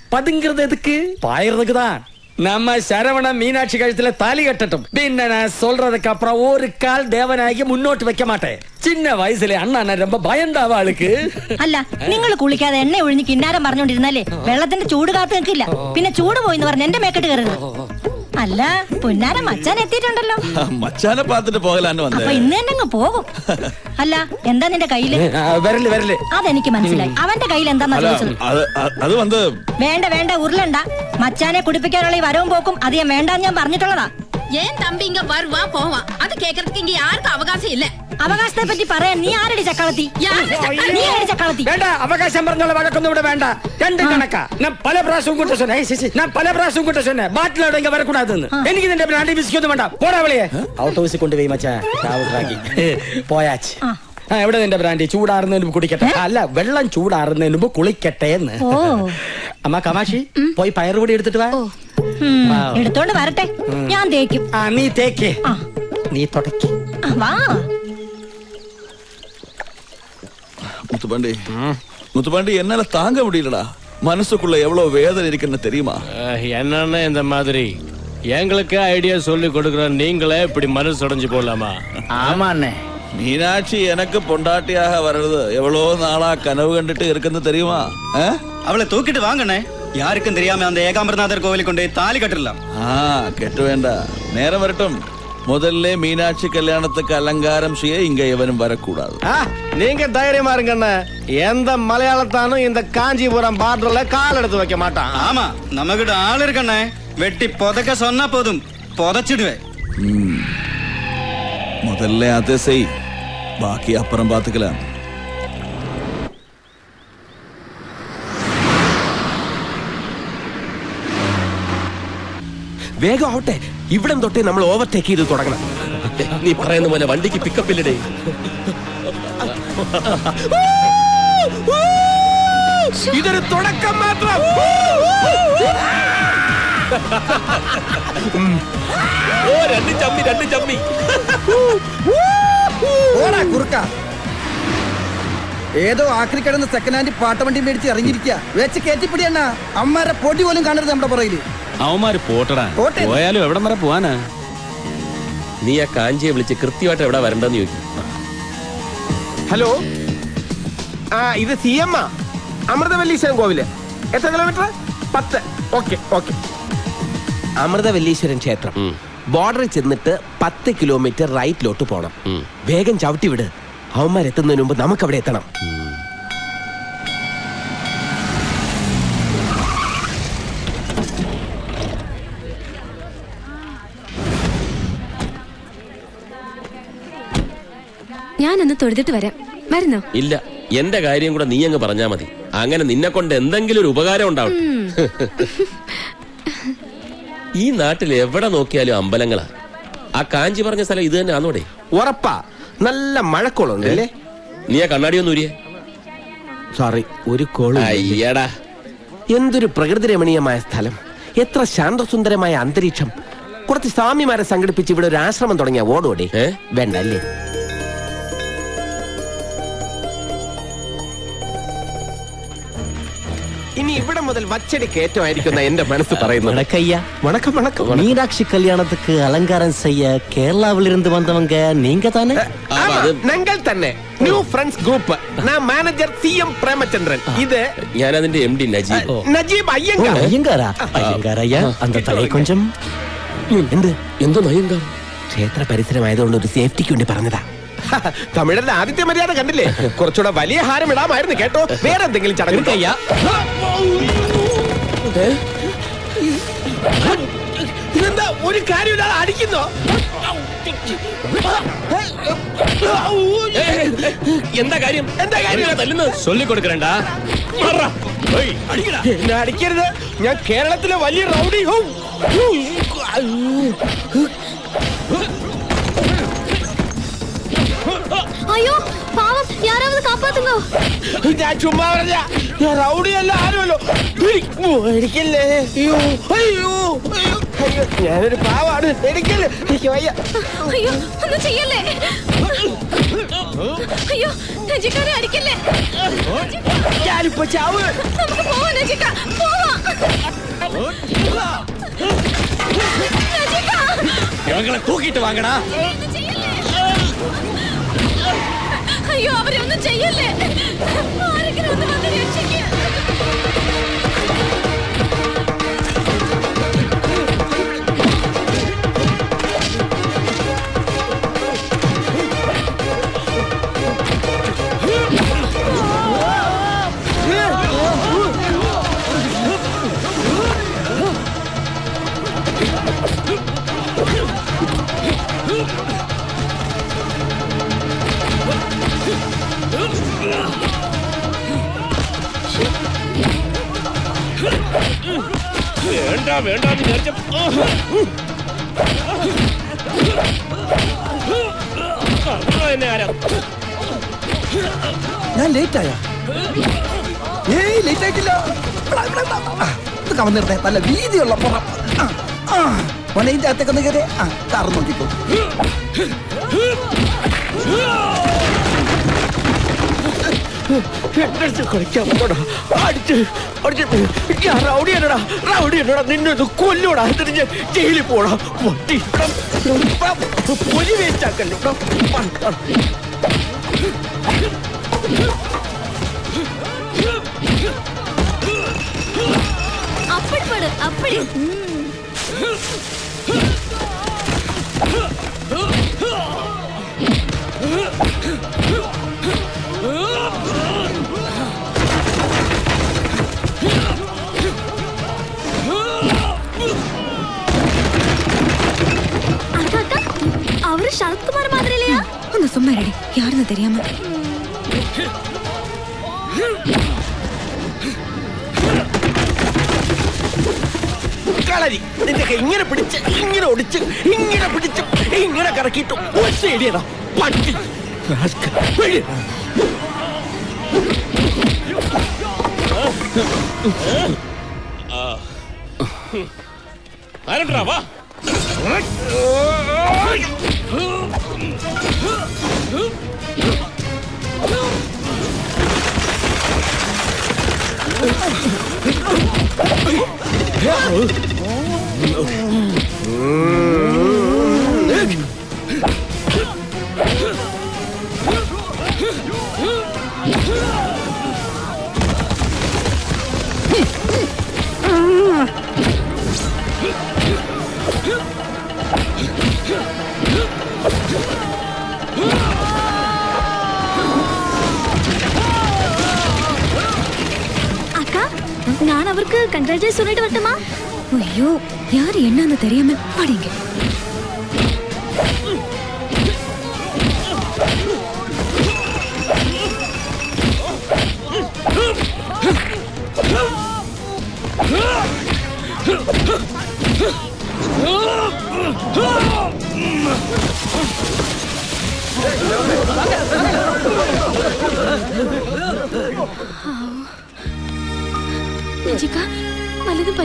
Speaker 19: பதுங்கிறது எதுக்கு பாயறதுக்கு தான் நம்ம சரவண மீனாட்சி கழுத்துல தாலி கட்டட்டும் பின்ன நான் சொல்றதுக்கு அப்புறம் ஒரு கால் தேவநாயகி முன்னோட்டு வைக்க மாட்டேன் சின்ன வயசுல அண்ணா நான் ரொம்ப பயந்தாவ ஆளுக்கு
Speaker 20: അല്ല നിങ്ങൾ കുളിക്കാതെ എണ്ണ ഒഴിഞ്ഞ് കിന്നാരം പറഞ്ഞോണ്ടിരുന്നാലേ വെള്ളത്തിന്റെ ചൂട് കാത്തു നിൽക്കില്ല പിന്നെ ചൂട് പോയിന്ന് പറഞ്ഞ് എന്റെ മേക്കെട്ട് കയറരുത് അല്ല പൊന്നാര മച്ചാൻ എത്തിയിട്ടുണ്ടല്ലോ.
Speaker 24: മച്ചാനെ പാത്തിട്ട് പോകലാണ്ട്
Speaker 20: വന്നത്
Speaker 24: അപ്പൊ
Speaker 20: ഇന്ന് തന്നെ അങ്ങ് പോകും. അല്ല എന്താ നിന്റെ കയ്യിൽ?
Speaker 24: വരൽ വരൽ.
Speaker 20: അതെനിക്ക് മനസ്സിലായി. അവന്റെ കയ്യിൽ എന്താ
Speaker 24: അത് വന്ന്
Speaker 20: വേണ്ട വേണ്ട ഉരുളണ്ട. മച്ചാനെ കുടിപ്പിക്കാനുള്ള ഈ വരവും പോക്കും അത് ഞാൻ ഞാൻ പറഞ്ഞിട്ടുള്ളതാ.
Speaker 17: ஏன் தம்பி இங்க வருவான் போவான் அது கேக்குறதுக்கு இங்க யாருக்கும் அவகாசம் இல்ல
Speaker 20: അവകാശത്തെ പറ്റി പറയാൻ നീ ആരടി ചക്കളത്തി നീ ആരടി ചക്കളത്തി
Speaker 19: വേണ്ട അവകാശം പറഞ്ഞുള്ള വഴക്കൊന്നും ഇവിടെ വേണ്ട രണ്ട് കണക്കാ ഞാൻ പല പ്രാവശ്യവും കൂട്ട சொன்னேன் ഏയ് ശശി, ഞാൻ പല പ്രാവശ്യവും കൂട്ട சொன்னேன் ബാറ്റിലോടെ ഇങ്ങ വരക്കൂടാതെന്ന് എനിക്ക് നിന്റെ ബ്രാൻഡി ബിസ്ക്കൊന്നും വേണ്ട പോടാ വിളിയെ ഔട്ട് ഹൗസിൽ കൊണ്ടുപോയി മച്ചാ രാവുകാക്കി പോയാച്ച് ആ എവിടെ നിന്റെ ബ്രാൻഡി ചൂടാറുന്നതിന് മുമ്പ് കുടിക്കട്ടെ അല്ല വെള്ളം ചൂടാറുന്നതിന് മുമ്പ് കുളിക്കട്ടെ എന്ന്
Speaker 20: ഓ
Speaker 19: അമ്മ കമാഷി പോയി പയറുപൊടി എടുത്തിട്ട് വാ
Speaker 20: ഉം,
Speaker 19: ആ.
Speaker 20: എടുത്തോണ്ട് വരട്ടെ ഞാൻ തേക്കും
Speaker 19: ആ നീ തേക്ക് നീ തുടക്കി
Speaker 20: ആ, വാ
Speaker 24: முத்துப்பாண்டி முத்துப்பாண்டி என்னால தாங்க முடியலடா மனசுக்குள்ள எவ்வளவு வேதனை இருக்குன்னு தெரியுமா
Speaker 25: என்னன்னா இந்த மாதிரி எங்களுக்கு ஐடியா சொல்லி கொடுக்குற நீங்களே இப்படி மனசு உடைஞ்சு போலாமா
Speaker 24: ஆமா அண்ணே மீனாட்சி எனக்கு பொண்டாட்டியாக வர்றது எவ்வளவு நாளா கனவு கண்டுட்டு இருக்குன்னு தெரியுமா ஆ?
Speaker 26: அவளை தூக்கிட்டு வாங்கண்ணே யாருக்கும் தெரியாம அந்த ஏகாம்பரநாதர் கோவிலுக்கு கொண்டு தாலி கட்டிடலாம்
Speaker 24: ஆ கெட்டு வேண்டாம் நேரம் வரட்டும். முதல்ல மீனாட்சி கல்யாணத்துக்கு அலங்காரம் செய்ய இங்க எவனும் வரக்கூடாது.
Speaker 9: ஆ, நீங்க தைரியமா இருங்கண்ணே எந்த மலையாளத்தானும் இந்த காஞ்சிபுரம் பார்டர்ல கால் எடுத்து வைக்க மாட்டான்.
Speaker 26: ஆமா நம்மகிட்ட ஆள் இருக்கண்ணே வெட்டி புதைக்க சொன்னா போதும். புதைச்சிடுவேன்.
Speaker 24: முதல்ல அதை செய். பாக்கி அப்புறம் பாத்துக்கலாம்
Speaker 9: വേഗം ആവട്ടെ. ഇവിടം തൊട്ടേ നമ്മൾ ഓവർടേക്ക് ചെയ്ത് തുടങ്ങണം.
Speaker 12: നീ പറയുന്ന പോലെ വണ്ടിക്ക് പിക്കപ്പ് ഇല്ലടേ.
Speaker 9: ഇതൊരു തുടക്കം മാത്രം.
Speaker 12: ഓ രണ്ട് ചമ്മി രണ്ട് ചമ്മി.
Speaker 8: ഓടാ കുറുക്ക. ഏതോ ആക്രി കിടന്ന് സെക്കൻഡ് ഹാൻഡ് പാട്ടവണ്ടി മേടിച്ച് ഇറങ്ങിയിരിക്കുക വെച്ച് കയറ്റിപ്പിടി അണ്ണ. അമ്മാരെ പൊടി പോലും കാണരുത് നമ്മുടെ പുറകിൽ.
Speaker 21: അവന്മാര് പോട്ടടാ.
Speaker 8: പോട്ടെ.
Speaker 21: പോയാലും എവിടം വരെ പോവാനാ?
Speaker 12: നീ ആ കാഞ്ചിയെ വിളിച്ച് കൃത്യമായിട്ട് എവിടെ വരണ്ടെന്ന് ചോദിക്കും.
Speaker 9: ഹലോ? ആ ഇത് സി എം ആ. അമൃതവല്ലീശ്വരൻ കോവിൽ. എത്ര കിലോമീറ്റർ പത്ത്. Okay okay. അമൃതവല്ലീശ്വരൻ ക്ഷേത്രം. ബോർഡറിൽ ചെന്നിട്ട് പത്ത് കിലോമീറ്റർ റൈറ്റിലോട്ട് പോണം. വേഗം ചവിട്ടി വിട്. അവന്മാരെത്തുന്നതിന് മുമ്പ് നമുക്ക് അവിടെ എത്തണം
Speaker 10: തൊഴുതിട്ട് വരാം. വരുന്നോ
Speaker 12: ഇല്ല എന്റെ കാര്യം കൂടെ നീ അങ്ങ് പറഞ്ഞാ മതി. അങ്ങനെ നിന്നെ കൊണ്ട് എന്തെങ്കിലും ഒരു ഉപകാരം ഉണ്ടാവും ഈ നാട്ടിൽ എവിടെ നോക്കിയാലും അമ്പലങ്ങളാ? ആ കാഞ്ചി പറഞ്ഞ സ്ഥലം ഇത് തന്നെ ആന്നോടെ?
Speaker 9: ഉറപ്പാ. നല്ല മഴക്കോളുണ്ട് അല്ലേ?
Speaker 12: നീ ആ കണ്ണാടി ഒന്നും ഊരിയേ.
Speaker 9: സോറി ഒരു കോൾ
Speaker 12: അയ്യടാ.
Speaker 9: എന്തൊരു പ്രകൃതി രമണീയമായ സ്ഥലം. എത്ര ശാന്തസുന്ദരമായ അന്തരീക്ഷം. കുറച്ച് സ്വാമിമാരെ സംഘടിപ്പിച്ച് ഇവിടെ ഒരു ആശ്രമം തുടങ്ങിയ ഓടോടെ. വേണ്ട അല്ലേ ഇവിടെ മുതൽ വച്ചടി കയറ്റമായിരിക്കുന്ന എന്റെ മനസ്സ് പറയുന്നത്
Speaker 27: வணக்கய்யா
Speaker 9: வணக்கம் வணக்கம்
Speaker 27: மீனாட்சி கல்யாணத்துக்கு அலங்காரம் செய்ய கேரளாவில் இருந்து வந்தவங்க நீங்க தானே
Speaker 9: ஆமா, ഞങ്ങൾ തന്നെ ന്യൂ ഫ്രണ്ട്സ് ഗ്രൂപ്പ് ഞാൻ മാനേജർ സി എം പ്രേമചന്ദ്രൻ ഇത്
Speaker 12: ഞാൻ അതിന്റെ എം ഡി നജീബ്
Speaker 9: നജീബ്
Speaker 27: ஓ,
Speaker 9: അയ്യങ്കാർ
Speaker 27: ஐயங்காரா ஐயங்கார் ஐயா அந்த தலையை கொஞ்சம்
Speaker 9: എന്ത്
Speaker 12: എന്തോ നയങ്കാർ
Speaker 9: ക്ഷേത്ര പരിസരമായതുകൊണ്ട് ഒരു സേഫ്റ്റിക്ക് വേണ്ടി പറഞ്ഞതാ തമിഴന്റെ ആദ്യത്തെ മര്യാദ കണ്ടില്ലേ? കുറച്ചുകൂടെ വലിയ ഹാരം ഇടാമായിരുന്നു കേട്ടോ? വേറെ എന്തെങ്കിലും ചടങ്ങ്
Speaker 27: കയ്യാ
Speaker 9: ഇതെന്താ? ഒരു കാര്യമില്ലാതെ അടിക്കുന്നോ?
Speaker 12: എന്താ കാര്യം?
Speaker 9: എന്താ കാര്യം?
Speaker 12: തല്ലുന്നത്?
Speaker 25: ചൊല്ലിക്കൊടുക്കണ്ട.
Speaker 9: എന്നെ അടിക്കരുത്? ഞാൻ കേരളത്തിലെ വലിയ റൗഡി
Speaker 14: അയ്യോ പാവം യാരാவது കാപ്പാത്തുങ്ങോ
Speaker 9: ഞാൻ ചുമ്മാ പറഞ്ഞ ഞാൻ റൗഡിയല്ല ആരുമല്ലോ. എടുക്കല്ലേ അയ്യോ അയ്യോ അയ്യോ. ഞാനൊരു പാവാണ്. എടുക്കല്ലേ എനിക്ക് വയ്യ.
Speaker 14: അയ്യോ ഒന്നും ചെയ്യല്ലേ. അയ്യോ രജിക്കാരെ അടിക്കല്ലേ.
Speaker 9: ഞാനിപ്പോ ചാവ്
Speaker 14: നമുക്ക് പോവാം രജിക്ക പോവാം.
Speaker 26: ഞങ്ങളെ തൂക്കിട്ട് വാങ്ങണ
Speaker 14: അയ്യോ അവരെ ഒന്നും ചെയ്യല്ലേ? ആരെങ്കിലും ഒന്ന് വന്ന് രക്ഷിക്കുക
Speaker 12: വേണ്ട വേണ്ട വിചാരിച്ച എന്നെ ആരാ?
Speaker 8: ഞാൻ ലേറ്റ് ആയ? ഏയ് ലേറ്റ് ആയിട്ടില്ല. ഇവിടെ, ഇവിടെ, ഇവിടെ. ആ, ഇത് കവന്നിരുന്നേ നല്ല വീതിയുള്ള പുറം. ആ, ആ. മോനെ ഇതിന്റെ അകത്തേക്ക് ഒന്ന് കയറി. ആ കാറ് നോക്കിക്കോ.
Speaker 9: എന്നെ കളിക്കാൻ പോടാ അടിച്ച് അടിച്ച് ഞാൻ റൗഡി നിന്നെ ഒന്ന് കൊല്ലൂടാ എന്നിട്ട് പോടാ വണ്ടി പൊലി
Speaker 22: വേസ്റ്റാക്കല്ലോ അപ്പഴിപ്പാട് അപ്പഴി Huh!
Speaker 10: ഒന്ന് സുമ്മാ റെഡി യാരെന്ന് தெரியாம
Speaker 9: കളരി നിന്റെ കൈ ഇങ്ങനെ പിടിച്ച് ഇങ്ങനെ ഒടിച്ച് ഇങ്ങനെ പിടിച്ച് ഇങ്ങനെ കറക്കിയിട്ട് ഒറ്റ ഇടിയടാ പട്ടി rascal. വെളി.
Speaker 12: ആരണ്ടാ വാ
Speaker 22: 음. கங்க்ராச்சுலேட் சொல்லிட்டு வரட்டுமா?
Speaker 10: ஐயோ யாரு என்னன்னு தெரியாம படிங்க.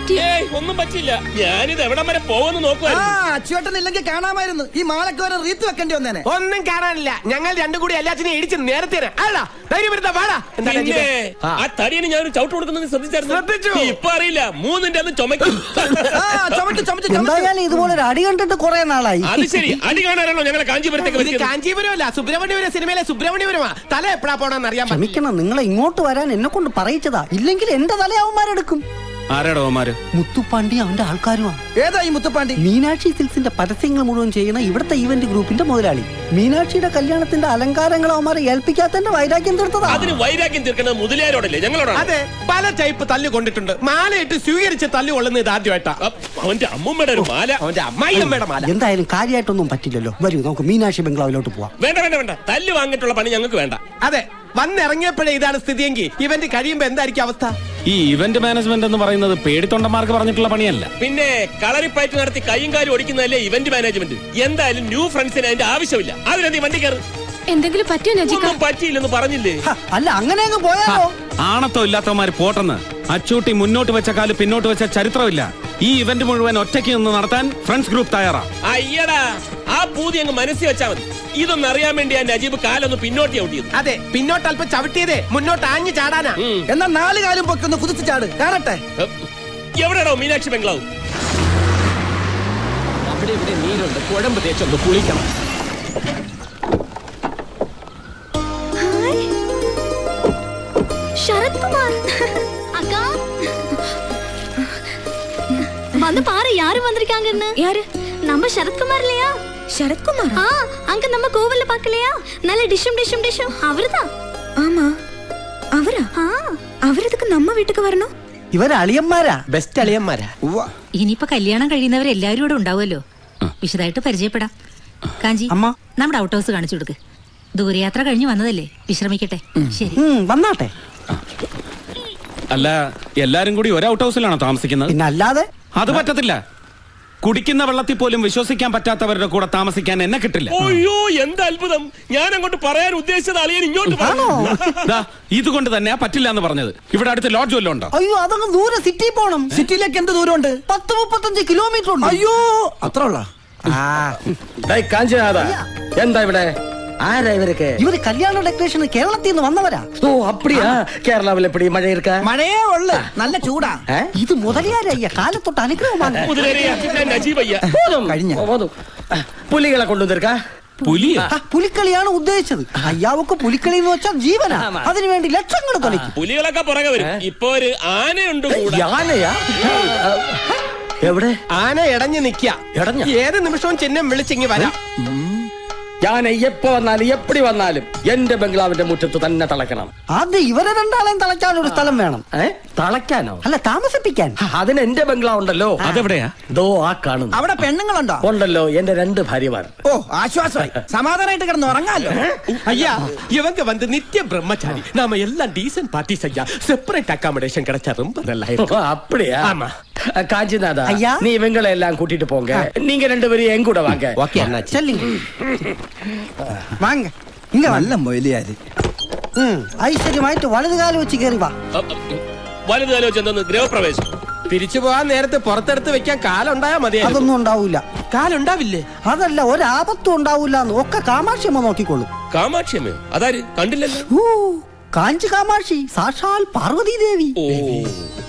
Speaker 22: പറ്റി?
Speaker 12: ഏയ് ഒന്നും പറ്റില്ല ഞാനിത് എവിടം വരെ പോകുന്നു
Speaker 8: ആ
Speaker 12: നോക്കുവായിരുന്നു.
Speaker 8: അച്ചുവേട്ടൻ ഇല്ലെങ്കിൽ കാണാമായിരുന്നു. ഈ മാലക്ക് വരെ റീത്ത് വെക്കേണ്ടി വന്നേനെ.
Speaker 9: ഒന്നും കാണാനില്ല. ഞങ്ങൾ രണ്ടും കൂടി എല്ലാത്തിനെയും ഇടിച്ച് നേരത്തെ അല്ല ധൈര്യം വരുന്ന വാടാ എന്താണ്
Speaker 12: പിന്നെ
Speaker 9: അജീബേ?
Speaker 12: ആ തടിയന് ഞാൻ ചവിട്ട് കൊടുക്കുന്നത് ശ്രദ്ധിച്ചായിരുന്നു. ഇപ്പൊ അറിയില്ല. മൂന്നിന്റെ അന്ന് ചുമക്കും
Speaker 16: എന്തായാലും ഇതുപോലെ ഒരു അടി കണ്ടിട്ട് കുറെ നാളായി.
Speaker 12: അത് ശരി. അടി കാണാനാണോ ഞങ്ങളെ കാഞ്ചീപുരത്തേക്ക്
Speaker 9: ഇത്
Speaker 12: വരുത്തിയത്?
Speaker 9: കാഞ്ചീപുരമല്ല സുബ്രഹ്മണ്യപുരം സിനിമയിലെ സുബ്രഹ്മണ്യപുരമാ. തല എപ്പോഴാ പോണെന്ന് അറിയാൻ ശ്രമിക്കണം
Speaker 16: ക്ഷമിക്കണം നിങ്ങളെ ഇങ്ങോട്ട് വരാൻ എന്നെ കൊണ്ട് പറയിച്ചതാ. ഇല്ലെങ്കിൽ എന്റെ തല അവന്മാരെടുക്കും
Speaker 2: ആരാടോ അവന്മാര്?
Speaker 16: മുത്തുപ്പാണ്ടി അവന്റെ ആൾക്കാരുമാണ്
Speaker 8: ഏതാ ഈ മുത്തുപ്പാണ്ടി?
Speaker 16: മീനാക്ഷി സിൽസിന്റെ പരസ്യങ്ങൾ മുഴുവൻ ചെയ്യുന്ന ഇവിടുത്തെ ഇവന്റ് ഗ്രൂപ്പിന്റെ മുതലാളി. മീനാക്ഷിയുടെ കല്യാണത്തിന്റെ അലങ്കാരങ്ങൾ അവന്മാരെ ഏൽപ്പിക്കാത്തന്റെ വൈരാഗ്യം തീർത്തതാ.
Speaker 12: അതിന് വൈരാഗ്യം തീർക്കുന്നത് മുതലാരോടല്ലേ ഞങ്ങളോടാണ്?
Speaker 9: അതെ പല ടൈപ്പ് തല്ലു കൊണ്ടിട്ടുണ്ട്. മാലയിട്ട് സ്വീകരിച്ച് തല്ലു കൊള്ളുന്ന ഇത് ആദ്യമായിട്ടാ.
Speaker 12: അവന്റെ അമ്മൂമ്മയുടെ ഒരു മാല.
Speaker 9: അവന്റെ അമ്മായിയമ്മയുടെ മാല.
Speaker 16: എന്തായാലും കാര്യമായിട്ടൊന്നും പറ്റില്ലല്ലോ. വരൂ നമുക്ക് മീനാക്ഷി ബംഗ്ലാവിലോട്ട് പോവാം.
Speaker 12: വേണ്ട വേണ്ട വേണ്ട. തല്ല് വാങ്ങിയിട്ടുള്ള പണി ഞങ്ങൾക്ക് വേണ്ട.
Speaker 9: അതെ വന്നിറങ്ങിയപ്പോഴേ ഇതാണ് സ്ഥിതിയെങ്കിൽ ഇവന്റ് കഴിയുമ്പോ എന്തായിരിക്കും അവസ്ഥ?
Speaker 2: ഈ ഇവന്റ് മാനേജ്മെന്റ് എന്ന് പറയുന്നത് പേടിത്തൊണ്ടന്മാർക്ക് പറഞ്ഞിട്ടുള്ള പണിയല്ല.
Speaker 12: പിന്നെ കളറിപ്പയറ്റ് നടത്തി കൈയും കാലും ഒടിക്കുന്നതല്ലേ ഇവന്റ് മാനേജ്മെന്റ്. എന്തായാലും ന്യൂ ഫ്രണ്ട്സിന് അതിന്റെ ആവശ്യമില്ല. അതിനെ വണ്ടി കയറി.
Speaker 10: എന്തെങ്കിലും പറ്റിയോ നജിക്ക
Speaker 12: ഒന്നും പറ്റിയില്ലെന്ന് പറഞ്ഞില്ലേ?
Speaker 16: അല്ല അങ്ങനെ അങ്ങ് പോയാലോ?
Speaker 2: ആണത്തോ ഇല്ലാത്തവന്മാര് പോട്ടെന്ന്. അച്ചൂട്ടി മുന്നോട്ട് വെച്ച കാൽ പിന്നോട്ട് വെച്ച ചരിത്രമില്ല. ഈ ഇവന്റ് മുഴുവൻ ഒറ്റയ്ക്ക് നിന്ന് നടത്താൻ ഫ്രണ്ട്സ് ഗ്രൂപ്പ് തയ്യാറാ.
Speaker 12: അയ്യടാ ആ പൂതി അങ്ങ് മനസ്സിൽ വെച്ചാ മതി. ഇതൊന്നും അറിയാൻ വേണ്ടി ആ നജീബ് കാലൊന്ന് പിന്നോട്ട് ചവിട്ടിയത്
Speaker 9: അതെ പിന്നോട്ട് അല്പം ചവിട്ടിയതേ മുന്നോട്ട് ആഞ്ഞു ചാടാനാ.
Speaker 8: എന്നാ നാല് കാലും പൊക്കൊന്ന് കുതിച്ചു ചാട്. കാണട്ടെ?
Speaker 12: എവിടെയാണോ മീനാക്ഷി ബംഗ്ലാവ്?
Speaker 1: അവിടെ ഇവിടെ നീരുണ്ട്. കുഴമ്പ് തേച്ചൊന്ന് കുളിക്കണം.
Speaker 22: சரத் குமார் அக்கா வந்து பாரு யாரு வந்திருக்காங்கன்னு
Speaker 10: யாரு
Speaker 22: நம்ம சரத்குமார் இல்லையா
Speaker 10: சரத்குமார்
Speaker 22: ஆ அங்க நம்ம கோவில்ல பாக்கலையா நல்ல டிஷும் டிஷும் டிஷும் அவருதான்
Speaker 10: ஆமா அவரா അവരതൊക്കെ നമ്മ വീട്ടിക്ക് വരണോ
Speaker 16: ഇവര് അളിയന്മാരാ
Speaker 9: ബെസ്റ്റ് അളിയന്മാരാ
Speaker 17: ഇനിയിപ്പോ കല്യാണം കഴിയുന്നവർ എല്ലാവരും ഇവിടെ ഉണ്ടാവുമല്ലോ വിശദമായിട്ട് പരിചയപ്പെടാം കാഞ്ചി നമ്മുടെ ഔട്ട് ഹൗസ് കാണിച്ചു കൊടുക്ക് ദൂരയാത്ര കഴിഞ്ഞു വന്നതല്ലേ വിശ്രമിക്കട്ടെ ശരി
Speaker 16: വന്നാട്ടെ
Speaker 2: അല്ല എല്ലാരും കൂടി ഒരു ഔട്ട് ഹൗസിലാണോ താമസിക്കുന്നത്?
Speaker 16: പിന്നെ അല്ലാതെ?
Speaker 2: അത് പറ്റത്തില്ല. കുടിക്കുന്ന വെള്ളത്തിൽ പോലും വിശ്വസിക്കാൻ പറ്റാത്തവരുടെ കൂടെ താമസിക്കാൻ എന്നെ കിട്ടില്ല.
Speaker 12: അയ്യോ എന്ത് അത്ഭുതം. ഞാൻ അങ്ങോട്ട് പറയാൻ ഉദ്ദേശിച്ചത് അളിയൻ ഇങ്ങോട്ട് പറഞ്ഞു
Speaker 2: ദാ, ഇതുകൊണ്ട് തന്നെയാ പറ്റില്ല എന്ന് പറഞ്ഞത്. ഇവിടെ അടുത്ത് ലോഡ്ജ് വല്ലതും ഉണ്ടോ?
Speaker 16: അയ്യോ അതങ്ങ് ദൂരെ സിറ്റി പോണം.
Speaker 8: സിറ്റിയിലേക്ക് എന്ത് ദൂരമുണ്ട്?
Speaker 16: പത്ത് മുപ്പത്തഞ്ച് കിലോമീറ്റർ ഉണ്ട്.
Speaker 8: അയ്യോ. അത്ര ഉള്ള?
Speaker 19: കാഞ്ചനാഥ. എന്താ ഇവിടെ? ആരാ ഇവരൊക്കെ?
Speaker 16: ഇവർ കല്യാണ ഡെക്കറേഷൻ കേരളത്തിൽ നിന്ന് വന്നവരാ.
Speaker 19: ഓ അപ്പടിയാ. കേരളാവിൽ എപ്പടി മഴ ഇരിക്ക
Speaker 8: മഴയേ ഉള്ളു. നല്ല ചൂടാ.
Speaker 16: ഇത് മുതലിയാരയ്യ കാലത്തൊട്ട് അനുഗ്രഹമാണ്.
Speaker 19: കഴിഞ്ഞ? പുലികളെ കൊണ്ടുവന്നിരിക്ക?
Speaker 16: പുലിക്കളിയാണ് ഉദ്ദേശിച്ചത്. അയ്യാവക്ക് പുലിക്കളി എന്ന് വെച്ചാൽ ജീവനാ. അതിനുവേണ്ടി ലക്ഷങ്ങൾ കളിക്കും.
Speaker 12: പുലികളൊക്കെ പുറകെ വരും. ഇപ്പൊ ഒരു ആനയുണ്ട്
Speaker 19: ആനയാ? എവിടെ?
Speaker 9: ആന ഇടഞ്ഞു നിക്ക ഏത് നിമിഷവും ചിഹ്നം വിളിച്ചിങ്ങി വരാം.
Speaker 19: ഞാൻ എപ്പോ വന്നാലും എപ്പടി വന്നാലും എന്റെ ബംഗ്ലാവിന്റെ മുറ്റത്ത് തന്നെ തളയ്ക്കണം
Speaker 16: ആദ്യം ഇവരെ രണ്ടാളെയും തളയ്ക്കാൻ ഒരു സ്ഥലം വേണം
Speaker 19: ഏ തളയ്ക്കാനോ
Speaker 16: അല്ല താമസിപ്പിക്കാൻ
Speaker 19: അതിന് എന്റെ ബംഗ്ലാവ് ഉണ്ടല്ലോ
Speaker 24: അതെവിടെയാ
Speaker 19: ദോ ആ കാണുന്നു
Speaker 8: അവിടെ പെണ്ണുങ്ങളുണ്ടോ
Speaker 19: ഉണ്ടല്ലോ എന്റെ രണ്ട് ഭാര്യമാർ
Speaker 8: ഓ ആശ്വാസമായി സമാധാനമായിട്ട് കിടന്ന് ഉറങ്ങാലോ
Speaker 9: ஐயா இவங்க வந்து நித்திய பிரம்மச்சாரி நாம எல்லாம் டீசன்ட் பார்ட்டிஸ் ஐயா செப்பரேட் அகாமடேஷன் கிடைச்சா ரொம்ப நல்லா
Speaker 19: ஓ,
Speaker 9: இருக்கும்
Speaker 19: அப்படியா
Speaker 9: ஆமா
Speaker 19: காஞ்சிநாதா
Speaker 16: ஐயா.
Speaker 19: நீ இவங்களை எல்லாம் கூட்டிட்டு போங்க நீங்க ரெண்டு பேரும் என் கூட வாங்க
Speaker 9: ஓகே அண்ணாச்சி
Speaker 16: ചെല്ലിങ് വാങ്ങ ഇങ്ങ
Speaker 8: നല്ല മൊയിലിയാര്
Speaker 16: ഐശ്വര്യമായിട്ട് വലതുകാലം വെച്ച് കയറി വാ
Speaker 12: വലുത് ആലോചിച്ച് എന്തോന്ന് ഗൃഹപ്രവേശം
Speaker 9: തിരിച്ചു പോകാൻ നേരത്തെ പുറത്തെടുത്ത് വെക്കാൻ കാലുണ്ടായാ മതിയായിരുന്നു
Speaker 16: അതൊന്നും ഉണ്ടാവൂല
Speaker 9: കാലുണ്ടാവില്ലേ
Speaker 16: അതല്ല ഒരാപത്തും ഉണ്ടാവൂല എന്ന് ഒക്കെ കാമാക്ഷിയമ്മ നോക്കിക്കോളും
Speaker 12: കാമാക്ഷിയമ്മയോ അതാര് കണ്ടില്ലല്ലോ
Speaker 16: ഊ, കാഞ്ചി കാമാക്ഷി സാക്ഷാൽ പാർവതി ദേവി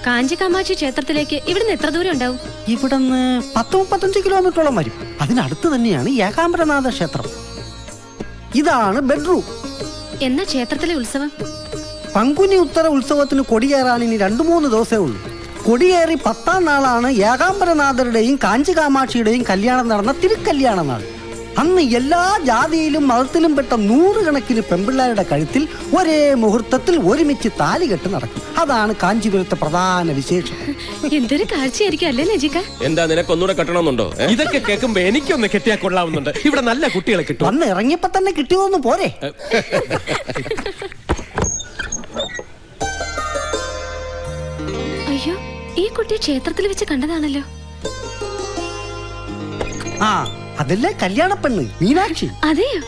Speaker 10: കാഞ്ചി കാമാക്ഷി ക്ഷേത്രത്തിലേക്ക് ഇവിടുന്ന് എത്ര ദൂരം ഉണ്ടാവും?
Speaker 16: ഇവിടുന്ന് പത്ത് മുപ്പത്തഞ്ച് കിലോമീറ്ററോളം വരും. അതിനടുത്ത് തന്നെയാണ് ഏകാംബരനാഥ ക്ഷേത്രം. ഇതാണ് ബെഡ്റൂം.
Speaker 10: എന്നാ ക്ഷേത്രത്തിലെ ഉത്സവം?
Speaker 16: പങ്കുനി ഉത്തര ഉത്സവത്തിന് കൊടിയേറാൻ ഇനി രണ്ടു മൂന്ന് ദിവസമേ ഉള്ളൂ. കൊടിയേറി പത്താം നാളാണ് ഏകാംബരനാഥരുടെയും കാഞ്ചി കാമാക്ഷിയുടെയും കല്യാണം നടന്ന തിരുക്കല്യാണ നാൾ അന്ന് എല്ലാ ജാതിയിലും മതത്തിലും പെട്ട നൂറുകണക്കിന് പെമ്പിള്ളാരുടെ കഴുത്തിൽ ഒരേ മുഹൂർത്തത്തിൽ ഒരുമിച്ച് താലികെട്ട് നടക്കും. അതാണ് കാഞ്ചീപുരത്തെ പ്രധാന വിശേഷം
Speaker 10: എന്തൊരു കാഴ്ചയായിരിക്കും അല്ലേ
Speaker 12: എന്താ കെട്ടണമെന്നുണ്ടോ?
Speaker 9: ഇതൊക്കെ കേൾക്കുമ്പോ എനിക്കൊന്ന് കെട്ടിയാ കൊള്ളാവുന്നുണ്ട്. ഇവിടെ നല്ല കുട്ടികളെ കിട്ടും.
Speaker 16: അന്ന് ഇറങ്ങിയപ്പോ തന്നെ കിട്ടിയോന്ന് പോരെ.
Speaker 10: അയ്യോ ഈ കുട്ടി ക്ഷേത്രത്തിൽ വെച്ച് കണ്ടതാണല്ലോ.
Speaker 16: ആ അതല്ലേ കല്യാണ പെണ്ണ് മീനാക്ഷി.
Speaker 10: അതെയോ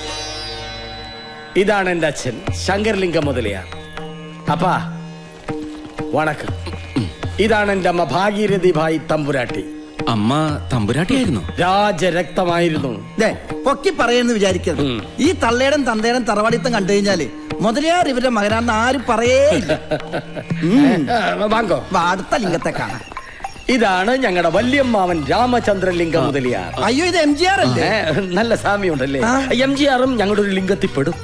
Speaker 19: ഇതാണ് എന്റെ അച്ഛൻ ശങ്കർലിംഗ മുതലയാർ. അപ്പാ വണക്കം. ഇതാണ് എന്റെ അമ്മ ഭാഗീരഥി ഭായി തമ്പുരാട്ടി.
Speaker 24: അമ്മ തമ്പുരാട്ടിയായിരുന്നു?
Speaker 19: രാജരക്തമായിരുന്നു.
Speaker 8: ദേ, പൊക്കി പറയുന്നു വിചാരിക്കരുത്. ഈ തള്ളേടം തന്തേടം തറവാടിത്തം കണ്ടു കഴിഞ്ഞാൽ മുതലയാർ ഇവരുടെ മകനാന്ന് ആരും പറയേ ഇല്ല. ഉം.
Speaker 19: വാങ്ങോ.
Speaker 8: വാ, അടുത്ത ലിംഗത്തെ കാണാം.
Speaker 19: ഇതാണ് ഞങ്ങളുടെ വല്യമ്മാവൻ രാമചന്ദ്രലിംഗ മുതലിയാർ.
Speaker 8: അയ്യോ ഇത് എം ജി ആർ അല്ലേ?
Speaker 19: നല്ല സാമ്യമുണ്ടല്ലേ. എം ജി ആറും ഞങ്ങളുടെ ഒരു ലിംഗത്തിൽ പെടും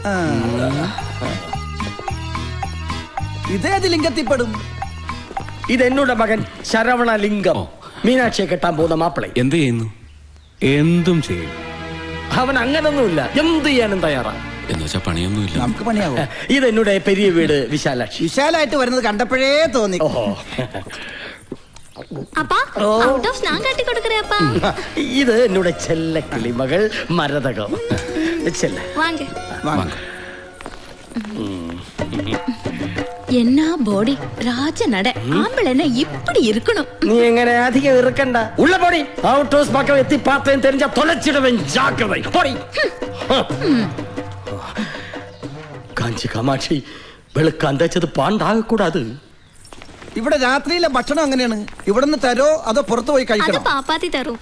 Speaker 8: ഇതേത് ലിംഗത്തിൽപ്പെടും?
Speaker 19: ഇത് എന്നോട് മകൻ ശരവണ ലിംഗം മീനാക്ഷിയെ കെട്ടാൻ പോകുന്ന മാപ്പിളെ
Speaker 21: എന്ത് ചെയ്യുന്നു? എന്തും ചെയ്യും.
Speaker 19: അവൻ അങ്ങനൊന്നുമില്ല. എന്ത് ചെയ്യാനും തയ്യാറാണ്
Speaker 21: എന്നുവെച്ചാ പണിയൊന്നുമില്ല.
Speaker 8: നമുക്ക് പണിയാവോ?
Speaker 19: ഇത് എന്നോട് പെരിയ വീട് വിശാലാക്ഷി.
Speaker 8: വിശാലായിട്ട് വരുന്നത് കണ്ടപ്പോഴേ തോന്നി.
Speaker 19: ഓഹോ.
Speaker 22: அப்பா அவுட் ஆஃப் நான் கட்டி கொடுக்குறேன் அப்பா
Speaker 19: ഇത് എന്നോട് ചെല്ല കിളിമകൾ മരതകം ചെല്ല
Speaker 22: வாங்க
Speaker 10: என்ன பாடி ராஜ நட ஆம்பளைன்னா இப்படி இருக்கணும்
Speaker 19: നീ എങ്ങനെ അധികം ഇറുക്കണ്ട ഉള്ള പൊടി ഔട്ട് ഹൗസ് പക്കം എത്തി പാർത്തയും തെരഞ്ഞ തൊലച്ചിടവൻ ജാഗ്രത പൊടി കാഞ്ചി കാമാക്ഷി വെളുക്കാൻ തേച്ചത് പാണ്ടാകക്കൂടാത്
Speaker 8: ഇവിടെ രാത്രിയിലെ ഭക്ഷണം അങ്ങനെയാണ്. ഇവിടെ നിന്ന് തരോ അതോ പുറത്തു പോയി കഴിക്കണം?
Speaker 22: പാപ്പാത്തി തരൂ.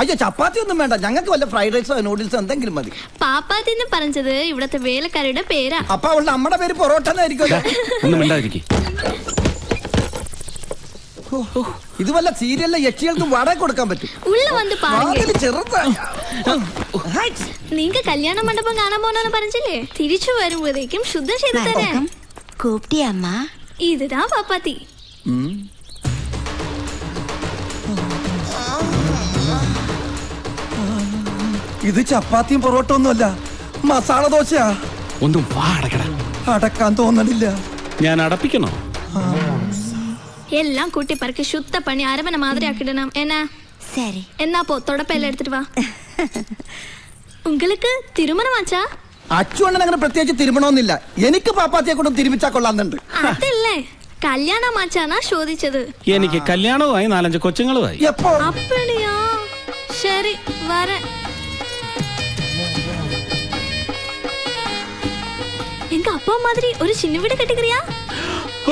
Speaker 8: അയ്യോ ചപ്പാത്തി ഒന്നും വേണ്ട. ഞങ്ങൾക്ക് വല്ല ഫ്രൈഡ് റൈസോ നൂഡിൽസോ എന്തെങ്കിലും മതി.
Speaker 22: പാപ്പാത്തി എന്ന് പറഞ്ഞത് ഇവിടത്തെ വേലക്കാരുടെ പേരാ.
Speaker 8: അപ്പൊ അവളുടെ അമ്മയുടെ പേര് പൊറോട്ട ഇത് വല്ല സീരിയലിലെ യക്ഷികൾക്ക് വട കൊടുക്കാൻ പറ്റും.
Speaker 22: ഉള്ള വന്ന് നിങ്ങക്ക് കല്യാണ മണ്ഡപം കാണാൻ പോണെന്ന് പറഞ്ഞില്ലേ? തിരിച്ചു വരുമ്പോഴേക്കും ശുദ്ധം ചെയ്തു തരാം
Speaker 18: കൂപ്പിയമ്മ
Speaker 22: ഇതാ പാപ്പാത്തി.
Speaker 8: ഇത് ചപ്പാത്തിയും പൊറോട്ട ഒന്നുമല്ല മസാല ദോശയാ
Speaker 21: ഒന്നും വാ അടക്കട
Speaker 8: അടക്കാൻ തോന്നണില്ല
Speaker 21: ഞാൻ അടപ്പിക്കണോ
Speaker 22: എല്ലാം കൂട്ടി പറക്കി ശുദ്ധ പണി അരമന മാതിരി ആക്കിടണം എന്നാ
Speaker 18: சரி
Speaker 22: എന്നാ പോ തുടപ്പെല്ലാം എടുത്തിട്ട് വാ உங்களுக்கு തിരുമണമാച്ചാ
Speaker 8: അച്ചു അണ്ണൻ അങ്ങനെ പ്രത്യേകിച്ച് തിരുമണമെന്നില്ല എനിക്ക് പാപ്പാത്തിയെ കൊണ്ടും തിരുമിച്ചാ കൊള്ളാന്നുണ്ട്
Speaker 22: അതല്ലേ കല്യാണം മാച്ചാന്നാ ചോദിച്ചത്.
Speaker 2: എനിക്ക് കല്യാണവുമായി നാലഞ്ച് കൊച്ചുങ്ങളുമായി.
Speaker 22: അപ്പണിയോ? ശരി വര എനിക്ക് അപ്പ മാതിരി ഒരു ചിന്ന വീട് കെട്ടിക്കറിയാ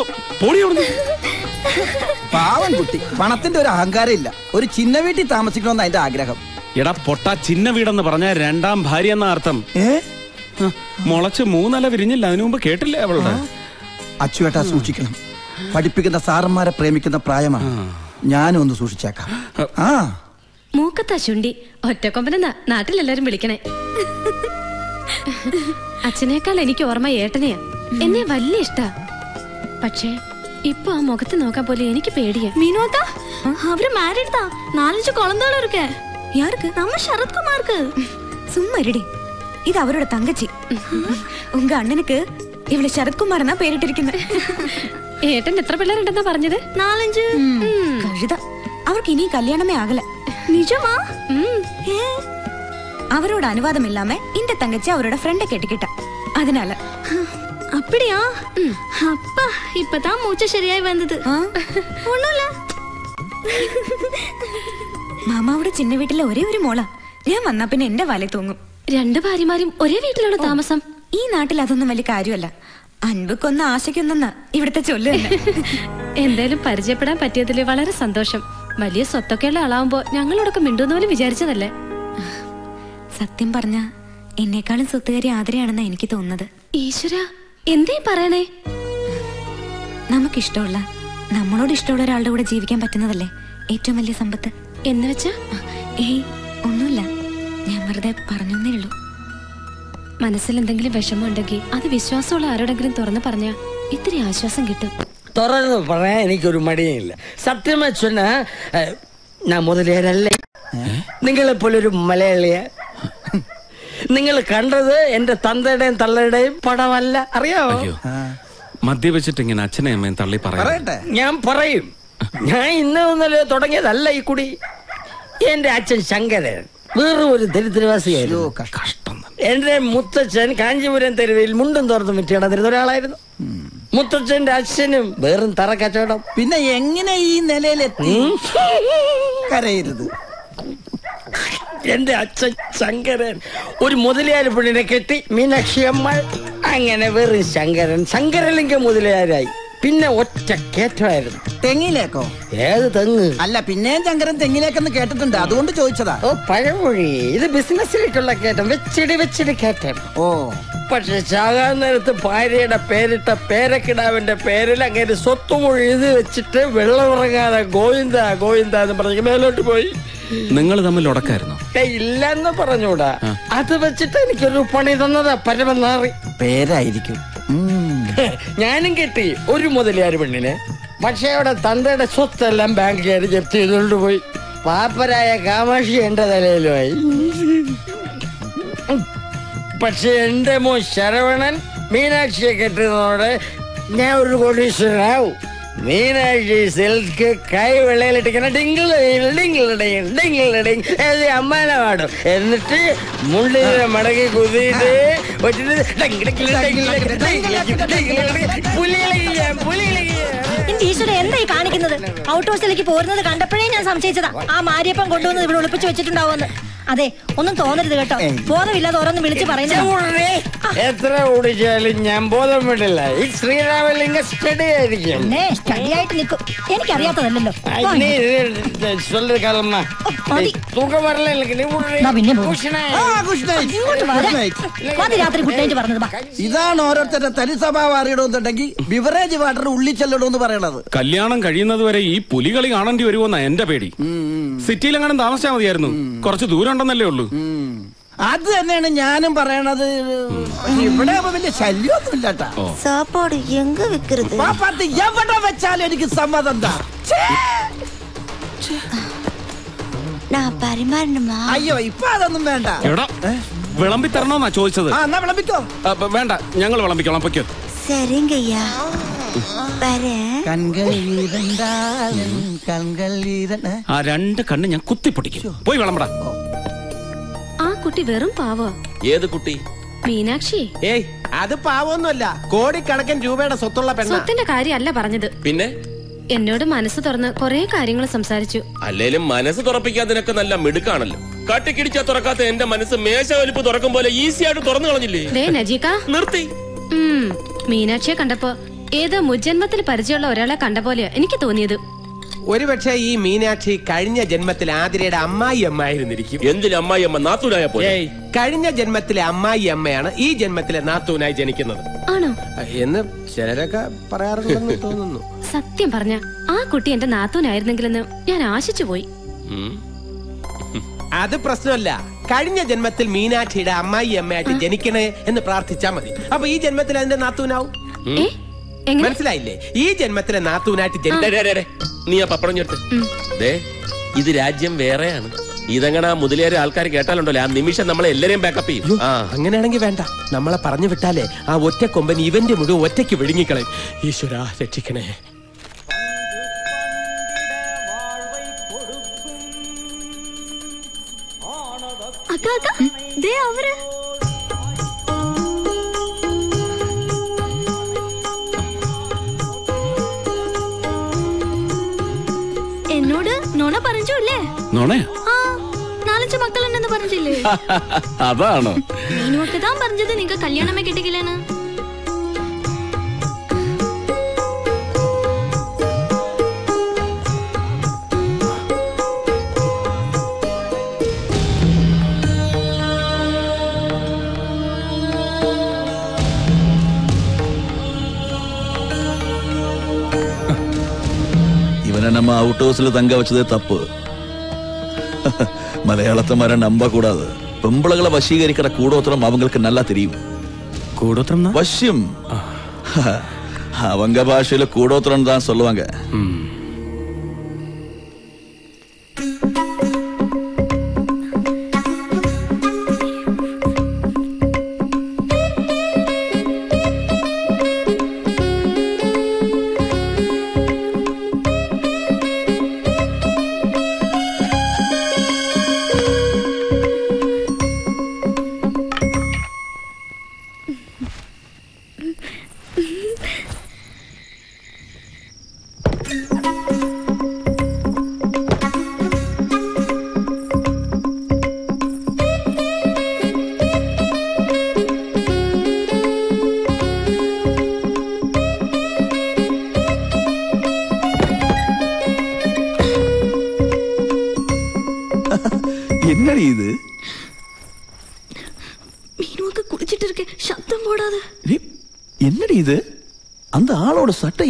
Speaker 8: പാവൻ കുട്ടി. പണത്തിന്റെ ഒരു അഹങ്കാരം ഇല്ല. ഒരു ചിന്ന വീട്ടിൽ താമസിക്കണമെന്ന് അതിന്റെ ആഗ്രഹം.
Speaker 2: എടാ പൊട്ട ചിന്ന വീടെന്ന് പറഞ്ഞ രണ്ടാം ഭാര്യ എന്ന അർത്ഥം. മുളച്ച് മൂന്നല വിരിഞ്ഞില്ല. അതിനു മുമ്പ് കേട്ടില്ല അവളുടെ?
Speaker 8: അച്ചുവേട്ടാ സൂക്ഷിക്കണം. പഠിപ്പിക്കുന്ന സാറന്മാരെ പ്രേമിക്കുന്ന പ്രായമാണ് ഞാനും ഒന്ന് സൂക്ഷിച്ചേക്കാം ആ
Speaker 10: മൂക്കത്താ ചുണ്ടി ഒറ്റക്കൊമ്പനെന്നാ നാട്ടിലെല്ലാരും വിളിക്കണേ അച്ഛനേക്കാൾ എനിക്ക് ഓർമ്മ ഏട്ടനെയാ എന്നെ വലിയ ഇഷ്ടാ പക്ഷേ ഇപ്പൊ ആ മുഖത്ത് നോക്കാൻ പോലെ എനിക്ക് പേടിയാ
Speaker 22: மீனோக்கா அவரு மேரிட் தான் நாலஞ்சு குழந்தைகளும் இருக்கு யாருக்கு நம்ம சரத்குமாருக்கு
Speaker 28: சும்மா இருடி இது அவரோட தங்கச்சி உங்க அண்ணனுக்கு ഇവൾ ശരത് കുമാർ എന്നാ പേരിട്ടിരിക്കുന്നത്
Speaker 10: ഏട്ടൻ എത്ര പിള്ളേരുണ്ടെന്നാ പറഞ്ഞത്?
Speaker 22: നാലഞ്ച്.
Speaker 28: കഴുത. അവർക്ക് ഇനി കല്യാണമേ ആകല.
Speaker 22: നിജമാ?
Speaker 28: അവരോട് അനുവാദം ഇല്ലാമേ എന്റെ തങ്കച്ചി അവരോட ഫ്രണ്ട കെട്ടിക്കിട്ട അതിനാല.
Speaker 22: அப்படியா அப்பா இப்பதான் മൂച്ച ശരിയായി വന്നത്. ஒண்ணுமில்ல
Speaker 28: മാമാവിടെ ചിന്ന വീട്ടിലെ ഒരേ ഒരു മോളാ. ഞാൻ വന്നാ പിന്നെ എന്റെ വല തൂങ്ങും.
Speaker 10: രണ്ട് ഭാര്യമാരും ഒരേ വീട്ടിലാണ് താമസം.
Speaker 28: ഈ നാട്ടിൽ അതൊന്നും വലിയ കാര്യമല്ല. അൻപക്കൊന്ന് ആശയ്ക്കൊന്നെന്നാ ഇവിടുത്തെ ചൊല്ല്.
Speaker 10: എന്തായാലും പരിചയപ്പെടാൻ പറ്റിയതിൽ വളരെ സന്തോഷം. വലിയ സ്വത്തൊക്കെയുള്ള ആളാവുമ്പോ ഞങ്ങളോടൊക്കെ മിണ്ടുന്ന പോലും വിചാരിച്ചതല്ലേ?
Speaker 28: സത്യം പറഞ്ഞ എന്നെക്കാളും സ്വത്തുകാരി ആദരയാണെന്നാ എനിക്ക് തോന്നുന്നത്.
Speaker 10: ഈശ്വര എന്തേ പറയണേ?
Speaker 28: നമുക്കിഷ്ടമുള്ള നമ്മളോട് ഇഷ്ടമുള്ള ഒരാളുടെ കൂടെ ജീവിക്കാൻ പറ്റുന്നതല്ലേ ഏറ്റവും വലിയ സമ്പത്ത്.
Speaker 10: എന്ന് വെച്ചാ?
Speaker 28: ഏയ് ഒന്നുമില്ല. ഞാൻ വെറുതെ പറഞ്ഞേ ഉള്ളൂ.
Speaker 10: മനസ്സിൽ എന്തെങ്കിലും വിഷമമുണ്ടെങ്കിൽ അത് വിശ്വാസമുള്ള ആരോടെങ്കിലും തുറന്ന് പറഞ്ഞാൽ ഇത്തിരി ആശ്വാസം കിട്ടും.
Speaker 19: തുറന്ന് പറയാൻ എനിക്കൊരു മടിയില്ല സത്യം വെച്ചൊന്ന ഞാൻ മുതലേരല്ലേ? നിങ്ങളെ പോലെ ഒരു മലയാളിയ. നിങ്ങൾ കണ്ടത് എന്റെ തന്തയുടെയും തള്ളയുടെയും പടമല്ല. അറിയാമോ
Speaker 2: മദ്യപിച്ചിട്ട് ഇങ്ങനെ അച്ഛനെ അമ്മയും തള്ളി പറയട്ടെ.
Speaker 19: ഞാൻ പറയും. ഞാൻ ഇന്ന് ഇന്നലെ തുടങ്ങിയതല്ല ഈ കുടി. എന്റെ അച്ഛൻ ശങ്കരൻ. വേറൊരു ദരിദ്രവാസിയായിരുന്നു. കഷ്ടം. എന്റെ മുത്തച്ഛൻ കാഞ്ചീപുരം തെരുവിൽ മുണ്ടും തോർത്തും വിറ്റ് കിടന്നിരുന്ന ഒരാളായിരുന്നു. മുത്തച്ഛന്റെ അച്ഛനും വേറും തറ കച്ചവടം
Speaker 8: പിന്നെ എങ്ങനെ ഈ നിലയിലെത്തി? കരയരുത്.
Speaker 19: എന്റെ അച്ഛൻ ശങ്കരൻ ഒരു മുതലയാരി പെണ്ണിനെ കെട്ടി മീനാക്ഷി അമ്മ അങ്ങനെ വെറും ശങ്കരൻ ശങ്കരലിംഗം മുതലയാരായി. പിന്നെ ഒറ്റ കയറ്റമായിരുന്നു
Speaker 8: തെങ്ങിലേക്കോ?
Speaker 19: ഏത് തെങ്ങ്?
Speaker 8: അല്ല പിന്നെയും ചങ്കരം തെങ്ങിലേക്കെന്ന് കേട്ടിട്ടുണ്ട്. അതുകൊണ്ട് ചോദിച്ചതാ.
Speaker 19: ഓ പഴമൊഴി. ഇത് ബിസിനസ്സിലേക്കുള്ള കേറ്റം. വെച്ചിടി വെച്ചിടി കേറ്റം.
Speaker 8: ഓ.
Speaker 19: പക്ഷെ ചാകാൻ നേരത്ത് ഭാര്യയുടെ പേരിട്ട പേരക്കിടാവിന്റെ പേരിൽ അങ്ങനെ സ്വത്തും എഴുതി വെച്ചിട്ട് വെള്ളം ഇറങ്ങാതെ ഗോവിന്ദ ഗോവിന്ദ എന്ന് പറഞ്ഞ് മേലോട്ട് പോയി.
Speaker 2: നിങ്ങൾ തമ്മിൽ ഉടക്കായിരുന്നു?
Speaker 19: ഇല്ലെന്ന് പറഞ്ഞൂടാ. അത് വെച്ചിട്ട് എനിക്കൊരു പണി തന്നതാ പരമനാറി.
Speaker 8: പേരായിരിക്കും.
Speaker 19: ഞാനും കിട്ടി ഒരു മുതലിയാർ പെണ്ണിനെ. പക്ഷെ അവിടെ തന്തയുടെ സ്വത്തെല്ലാം ബാങ്കുകാർ ജപ്തി ചെയ്തുകൊണ്ട് പോയി. പാപ്പരായ കാമാക്ഷി എന്റെ തലയിലുമായി. പക്ഷെ എന്റെ മോ ശരവണൻ മീനാക്ഷിയെ കെട്ടുന്നതോടെ ഞാൻ ഒരു കോടീശ്വരനാവും. മീനാക്ഷി സിൽക്ക് കൈ വെള്ളയിലിട്ടിങ്ങനെ ഡിങ്കിൾ ഡിങ്കിൾ ഡിങ് ഡിങ്കിൾ ഡിങ് എഴുതി അമ്മാനെ പാടും എന്നിട്ട് മുള്ളി മടക്കി കുതിയിട്ട്
Speaker 20: എന്തായി കാണിക്കുന്നത് ഔട്ട് ഹൗസിലേക്ക് പോരുന്നത് കണ്ടപ്പോഴേ ഞാൻ സംശയിച്ചതാ ആ മാരിയപ്പം കൊണ്ടുവന്നത് ഇവിടെ ഒളിപ്പിച്ചു വെച്ചിട്ടുണ്ടാവുമെന്ന് അതെ ഒന്നും തോന്നരുത് കേട്ടോ. ബോധമില്ലാതെ ഓരോന്ന് വിളിച്ച് പറയുന്നത്.
Speaker 19: എത്ര ഓടിച്ചാലും ഞാൻ ബോധം വിടില്ല. ഈ ശ്രീരാമലിംഗ സ്റ്റഡി ആയിരിക്കും.
Speaker 20: സ്റ്റഡി ആയിട്ട് നിൽക്കും എനിക്കറിയാത്തതല്ലോ
Speaker 8: ഇതാണ് ഓരോരുത്തരുടെ തനി സ്വഭാവം അറിയണമെന്നുണ്ടെങ്കിൽ ബിവറേജ് വാട്ടർ ഉള്ളിൽ ചെല്ലണമെന്ന് പറയണത്.
Speaker 2: കല്യാണം കഴിയുന്നത് വരെ ഈ പുലികളി കാണേണ്ടി വരുമോന്നാ എന്റെ പേടി. സിറ്റിയിലെങ്ങാനും താമസിച്ചാൽ മതിയായിരുന്നു. കുറച്ച് ദൂരം ഉണ്ടെന്നല്ലേ ഉള്ളൂ
Speaker 8: അത് തന്നെയാണ് ഞാനും പറയണത് ഇവിടെ ആവുമ്പോ വലിയ ശല്യമൊന്നും ഇല്ലാട്ടാ
Speaker 18: சாப்பாடு எங்க விக்கிறது
Speaker 8: പാപ്പാത്ത് എവിടെ വെച്ചാലും എനിക്ക് സമ്മതം എന്താ
Speaker 18: நான் பரிமாறணுமா
Speaker 8: അയ്യോ ഇപ്പൊ അതൊന്നും വേണ്ട
Speaker 2: എടാ വിളമ്പി തരണോന്നാ ചോദിച്ചത്
Speaker 8: ആ എന്നാ വിളമ്പിക്കോ
Speaker 2: അപ്പൊ വേണ്ട ഞങ്ങൾ വിളമ്പിക്കോളാം പൊയ്ക്കോ
Speaker 18: சரிங்க ஐயா வரேன்
Speaker 8: കൺകൾ ഈരണ്ടാലും കൺകൾ ഈരണ്ട
Speaker 2: ആ രണ്ട് കണ്ണ് ഞാൻ കുത്തിപ്പൊട്ടിക്കും പോയി വിളമ്പടാ
Speaker 10: ആ കുട്ടി വെറും പാവോ
Speaker 12: ഏത് കുട്ടി
Speaker 10: മീനാക്ഷി
Speaker 9: ഏയ് അത് പാവൊന്നുമല്ല കോടിക്കണക്കിന് രൂപയുടെ സ്വത്തുള്ള പെണ്ണ
Speaker 10: സ്വത്തിന്റെ കാര്യമല്ല പറഞ്ഞത്
Speaker 12: പിന്നെ
Speaker 10: എന്നോട് മനസ്സ് തുറന്ന് കൊറേ കാര്യങ്ങൾ സംസാരിച്ചു
Speaker 12: അല്ലേലും മനസ്സ് തുറപ്പിക്കാതിനൊക്കെ നല്ല മിടുക്കാണല്ലോ കട്ടിക്കിടിച്ചാ തുറക്കാത്ത എന്റെ മനസ്സ് മേശ വലിപ്പ് തുറക്കും പോലെ ഈസി ആയിട്ട് തുറന്നു കളഞ്ഞില്ലേ
Speaker 10: ദേ നജീക്ക
Speaker 12: നിർത്തി
Speaker 10: ഉം, മീനാക്ഷിയെ കണ്ടപ്പോ ഏതോ മുജന്മത്തിൽ പരിചയമുള്ള ഒരാളെ കണ്ട പോലെയാ എനിക്ക് തോന്നിയത്.
Speaker 9: ഒരുപക്ഷെ ഈ മീനാക്ഷി കഴിഞ്ഞ ജന്മത്തിൽ ആതിരയുടെ അമ്മായി അമ്മായിരുന്നിരിക്കും.
Speaker 12: എന്തിന് അമ്മായി അമ്മ നാത്തൂനായ പോലെ?
Speaker 9: ഏയ് കഴിഞ്ഞ ജന്മത്തിലെ അമ്മായി അമ്മയാണ് ഈ ജന്മത്തിലെ നാത്തൂനായി ജനിക്കുന്നത്.
Speaker 10: ആണോ?
Speaker 9: എന്ന് ചിലരൊക്കെ പറയാറുണ്ടെന്ന് തോന്നുന്നു.
Speaker 10: സത്യം പറഞ്ഞ ആ കുട്ടി എന്റെ നാത്തൂനായിരുന്നെങ്കിലെന്ന് ഞാൻ ആശിച്ചു പോയി.
Speaker 9: അത് പ്രശ്നമല്ല. കഴിഞ്ഞ ജന്മത്തിൽ മീനാക്ഷിയുടെ അമ്മായി അമ്മയായിട്ട് ജനിക്കണേ എന്ന് പ്രാർത്ഥിച്ചാ മതി. അപ്പൊ ഈ ജന്മത്തിൽ അതിന്റെ നാത്തൂനാവും? മനസ്സിലായില്ലേ? ഈ ജന്മത്തിലെ നാത്തൂനായിട്ട്
Speaker 12: ഡേ. നീ ആ പപ്പടം ചേർത്ത് ഇത് രാജ്യം വേറെയാണ്. ഇതങ്ങനെ ആ മുതലേറെ ആൾക്കാർ കേട്ടാലുണ്ടല്ലോ. ആ നിമിഷം നമ്മളെ എല്ലാരെയും ബാക്കപ്പ് ചെയ്യും.
Speaker 9: അങ്ങനെയാണെങ്കിൽ വേണ്ട. നമ്മളെ പറഞ്ഞു വിട്ടാലേ ആ ഒറ്റ കൊമ്പൻ ഇവന്റെ മുഴുവൻ ഒറ്റയ്ക്ക് വിഴുങ്ങിക്കളയും. ഈശ്വര രക്ഷിക്കണേ.
Speaker 22: അവർ. എന്നോട് നോണ പറഞ്ഞു അല്ലേ?
Speaker 21: നോണയാ
Speaker 22: ആ നാലഞ്ച് മക്കളുണ്ടെന്ന് പറഞ്ഞില്ലേ?
Speaker 21: അതാണോ?
Speaker 22: നീനുവൊക്കെ താൻ പറഞ്ഞത് നിങ്ങൾക്ക് കല്യാണമേ കിട്ടിക്കില്ലേന്ന്.
Speaker 24: நம்ம ഔട്ട് ഹൗസിൽ തങ്ക വെച്ചത് തപ്പ് മലയാളത്തമാരെ നമ്പക്കൂടാതെ പെമ്പിളകളെ വശീകരിക്കുന്ന കൂടോത്രം അവങ്ങൾക്ക് നല്ല തെരിയും
Speaker 21: കൂടോത്രം
Speaker 24: വശ്യം அவங்க பாஷையில கூடோத்திரம் தான் சொல்லுவாங்க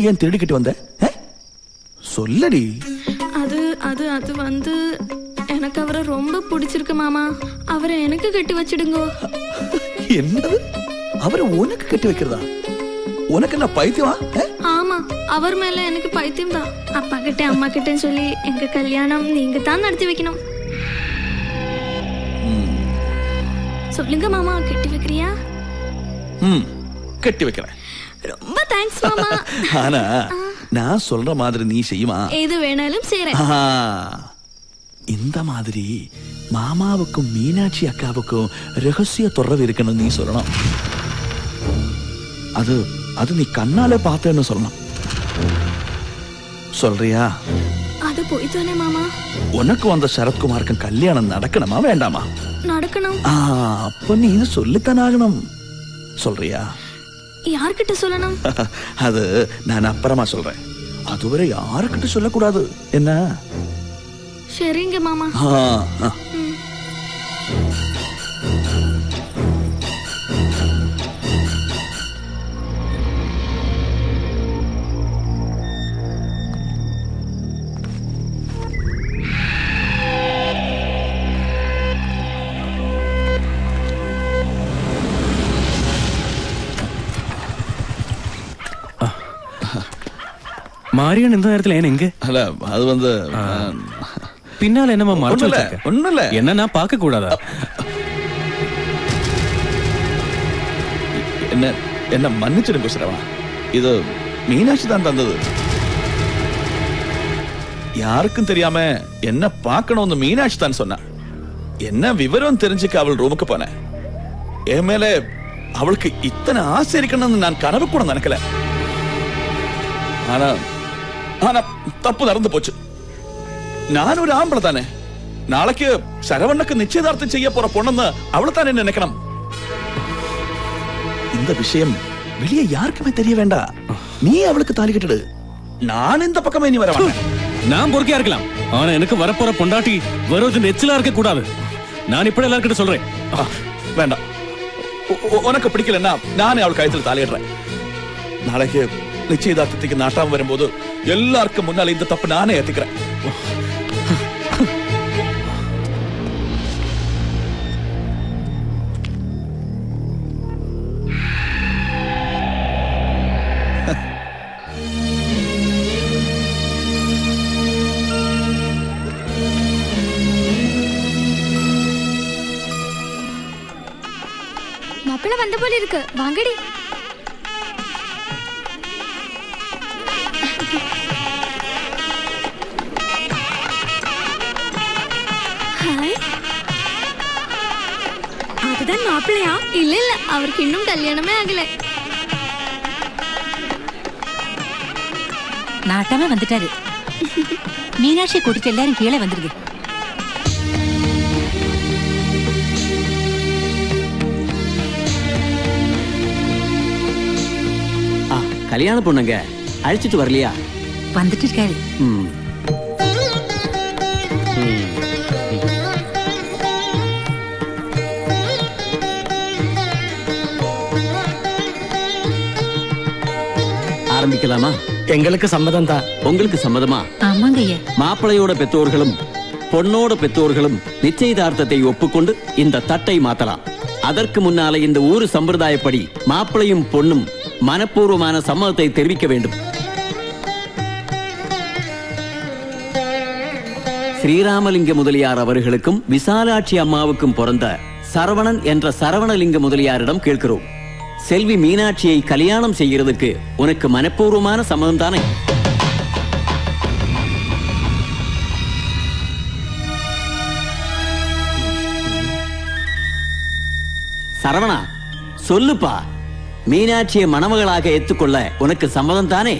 Speaker 24: ஏன் திருடிக்கிட்டு வந்த? சொல்லடி.
Speaker 22: அது அது அது வந்து எனக்கு அவரை ரொம்ப பிடிச்சிருக்கு மாமா. அவரை எனக்கு கட்டி வச்சிடுங்க.
Speaker 24: என்னது? அவரை உனக்கு கட்டி வைக்கிறதா? உனக்கு என்ன பைத்தியமா?
Speaker 22: ஆமா அவர் மேல எனக்கு பைத்தியம் தான். அப்பா கிட்ட அம்மா கிட்ட சொல்லி எங்க கல்யாணம் நீங்க தான் நடத்தி வைக்கணும். சொல்லுங்க மாமா கட்டி வைக்கிறியா?
Speaker 24: ம் கட்டி வைக்கிறேன். ஆனா நான் சொல்ற மாதிரி நீ செய்யுமா?
Speaker 22: எது வேணாலும் செய்றேன்.
Speaker 24: ஆஹா. இந்த மாதிரி மாமாவுக்கும் மீனாட்சி அக்காவுக்கும் ரகசிய தொடர்பு இருக்குன்னு நீ சொல்லணும். அது அது நீ கண்ணால பார்த்தேன்னு சொல்லணும். சொல்றியா?
Speaker 22: அது போய் தானே மாமா.
Speaker 24: உனக்கும் அந்த சரத்குமாருக்கும் கல்யாணம் நடக்கணுமா வேண்டாமா?
Speaker 22: நடக்கணும்.
Speaker 24: அப்ப நீ இது சொல்லித்தான் ஆகணும் சொல்றியா?
Speaker 22: யார்கிட்ட சொல்லணும்?
Speaker 24: அது நான் அப்புறமா சொல்றேன். அதுவரை யாருக்கிட்ட சொல்லக்கூடாது. என்ன?
Speaker 22: சரிங்க மாமா.
Speaker 24: ஆ, ஆ.
Speaker 21: மாரியன் இந்த நேரத்துல ஏன் எங்க
Speaker 24: அல்ல அது வந்து
Speaker 21: பின்னால என்னமா மறைச்சு
Speaker 24: ஒண்ணுல்ல,
Speaker 21: வச்சிருக்க?
Speaker 24: ஒண்ணுல்ல.
Speaker 21: என்ன நான் பார்க்க கூடாதா
Speaker 24: என்ன என்ன மன்னிச்சிடுங்க சிரவணா. இது மீனாட்சி தான் தந்தது. யாருக்கும் தெரியாம என்ன பார்க்கணும்னு மீனாட்சி தான் சொன்னா. என்ன விவரம் தெரிஞ்சுக்க அவள் ரூமுக்கு போனேன் என் மேல அவளுக்கு இத்தனை ஆசை இருக்கணும்னு நான் கனவு கூட நினைக்கல. ஆனா ஆனா தப்பு நடந்து போச்சு. நான் ஒரு ஆம்பளை தானே. நாளைக்கு சரவணனுக்கு நிச்சயதார்த்தம் செய்ய போற பொண்ணுன்னு அவளை தானே நினைக்கணும். இந்த விஷயம் வெளியே யாருக்குமே தெரிய வேண்டாம் நீ அவளுக்கு தாலி கட்டிடு. நான் இந்த பக்கமே நீ வர
Speaker 21: நான் பொறுக்கையா இருக்கலாம். ஆனா எனக்கு வரப்போற பொண்டாட்டி வெறும் நெச்சிலா இருக்க கூடாது. நான் இப்படி எல்லாருக்கிட்ட சொல்றேன்.
Speaker 24: வேண்டாம். உனக்கு பிடிக்கலன்னா நானே அவள் கழுத்தில் தலையிடுறேன் நாளைக்கு நிச்சயதார்த்தத்துக்கு நாட்டாம வரும்போது எல்லாருக்கும் முன்னால இந்த தப்பு நானே ஏத்துக்கிறேன்.
Speaker 23: மாப்பிள்ள வந்த போல இருக்கு. வாங்கடி.
Speaker 22: மாப்பிள்ளையா? இல்ல இல்ல அவருக்கு இன்னும் கல்யாணமே ஆகல.
Speaker 17: நாட்டாம வந்துட்டாரு. மீனாட்சி கூட்டிட்டு எல்லாரும் கீழே வந்துருங்க
Speaker 1: ஆ, கல்யாண பொண்ணுங்க அழைச்சிட்டு வரலையா?
Speaker 17: வந்துட்டு இருக்காரு.
Speaker 1: ம். ஆரம்பிக்கலாமா
Speaker 19: எங்களுக்கு சம்மதம் தான்
Speaker 1: உங்களுக்கு சம்மதமா? மாப்பிள்ளையோட பெற்றோர்களும் பொண்ணோட பெற்றோர்களும் நிச்சயதார்த்தத்தை ஒப்புக்கொண்டு இந்த தட்டை மாத்தலாம். அதற்கு முன்னால இந்த ஊரு சம்பிரதாயப்படி மாப்பிள்ளையும் பொண்ணும் மனப்பூர்வமான சம்மதத்தை தெரிவிக்க வேண்டும். ஸ்ரீராமலிங்க முதலியார் அவர்களுக்கும் விசாலாட்சி அம்மாவுக்கும் பிறந்த சரவணன் என்ற சரவணலிங்க முதலியாரிடம் கேட்கிறோம். செல்வி மீனாட்சியை கல்யாணம் செய்யறதுக்கு உனக்கு மனப்பூர்வமான சம்மதம் தானே? சரவணா சொல்லுப்பா. மீனாட்சியை மணமகளாக ஏத்துக்கொள்ள உனக்கு சம்மதம் தானே?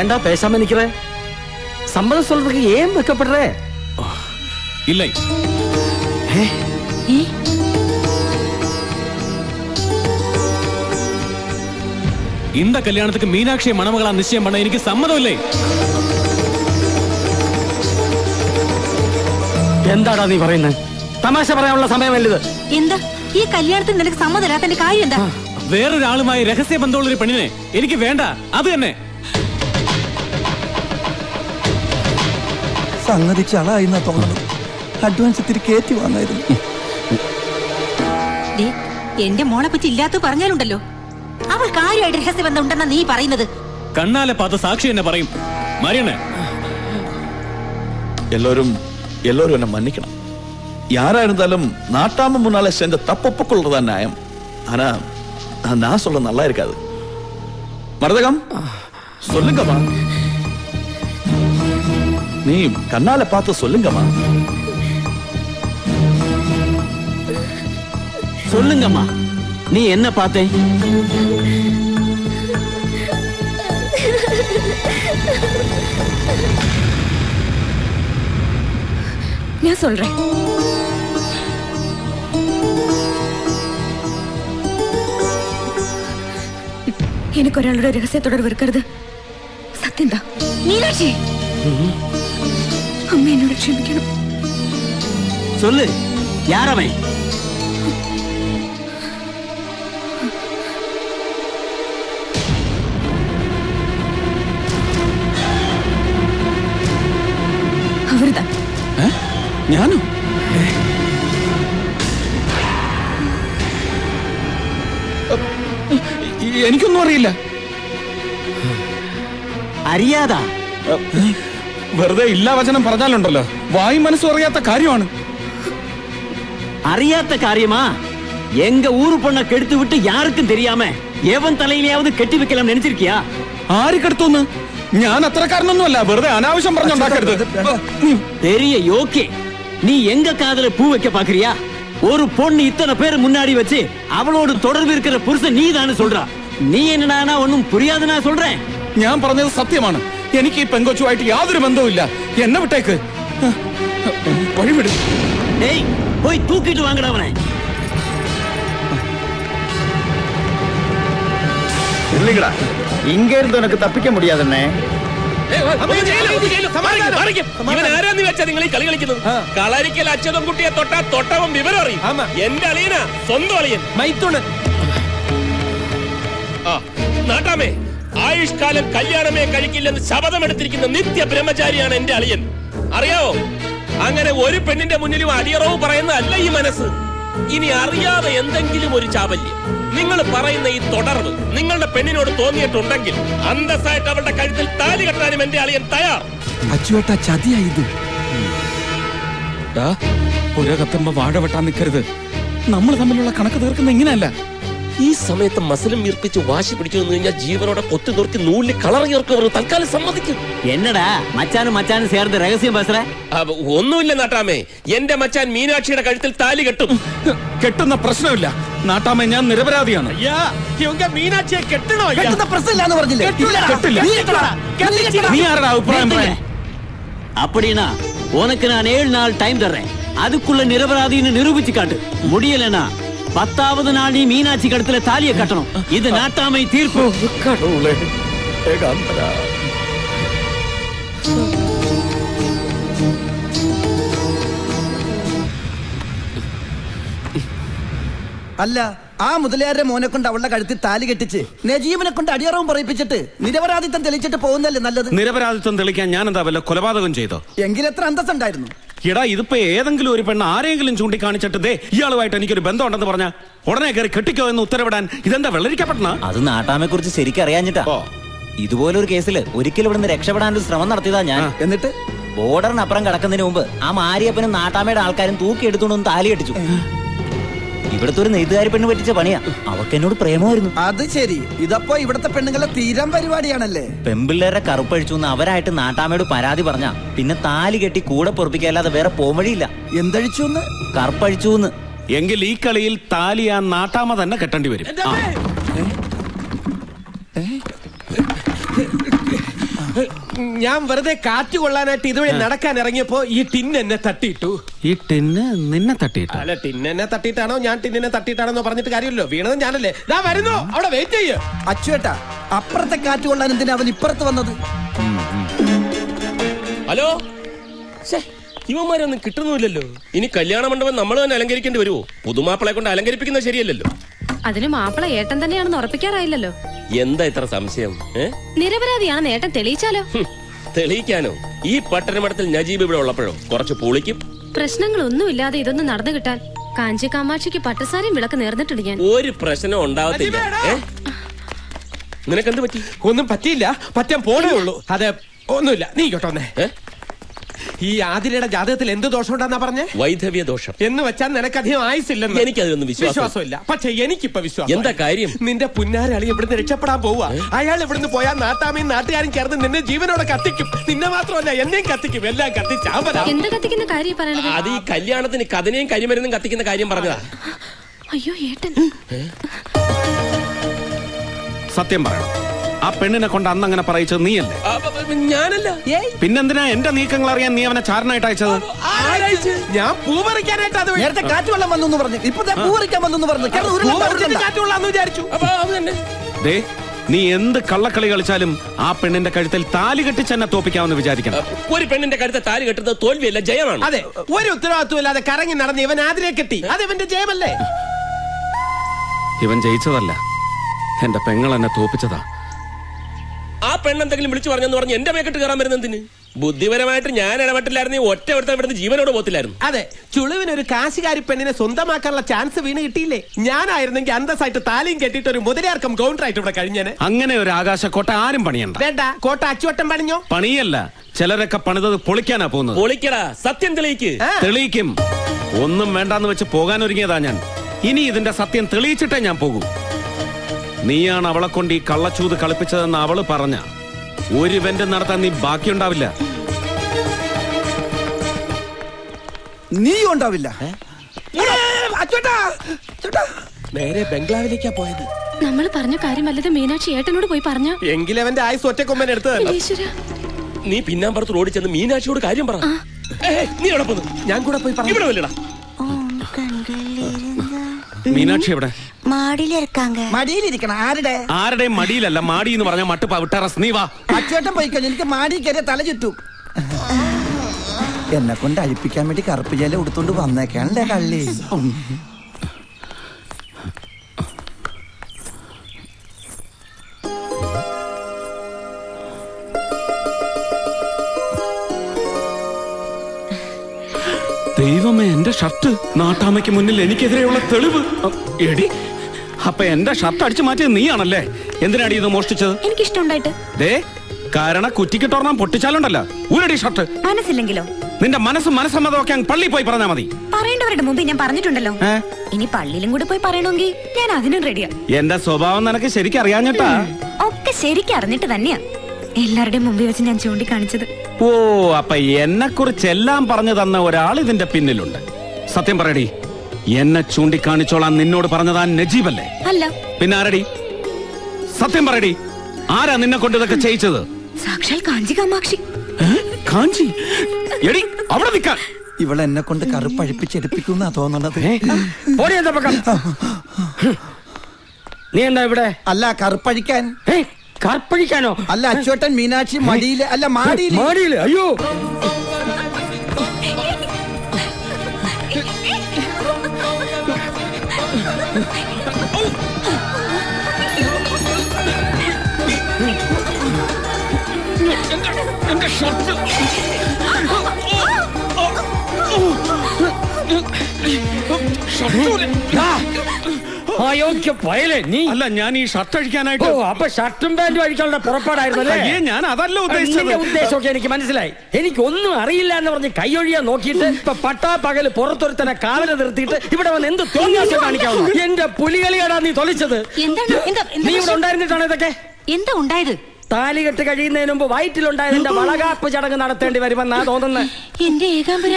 Speaker 19: ஏன்டா பேசாம நிக்கிற? சம்மதம் சொல்றதுக்கு ஏன் வைக்கப்படுற?
Speaker 21: இல்லை. ഇന്ന കല്യാണത്തിന് മീനാക്ഷിയെ மணமகளா നിശ്ചയം പണ എനിക്ക് സമ്മതമില്ലേ?
Speaker 19: എന്താടാ നീ പറയുന്നത് തമാശ പറയാനുള്ള സമയമല്ലത്?
Speaker 17: എന്താ? ഈ കല്യാണത്തിന് നിനക്ക് സമ്മതമില്ലാത്തതിന്റെ കാര്യം എന്താ?
Speaker 21: വേറൊരാളുമായി രഹസ്യ ബന്ധമുള്ള ഒരു പെണ്ണിനെ എനിക്ക് വേണ്ട അത് തന്നെ.
Speaker 8: സംഗതി തോന്നുന്നു. അഡ്വാൻസ് ഇത്തിരി കയറ്റി വാങ്ങായിരുന്നു.
Speaker 17: എന്റെ മോളെ പറ്റി ഇല്ലാത്ത പറഞ്ഞാലുണ്ടല്ലോ. അവൾ കാര്യമായിട്ട് രഹസ്യബന്ധം ഉണ്ടെന്നാ നീ പറയുന്നത്
Speaker 21: കണ്ണാലെ പാത്ത സാക്ഷി എന്നെ പറയും മരിയണ്ണേ
Speaker 24: எல்லோரும் எல்லோரும் என்ன மன்னிக்கணும் யாரா இருந்தாலும் நாட்டாம முன்னால செஞ்ச தப்பு ஒப்புக்கொள்றதா நியாயம் ஆனா நான் சொல்ல நல்லா இருக்காது மரதகம் சொல்லுங்கம்மா நீ கண்ணால பார்த்து சொல்லுங்கம்மா
Speaker 1: சொல்லுங்கம்மா நீ என்ன பார்த்தேன்?
Speaker 28: நான் சொல்றேன். எனக்கு ஒராளோட ரகசிய தொடர்பு இருக்கிறது. சத்தியம்தான்.
Speaker 17: மீனாட்சி!
Speaker 28: அம்மா என்னோட க்ஷமிக்கணும்.
Speaker 1: சொல்லு. யார் அவன்?
Speaker 2: ഞാനോ എനിക്കൊന്നും അറിയില്ല
Speaker 1: അറിയാതാ
Speaker 2: വെറുതെ ഇല്ലാ വചനം പറഞ്ഞാലുണ്ടല്ലോ വായു മനസ്സും അറിയാത്ത കാര്യമാണ്
Speaker 1: அறியாத காரியமா எங்க ஊரு பொண்ண கெடுத்து விட்டு யாருக்கும் தெரியாம எவன் தலையிலயாவது கெட்டி வைக்கலாம் நினைச்சிருக்கியா
Speaker 2: ആര് കെടുത്തുന്ന് ഞാൻ അത്രക്കാരനൊന്നുമല്ല വെറുതെ அனாவசியம் പറഞ്ഞുണ്ടാക്കരുത്
Speaker 1: பெரிய யோக்கே நீ எங்க காதல பூ வைக்க பாக்குறியா ஒரு பொண்ணு இத்தனை பேர் முன்னாடி வச்சு அவளோட தொடர்பு இருக்கிற புருஷன் நீ தானே சொல்றா நீ என்னடானா ஒண்ணும் புரியாது நான் சொல்றேன்
Speaker 2: ഞാൻ പറഞ്ഞത് സത്യമാണ് എനിക്ക് ഈ പെങ്കൊച്ചുമായിട്ട് യാതൊരു ബന്ധവുമില്ല എന്നെ വിട്ടേക്ക് വഴിവിട്
Speaker 1: டேய் போய் தூக்கிட்டு வாங்கடா அவனை
Speaker 24: இல்லைங்கடா
Speaker 26: இங்க இருந்து உனக்கு தப்பிக்க முடியாதுண்ணே
Speaker 12: ഇവൻ ആരാന്ന് വെച്ചാ നിങ്ങൾ ഈ കളി കളിക്കുന്നത്? കളരിക്കൽ അച്ഛനും കുട്ടിയെ തൊട്ടാ തൊട്ടവൻ വിവരം അറിയും. എന്റെ അളിയന സ്വന്തം അളിയൻ.
Speaker 9: മൈത്തുണ്.
Speaker 12: ആ നാട്ടാമേ ആയുഷ്കാലം കല്യാണമേ കഴിക്കില്ലെന്ന് ശപഥമെടുത്തിരിക്കുന്ന നിത്യ ബ്രഹ്മചാരിയാണ് എന്റെ അളിയൻ. അറിയാവോ? അങ്ങനെ ഒരു പെണ്ണിന്റെ മുന്നിലും അടിയറവ് പറയുന്നതല്ല ഈ മനസ്സ്. ഇനി അറിയാതെ എന്തെങ്കിലും ഒരു ചാബല്യം നിങ്ങൾ പറയുന്ന ഈ തുടർവ് നിങ്ങളുടെ പെണ്ണിനോട് തോന്നിയിട്ടുണ്ടെങ്കിൽ അന്തസ്സായിട്ട് അവളുടെ കഴുത്തിൽ താലി കെട്ടാനും എന്റെ അളിയൻ തയ്യാർ.
Speaker 2: അച്ചുവേട്ട ചതിയാ ഇത്. പുര കത്തുമ്പോ വാഴ വെട്ടാൻ നിൽക്കരുത് നമ്മൾ തമ്മിലുള്ള കണക്ക് തീർക്കുന്ന ഇങ്ങനെയല്ല.
Speaker 12: ഈ സമയത്ത് മസിലും വീർപ്പിച്ച് വാശി പിടിച്ചു നിന്ന് കഴിഞ്ഞാൽ ജീവനോടെ കൊത്തി നുറുക്കി നൂലിൽ കളർ ചേർക്കും തൽക്കാലം സമ്മതിക്കും
Speaker 1: എന്നടാ മച്ചാനും മച്ചാനും ചേർന്ന് രഹസ്യം ബസ്രേ
Speaker 12: അവ- ഒന്നുമില്ല നാട്ടാമേ എന്റെ മച്ചാൻ മീനാക്ഷിയുടെ കഴുത്തിൽ താലി കെട്ടും
Speaker 2: കെട്ടുന്ന പ്രശ്നമില്ല നാട്ടാമേ ഞാൻ നിരപരാധിയാണ്
Speaker 9: ஐயா இவங்க மீனாட்சியை கெட்டணும் ஐயா
Speaker 8: കെട്ടുന്ന പ്രശ്നമില്ലാന്ന് പറഞ്ഞില്ലേ
Speaker 9: கெட்டுடா.
Speaker 2: கெட்டில்ல.
Speaker 9: நீ கெட்டுடா. கெட்டுடா.
Speaker 2: நீ யாரடா அபிப்பிராயம்
Speaker 1: நிறுத்துங்க. அப்படின்னா உனக்கு நான் ஏழு நாள் டைம் தர்றேன் அதுக்குள்ள நிரபராதின்னு நிரூபிச்சு காட்டு முடியலனா പത്താവത് നാൾ ഈ മീനാക്ഷി കടത്തിലെ താലിയെ കെട്ടണം. ഇത് നാട്ടാമൈ തീർപ്പു.
Speaker 9: കടവുളെ ഏകാന്തരാ.
Speaker 8: അല്ല ആ മുതലയാരുടെ മോനെ കൊണ്ട് അവളുടെ കഴുത്തിൽ താലി കെട്ടിച്ച് നജീബിനെ കൊണ്ട് അടിയറവും പറയിപ്പിച്ചിട്ട് നിരപരാധിത്വം തെളിച്ചിട്ട് പോകുന്നല്ലേ നല്ലത്?
Speaker 2: നിരപരാധിത്വം തെളിക്കാൻ ഞാൻ എന്താ വല്ല കൊലപാതകം ചെയ്തോ?
Speaker 8: എങ്കിലെത്ര അന്തസ്സുണ്ടായിരുന്നു?
Speaker 2: എടാ ഇതിപ്പോ ഏതെങ്കിലും ഒരു പെണ്ണ് ആരെങ്കിലും ചൂണ്ടിക്കാണിച്ചിട്ട് ദേ ഇയാളുമായിട്ട് എനിക്കൊരു ബന്ധമുണ്ടെന്ന് പറഞ്ഞ ഉടനെ കയറി കെട്ടിക്കോ എന്ന് ഉത്തരവിടാൻ ഇതെന്താ വെള്ളരിക്കപ്പെട്ടണ
Speaker 29: അത് നാട്ടാമെ കുറിച്ച് ശരിക്കും അറിയാഞ്ഞിട്ടാ. ഇതുപോലൊരു കേസിൽ ഒരിക്കലും ഇവിടുന്ന് രക്ഷപ്പെടാൻ ശ്രമം നടത്തിയതാ ഞാൻ.
Speaker 8: എന്നിട്ട്?
Speaker 29: ബോർഡറിനപ്പുറം കടക്കുന്നതിന് മുമ്പ് ആ മാരിയപ്പനും നാട്ടാമയുടെ ആൾക്കാരും തൂക്കി എടുത്തുകൊണ്ട് താലി കെട്ടിച്ചു. ഇവിടുത്തെ ഒരു നെയ്തുകാരി പെണ്ണ് പറ്റിച്ച പണിയാ. അവക്ക് എന്നോട് പ്രേമമായിരുന്നു.
Speaker 8: അത് ശരി. ഇതപ്പോ ഇവിടത്തെ പെണ്ണുങ്ങളെ തീരം പരിപാടിയാണല്ലേ?
Speaker 29: പെമ്പിള്ളേരെ കറുപ്പഴിച്ചു എന്ന് അവരായിട്ട് നാട്ടാമയോട് പരാതി പറഞ്ഞ. പിന്നെ താലി കെട്ടി കൂടെ പൊറപ്പിക്കാല്ലാതെ വേറെ പോംവഴിയില്ല
Speaker 8: എന്തഴിച്ചു
Speaker 29: കറുപ്പഴിച്ചു എന്ന്.
Speaker 2: എങ്കിൽ ഈ കളിയിൽ താലി ആ നാട്ടാമ തന്നെ കെട്ടേണ്ടി വരും.
Speaker 9: ഞാൻ വെറുതെ കാറ്റ് കൊള്ളാനായിട്ട് ഇതുവഴി നടക്കാൻ ഇറങ്ങിയപ്പോ ഈ ടിന്ന് എന്നെ തട്ടിയിട്ടു.
Speaker 2: ഈ ടിന്ന് നിന്നെ തട്ടിയിട്ടു?
Speaker 9: അല്ല ടിൻ എന്നെ തട്ടിയിട്ടാണോ? ഞാൻ ടിന്നിനെ തട്ടിയിട്ടാണോ പറഞ്ഞിട്ട് കാര്യമല്ലോ വീണത് ഞാനല്ലേ. ദാ വരുന്നു. അവിടെ വെയിറ്റ് ചെയ്യ.
Speaker 8: അച്ചുവേട്ടാ അപ്പുറത്തെ കാറ്റ് കൊള്ളാൻ എന്തിനാ അവൻ ഇപ്പുറത്ത് വന്നത്?
Speaker 12: ഹലോ? ഇവന്മാരൊന്നും കിട്ടുന്നുമില്ലല്ലോ. ഇനി കല്യാണ മണ്ഡപം നമ്മൾ തന്നെ അലങ്കരിക്കേണ്ടി വരുമോ പുതുമാപ്പിളെ കൊണ്ട് അലങ്കരിപ്പിക്കുന്നത് ശരിയല്ലല്ലോ.
Speaker 10: അതിന് മാപ്പിള ഏട്ടൻ തന്നെയാണെന്ന് ഉറപ്പിക്കാറായില്ലല്ലോ.
Speaker 12: എന്താ ഇത്ര സംശയം? നിരപരാധിയാണ്
Speaker 10: നിരപരാധിയാണെന്ന് ഏട്ടൻ തെളിയിച്ചാലോ?
Speaker 12: തെളിയിക്കാനോ? ഈ പട്ടണമഠത്തിൽ നജീബ് ഇവിടെ ഉള്ളപ്പോഴോ? കുറച്ച് പൊളിക്കും.
Speaker 10: പ്രശ്നങ്ങളൊന്നുമില്ലാതെ ഇതൊന്നും നടന്നു കിട്ടാൻ കാഞ്ചി കാമാക്ഷിക്ക് പട്ടസാരയും വിളക്ക് നേർന്നിട്ടുണ്ട് ഞാൻ.
Speaker 12: ഒരു പ്രശ്നം ഉണ്ടാവത്തില്ല? നിനക്കെന്ത് പറ്റി?
Speaker 9: ഒന്നും പറ്റിയില്ല. പറ്റാൻ പോണേ ഉള്ളൂ. അതെ ഒന്നുമില്ല. നീ കേട്ടോ വന്നേ. ഈ ആതിരയുടെ ജാതകത്തിൽ എന്ത് ദോഷം ഉണ്ടെന്നാ പറഞ്ഞേ?
Speaker 12: വൈധവ്യ ദോഷം.
Speaker 9: എന്ന് വെച്ചാൽ നിനക്കധികം ആയുസില്ലെന്ന്
Speaker 12: എനിക്കതിലൊന്നും വിശ്വാസം-
Speaker 9: വിശ്വാസമില്ല. പക്ഷെ എനിക്കിപ്പോ വിശ്വാസം
Speaker 12: എന്താ കാര്യം?
Speaker 9: നിന്റെ പുന്നാരളി ഇവിടുന്ന് രക്ഷപ്പെടാൻ പോവാ അയാൾ ഇവിടുന്ന് പോയാൽ നാട്ടാമയും നാട്ടുകാരും ചേർന്ന് നിന്നെ ജീവനോടെ കത്തിക്കും. നിന്നെ മാത്രമല്ല എന്നെയും കത്തിക്കും. എല്ലാം കത്തിച്ചാമ്പലാ
Speaker 10: എന്ത് കത്തിക്കുന്ന കാര്യം പറയണത്?
Speaker 12: അത് ഈ കല്യാണത്തിന് കഥനയും കരിമരുന്നും കത്തിക്കുന്ന കാര്യം പറഞ്ഞതാ.
Speaker 10: അയ്യോ ഏട്ടൻ.
Speaker 2: സത്യം പറയണം. ആ പെണ്ണിനെ കൊണ്ട് അന്ന് അങ്ങനെ പറയിച്ചത് നീയല്ലേ?
Speaker 12: ഞാനല്ല.
Speaker 2: പിന്നെന്തിനാ എന്റെ നീക്കങ്ങൾ അറിയാൻ നീ അവനെ ചാരനായിട്ട് അയച്ചത്?
Speaker 9: ഞാൻ പൂ പറിക്കാനായിട്ട് അത്
Speaker 8: നേരത്തെ കാറ്റ് വെള്ളം വന്നു പറഞ്ഞു. ഇപ്പൊ പൂ പറിക്കാൻ വന്നു
Speaker 9: വിചാരിച്ചു.
Speaker 2: ദേ നീ എന്ത് കള്ളക്കളി കളിച്ചാലും ആ പെണ്ണിന്റെ കഴുത്തിൽ താലി കെട്ടിച്ച് എന്നെ തോപ്പിക്കാമെന്ന് വിചാരിക്കണം.
Speaker 12: ഒരു പെണ്ണിന്റെ കഴുത്തെ താലി കെട്ടുന്നത് തോൽവിയല്ല ജയമാണ്.
Speaker 9: അതെ ഒരു ഉത്തരവാദിത്വം ഇല്ലാതെ കറങ്ങി നടന്ന് ഇവൻ ആതിരെ കെട്ടി. അത് ഇവന്റെ ജയമല്ലേ?
Speaker 2: ഇവൻ ജയിച്ചതല്ല. എന്റെ പെങ്ങൾ എന്നെ തോപ്പിച്ചതാ.
Speaker 12: ആ പെണ്ണെന്തെങ്കിലും വിളിച്ചു പറഞ്ഞെന്ന് പറഞ്ഞ് എന്റെ മേക്കെട്ട് കയറാൻ വരുന്നതിന് ബുദ്ധിപരമായിട്ട് ഞാൻ ഇടപെട്ടില്ലായിരുന്നു ഒറ്റ ഒരുത്തൻ ഇവിടുന്ന് ജീവനോട് പോത്തില്ലായിരുന്നു.
Speaker 9: അതെ ചുളുവിന് ഒരു കാശുകാരി പെണ്ണിനെ സ്വന്തമാക്കാനുള്ള ചാൻസ് വീണ് കിട്ടിയില്ലേ? ഞാനായിരുന്നെങ്കിൽ അന്തസ്സായിട്ട് താലിയും കെട്ടിട്ട് ഒരു മുതലയാർക്കം കൗണ്ടറായിട്ട് ഇവിടെ കഴിഞ്ഞേനെ.
Speaker 2: അങ്ങനെ ഒരു ആകാശ കോട്ട ആരും പണിയണ്ട.
Speaker 9: വേണ്ട കോട്ട അച്ചുവട്ടം പണിഞ്ഞോ?
Speaker 2: പണിയല്ല ചിലരൊക്കെ പണിതത് പൊളിക്കാനാ പോകുന്നത്.
Speaker 12: പൊളിക്കടാ സത്യം തെളിയിക്ക്.
Speaker 2: തെളിയിക്കും. ഒന്നും വേണ്ടാന്ന് വെച്ച് പോകാൻ ഒരുങ്ങിയതാ ഞാൻ. ഇനി ഇതിന്റെ സത്യം തെളിയിച്ചിട്ടേ ഞാൻ പോകൂ. നീയാണ് അവളെ കൊണ്ട് ഈ കള്ളച്ചൂത് കളിപ്പിച്ചതെന്ന് അവൾ പറഞ്ഞ. ഒരു ഇവന്റ് നടത്താൻ നീ ബാക്കിയുണ്ടാവില്ല.
Speaker 8: നീ ഉണ്ടാവില്ല
Speaker 9: നേരെ ബംഗ്ലാവിലേക്കാ പോയത്.
Speaker 10: നമ്മൾ പറഞ്ഞ കാര്യം വല്ലത് മീനാക്ഷി ഏട്ടനോട് പോയി പറഞ്ഞു?
Speaker 9: എങ്കിലവന്റെ ആയുസ് ഒറ്റക്കൊമ്പൻ
Speaker 10: എടുത്തതല്ല
Speaker 12: നീ പിന്നാമ്പറത്ത് റോഡിൽ ചെന്ന് മീനാക്ഷിയോട് കാര്യം പറ. നീ എവിടെ പോന്നു?
Speaker 9: ഞാൻ കൂടെ പോയി
Speaker 12: പറഞ്ഞു.
Speaker 2: മീനാക്ഷി എവിടെ?
Speaker 8: മടിയിലിരിക്കണം. ആരുടെ?
Speaker 2: ആരുടെയും മടിയിലല്ല മാടി എന്ന് പറഞ്ഞ മട്ട് പവിട്ടറസ് നീ വാ.
Speaker 8: അച്ചേട്ടൻ പോയിക്കോ എനിക്ക് മാടി കയറിയ തല ചുറ്റും. എന്നെ കൊണ്ട് അഴിപ്പിക്കാൻ വേണ്ടി കറുപ്പ് ജല ഉടുത്തോണ്ട് വന്നേക്കാണല്ലേ കള്ളി.
Speaker 2: ദൈവമേ എന്റെ ഷർട്ട് നാട്ടാമയ്ക്ക് മുന്നിൽ എനിക്കെതിരെയുള്ള തെളിവ്. എടി അപ്പൊ എന്റെ ഷർട്ട് അടിച്ചു മാറ്റിയത് നീയാണല്ലേ? എന്തിനാടി ഇത് മോഷ്ടിച്ചത്?
Speaker 28: എനിക്കിഷ്ടമുണ്ടായിട്ട്.
Speaker 2: ദേ കാരണം കുറ്റിക്കിട്ടോർണം പൊട്ടിച്ചാലുണ്ടല്ലോ. ഊരടി ഷർട്ട്.
Speaker 28: മനസ്സില്ലെങ്കിലോ?
Speaker 2: നിന്റെ മനസ്സ് മനസ്സമ്മതമൊക്കെ അങ്ങ് പള്ളി പോയി പറഞ്ഞാ മതി.
Speaker 28: പറയേണ്ടവരുടെ മുമ്പ് ഞാൻ പറഞ്ഞിട്ടുണ്ടല്ലോ. ഇനി പള്ളിയിലും കൂടെ പോയി പറയണമെങ്കിൽ ഞാൻ അതിനും റെഡിയാ
Speaker 2: എന്റെ സ്വഭാവം നിനക്ക് ശരിക്കും അറിയാഞ്ഞിട്ടാ?
Speaker 28: ഒക്കെ ശരിക്കും അറിഞ്ഞിട്ട് തന്നെയാ. എല്ലാവരുടെയും മുമ്പിൽ വെച്ച് ഞാൻ ചൂണ്ടിക്കാണിച്ചത്.
Speaker 2: ഓ അപ്പൊ എന്നെ കുറിച്ച് എല്ലാം പറഞ്ഞു തന്ന ഒരാൾ ഇതിന്റെ പിന്നിലുണ്ട്. സത്യം പറയടി. എന്നെ ചൂണ്ടിക്കാണിച്ചോളാൻ നിന്നോട് പറഞ്ഞതാ നജീബല്ലേ?
Speaker 28: അല്ല.
Speaker 2: പിന്നെ ആരടി? സത്യം പറയടി. ആരാ നിന്നെ കൊണ്ട് ഇതൊക്കെ ചെയ്യിച്ചത്?
Speaker 28: സാക്ഷാൽ കാഞ്ചി കാമാക്ഷി.
Speaker 2: കാഞ്ചി? എടി അവിടെ നിൽക്കാൻ
Speaker 8: ഇവളെ എന്നെ കൊണ്ട്
Speaker 19: കറുപ്പഴിപ്പിച്ചെടുപ്പിക്കുന്ന തോന്നുന്നത് നീ എന്താ ഇവിടെ?
Speaker 8: അല്ല കറുപ്പഴിക്കാൻ.
Speaker 19: കറുപ്പഴിക്കാനോ?
Speaker 8: അല്ല അച്ചോട്ടൻ മീനാക്ഷി മടിയിൽ അല്ല മാടിയിൽ.
Speaker 19: മാടിയിൽ. അയ്യോ.
Speaker 2: എന്റെ ഷർട്ട്
Speaker 19: അയോഗ്യ പയലെ നീ.
Speaker 2: അല്ല ഞാൻ ഈ ഷർട്ട് അഴിക്കാനായിട്ട്
Speaker 19: ഓ അപ്പൊ ഷർട്ടും പാന്റും അഴിക്കാനുള്ള പുറപ്പാടായിരുന്നല്ലേ?
Speaker 2: അയ്യേ, ഞാൻ അതല്ല ഉദ്ദേശിച്ചത്.
Speaker 19: നിന്റെ ഉദ്ദേശമൊക്കെ എനിക്ക് മനസ്സിലായി. എനിക്ക് ഒന്നും അറിയില്ല എന്ന് പറഞ്ഞ് കൈയൊഴിയാൻ നോക്കിയിട്ട് ഇപ്പൊ പട്ടാ പകൽ പുറത്തൊരുത്തനെ കാവല നിർത്തിയിട്ട് ഇവിടെ വന്ന് എന്ത് തോന്നിയാസം കാണിക്കാവൂ? എന്റെ പുലികളിയാടാ നീ തൊലിച്ചത്.
Speaker 17: എന്താണ്? എന്താ? എന്താ
Speaker 19: നീ ഇവിടെ
Speaker 17: ഉണ്ടായിരുന്നിട്ടാണോ
Speaker 19: ഉണ്ടായിരുന്നിട്ടാണ് ഇതൊക്കെ?
Speaker 17: എന്താ ഉണ്ടായത്?
Speaker 19: താലികെട്ട് കഴിയുന്നതിന് മുമ്പ് വയറ്റിലുണ്ടായതിന്റെ വളകാപ്പ് ചടങ്ങ് നടത്തേണ്ടി വരുമെന്നാ തോന്നുന്നത്
Speaker 17: എന്റെ ഏകാംബര.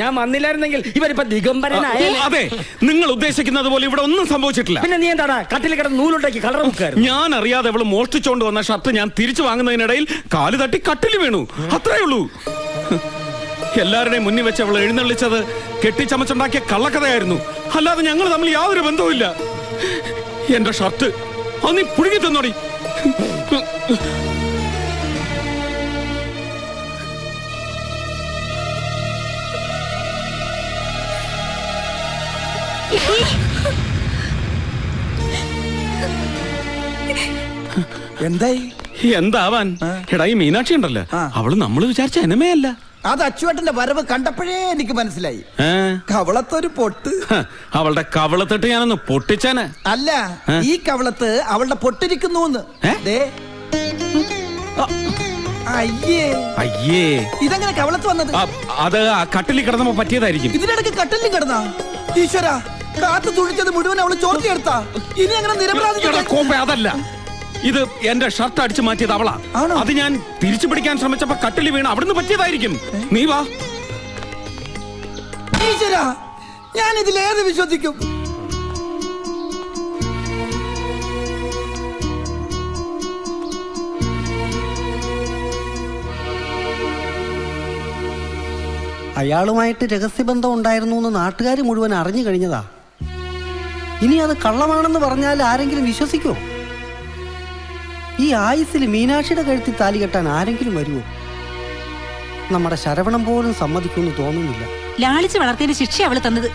Speaker 19: ഞാൻ വന്നില്ലായിരുന്നെങ്കിൽ ഇവരിപ്പോ ദിഗംബരനായ.
Speaker 2: അതെ നിങ്ങൾ ഉദ്ദേശിക്കുന്നത് പോലെ ഇവിടെ ഒന്നും സംഭവിച്ചിട്ടില്ല.
Speaker 19: പിന്നെ നീ എന്താടാ കട്ടിൽ കിടന്ന് നൂലുണ്ടാക്കി കളർ മുക്കായിരുന്നു?
Speaker 2: ഞാൻ അറിയാതെ അവൾ മോഷ്ടിച്ചോണ്ട് വന്ന ഷർട്ട് ഞാൻ തിരിച്ചു വാങ്ങുന്നതിനിടയിൽ കാൽ തട്ടി കട്ടിൽ വീണു. അത്രേ ഉള്ളൂ. എല്ലാവരുടെയും മുന്നിൽ വെച്ച് അവൾ എഴുന്നള്ളിച്ചത് കെട്ടിച്ചമച്ചുണ്ടാക്കിയ കള്ളക്കഥയായിരുന്നു. അല്ലാതെ ഞങ്ങൾ തമ്മിൽ യാതൊരു ബന്ധവുമില്ല. എന്റെ ഷർട്ട് അന്നീ പുഴുങ്ങി തന്നോടി.
Speaker 8: എന്തായി?
Speaker 2: എന്താവാൻ? എടാ ഈ മീനാക്ഷി ഉണ്ടല്ലോ. അവൾ നമ്മൾ വിചാരിച്ച എനമേ അല്ല
Speaker 8: അത് അച്ചുവേട്ടന്റെ വരവ് കണ്ടപ്പോഴേ എനിക്ക് മനസ്സിലായി? കവളത്തൊരു പൊട്ട്.
Speaker 2: അവളുടെ കവളത്തിട്ട് ഞാനൊന്ന് പൊട്ടിച്ചാന്.
Speaker 8: അല്ല ഈ കവളത്ത് അവളുടെ പൊട്ടിരിക്കുന്നു അയ്യേ.
Speaker 2: അയ്യേ.
Speaker 8: ഇതെങ്ങനെ കവളത്ത് വന്നത്?
Speaker 2: അത് ആ കട്ടിലിൽ കിടന്നപ്പോ പറ്റിയതായിരിക്കും.
Speaker 8: ഇതിനിടയ്ക്ക് കട്ടലിലും കിടന്നാ? ഈശ്വര കാത്തു തുഴിച്ചത് മുഴുവൻ അവൾ ചോർത്തിയെടുത്താ. ഇനി അങ്ങനെ നിരപരാധി
Speaker 2: അതല്ല. ഇത് എന്റെ ഷർട്ട് അടിച്ചു മാറ്റിയത് അവളാ. അത് ഞാൻ തിരിച്ചു പിടിക്കാൻ ശ്രമിച്ചപ്പോ കട്ടിൽ വീണ് അവിടുന്ന് പറ്റിയതായിരിക്കും. നീ വാ.
Speaker 8: ഞാൻ ഇതിലേത് വിശ്വസിക്കും?
Speaker 16: അയാളുമായിട്ട് രഹസ്യബന്ധം ഉണ്ടായിരുന്നു എന്ന് നാട്ടുകാർ മുഴുവൻ അറിഞ്ഞു കഴിഞ്ഞതാ. ഇനി അത് കള്ളമാണെന്ന് പറഞ്ഞാൽ ആരെങ്കിലും വിശ്വസിക്കോ ഈ ആയുസിൽ മീനാക്ഷിയുടെ കഴുത്തിൽ താലി കെട്ടാൻ ആരെങ്കിലും വരുമോ നമ്മുടെ ശരവണം പോലും സമ്മതിക്കുമെന്ന് തോന്നുന്നില്ല.
Speaker 17: ലാളിച്ച് വളർത്തിയതിന്റെ ശിക്ഷ അവൾ തന്നത്.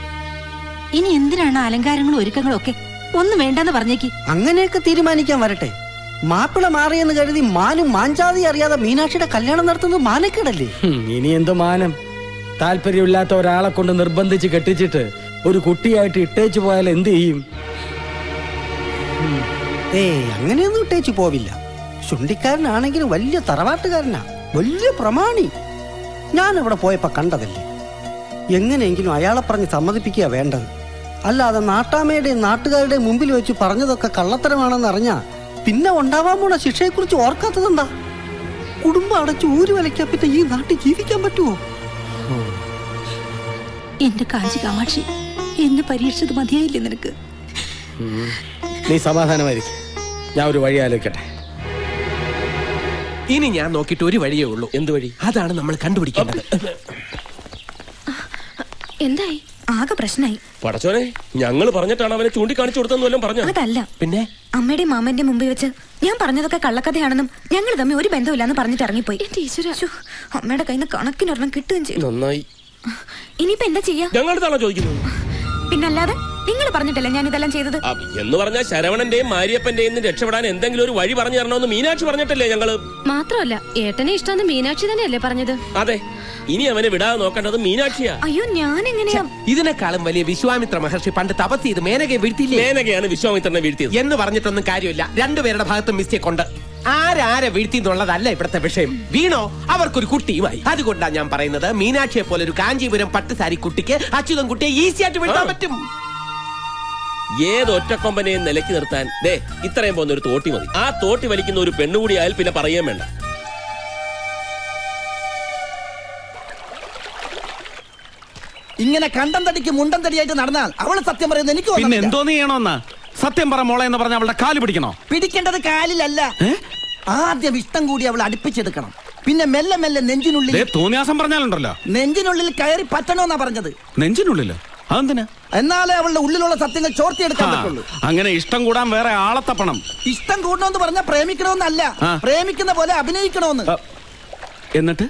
Speaker 17: ഇനി എന്തിനാണ് അലങ്കാരങ്ങളും ഒരുക്കങ്ങളും ഒക്കെ ഒന്നും വേണ്ടെന്ന് പറഞ്ഞേക്ക്?
Speaker 16: അങ്ങനെയൊക്കെ തീരുമാനിക്കാൻ വരട്ടെ. മാപ്പിള മാറിയെന്ന് കരുതി മാനും മാഞ്ചാതി അറിയാതെ മീനാക്ഷിയുടെ കല്യാണം നടത്തുന്നത് മാനക്കേടല്ലേ?
Speaker 19: ഇനി എന്ത് മാനം? താല്പര്യമില്ലാത്ത ഒരാളെ കൊണ്ട് നിർബന്ധിച്ച് കെട്ടിച്ചിട്ട് ഒരു കുട്ടിയായിട്ട് ഇട്ടേച്ചു പോയാൽ എന്ത് ചെയ്യും?
Speaker 16: ഏയ് അങ്ങനെയൊന്നും ഇട്ടേച്ചു പോവില്ല. ചുണ്ടിക്കാരനാണെങ്കിലും വലിയ തറവാട്ടുകാരനാ. വലിയ പ്രമാണി. ഞാൻ അവിടെ പോയപ്പോ കണ്ടതല്ലേ? എങ്ങനെയെങ്കിലും അയാളെ പറഞ്ഞ് സമ്മതിപ്പിക്കുക വേണ്ടത്. അല്ലാതെ നാട്ടാമ്മയുടെയും നാട്ടുകാരുടെയും മുമ്പിൽ വെച്ച് പറഞ്ഞതൊക്കെ കള്ളത്തരമാണെന്ന് അറിഞ്ഞാ പിന്നെ ഉണ്ടാവാൻ പോണ ശിക്ഷയെക്കുറിച്ച് ഓർക്കാത്തതെന്താ? കുടുംബം അടച്ച് ഊര് വലയ്ക്കാൻ പിന്നെ ഈ നാട്ടിൽ ജീവിക്കാൻ പറ്റുമോ
Speaker 17: എന്റെ കാഞ്ചി കാമാക്ഷി എന്നെ പരീക്ഷിച്ചത് മതിയായില്ലേ നിനക്ക്?
Speaker 19: നീ സമാധാനമായിരിക്കും. ഞാൻ ഒരു വഴി ആലോചിക്കട്ടെ.
Speaker 9: ഇനി ഞാൻ നോക്കിയിട്ട് ഒരു വഴിയേ ഉള്ളൂ. എന്ത് വഴി? അതാണ് നമ്മൾ കണ്ടുപിടിക്കേണ്ടത്.
Speaker 10: എന്തായി?
Speaker 28: ആകെ പ്രശ്നമായി.
Speaker 12: പടച്ചോനെ ഞങ്ങൾ പറഞ്ഞിട്ടാണ് അവനെ ചൂണ്ടിക്കാണിച്ചു കൊടുത്തെന്ന് വല്ലതും പറഞ്ഞു?
Speaker 28: അതല്ല.
Speaker 12: പിന്നെ?
Speaker 28: അമ്മയുടെയും മാമന്റെ മുമ്പിൽ വെച്ച് ഞാൻ പറഞ്ഞതൊക്കെ കള്ളക്കഥയാണെന്നും ഞങ്ങൾ തമ്മിൽ ഒരു ബന്ധമില്ലാന്ന് പറഞ്ഞിട്ട് ഇറങ്ങിപ്പോയി. അമ്മയുടെ കയ്യിൽ നിന്ന് കണക്കിനൊരെണ്ണം കിട്ടുകയും ചെയ്തു.
Speaker 12: നന്നായി.
Speaker 28: ഇനിയിപ്പോ എന്താ ചെയ്യാ?
Speaker 12: ഞങ്ങളുടെ ചോദിക്കുന്നു.
Speaker 28: പിന്നല്ലാതെ നിങ്ങൾ പറഞ്ഞിട്ടല്ലേ ഞാൻ ഇതെല്ലാം ചെയ്തത്?
Speaker 12: എന്ന് പറഞ്ഞാൽ ശരവണന്റെയും മാരിയപ്പന്റെയും രക്ഷപ്പെടാൻ എന്തെങ്കിലും ഒരു വഴി പറഞ്ഞു തരണമെന്ന് മീനാക്ഷി പറഞ്ഞിട്ടല്ലേ ഞങ്ങൾ?
Speaker 10: മാത്രമല്ല ഏട്ടനെ ഇഷ്ടമെന്ന് മീനാക്ഷി തന്നെയല്ലേ പറഞ്ഞത്?
Speaker 12: അതെ. ഇനി അവനെ വിടാതെ നോക്കേണ്ടത് മീനാക്ഷിയാ.
Speaker 28: അയ്യോ ഞാൻ എങ്ങനെയാ
Speaker 9: ഇതിനേക്കാളും വലിയ വിശ്വാമിത്ര മഹർഷി പണ്ട് തപസ് ചെയ്ത് മേനകയെ വീഴ്ത്തിയില്ലേ?
Speaker 12: മേനകയാണ് വിശ്വാമിത്രനെ വീഴ്ത്തിയത്.
Speaker 9: എന്ന് പറഞ്ഞിട്ടൊന്നും കാര്യമില്ല. രണ്ടുപേരുടെ ഭാഗത്തും മിസ്റ്റേക്ക് ഉണ്ട്. ആരാരെ വീഴ്ത്തി എന്നുള്ളതല്ല ഇവിടുത്തെ വിഷയം. വീണോ അവർക്കൊരു കുട്ടിയുമായി. അതുകൊണ്ടാണ് ഞാൻ പറയുന്നത് മീനാക്ഷിയെ പോലെ ഒരു കാഞ്ചീപുരം പട്ടുസാരി കുട്ടിക്ക് അച്യുതൻ കുട്ടിയെ ഈസിയായിട്ട് വീഴ്ത്താൻ പറ്റും.
Speaker 12: ഏത് ഒറ്റക്കൊമ്പനെയും നിലയ്ക്ക് നിർത്താൻ ദേ ഇത്രയും പോകുന്ന ഒരു തോട്ടി മതി. ആ തോട്ടി വലിക്കുന്ന ഒരു പെണ്ണുകൂടി ആയാൽ പിന്നെ പറയാൻ വേണ്ട.
Speaker 8: ഇങ്ങനെ കണ്ടം തടിക്ക് മുണ്ടം തടിയായിട്ട് നടന്നാൽ അവൾ സത്യം പറയുന്നത് എനിക്ക്
Speaker 2: പിന്നെ. എന്തോന്ന് ചെയ്യണമെന്നാ സത്യം പറ മോളെ എന്ന് പറഞ്ഞ അവളുടെ കാൽ പിടിക്കണോ?
Speaker 8: പിടിക്കേണ്ടത് കാലിലല്ല. ആദ്യം ഇഷ്ടം കൂടി അവൾ അടുപ്പിച്ചെടുക്കണം. പിന്നെ മെല്ലെ മെല്ലെ നെഞ്ചിനുള്ളിൽ
Speaker 2: തോന്നിയാസം പറഞ്ഞാലുണ്ടല്ലോ.
Speaker 8: നെഞ്ചിനുള്ളിൽ കയറി പറ്റണോന്നാ പറഞ്ഞത്.
Speaker 2: നെഞ്ചിനുള്ളിലോ? അതെന്തിനാ?
Speaker 8: എന്നാലേ അവളുടെ ഉള്ളിലുള്ള സത്യങ്ങൾ ചോർത്തിയെടുക്കാൻ പറ്റുള്ളൂ.
Speaker 2: അങ്ങനെ ഇഷ്ടം കൂടാൻ വേറെ ആളെ തപ്പണം.
Speaker 8: ഇഷ്ടം കൂടണമെന്ന് പറഞ്ഞ പ്രേമിക്കണമെന്നല്ല. പ്രേമിക്കുന്ന പോലെ അഭിനയിക്കണമെന്ന്.
Speaker 2: എന്നിട്ട്?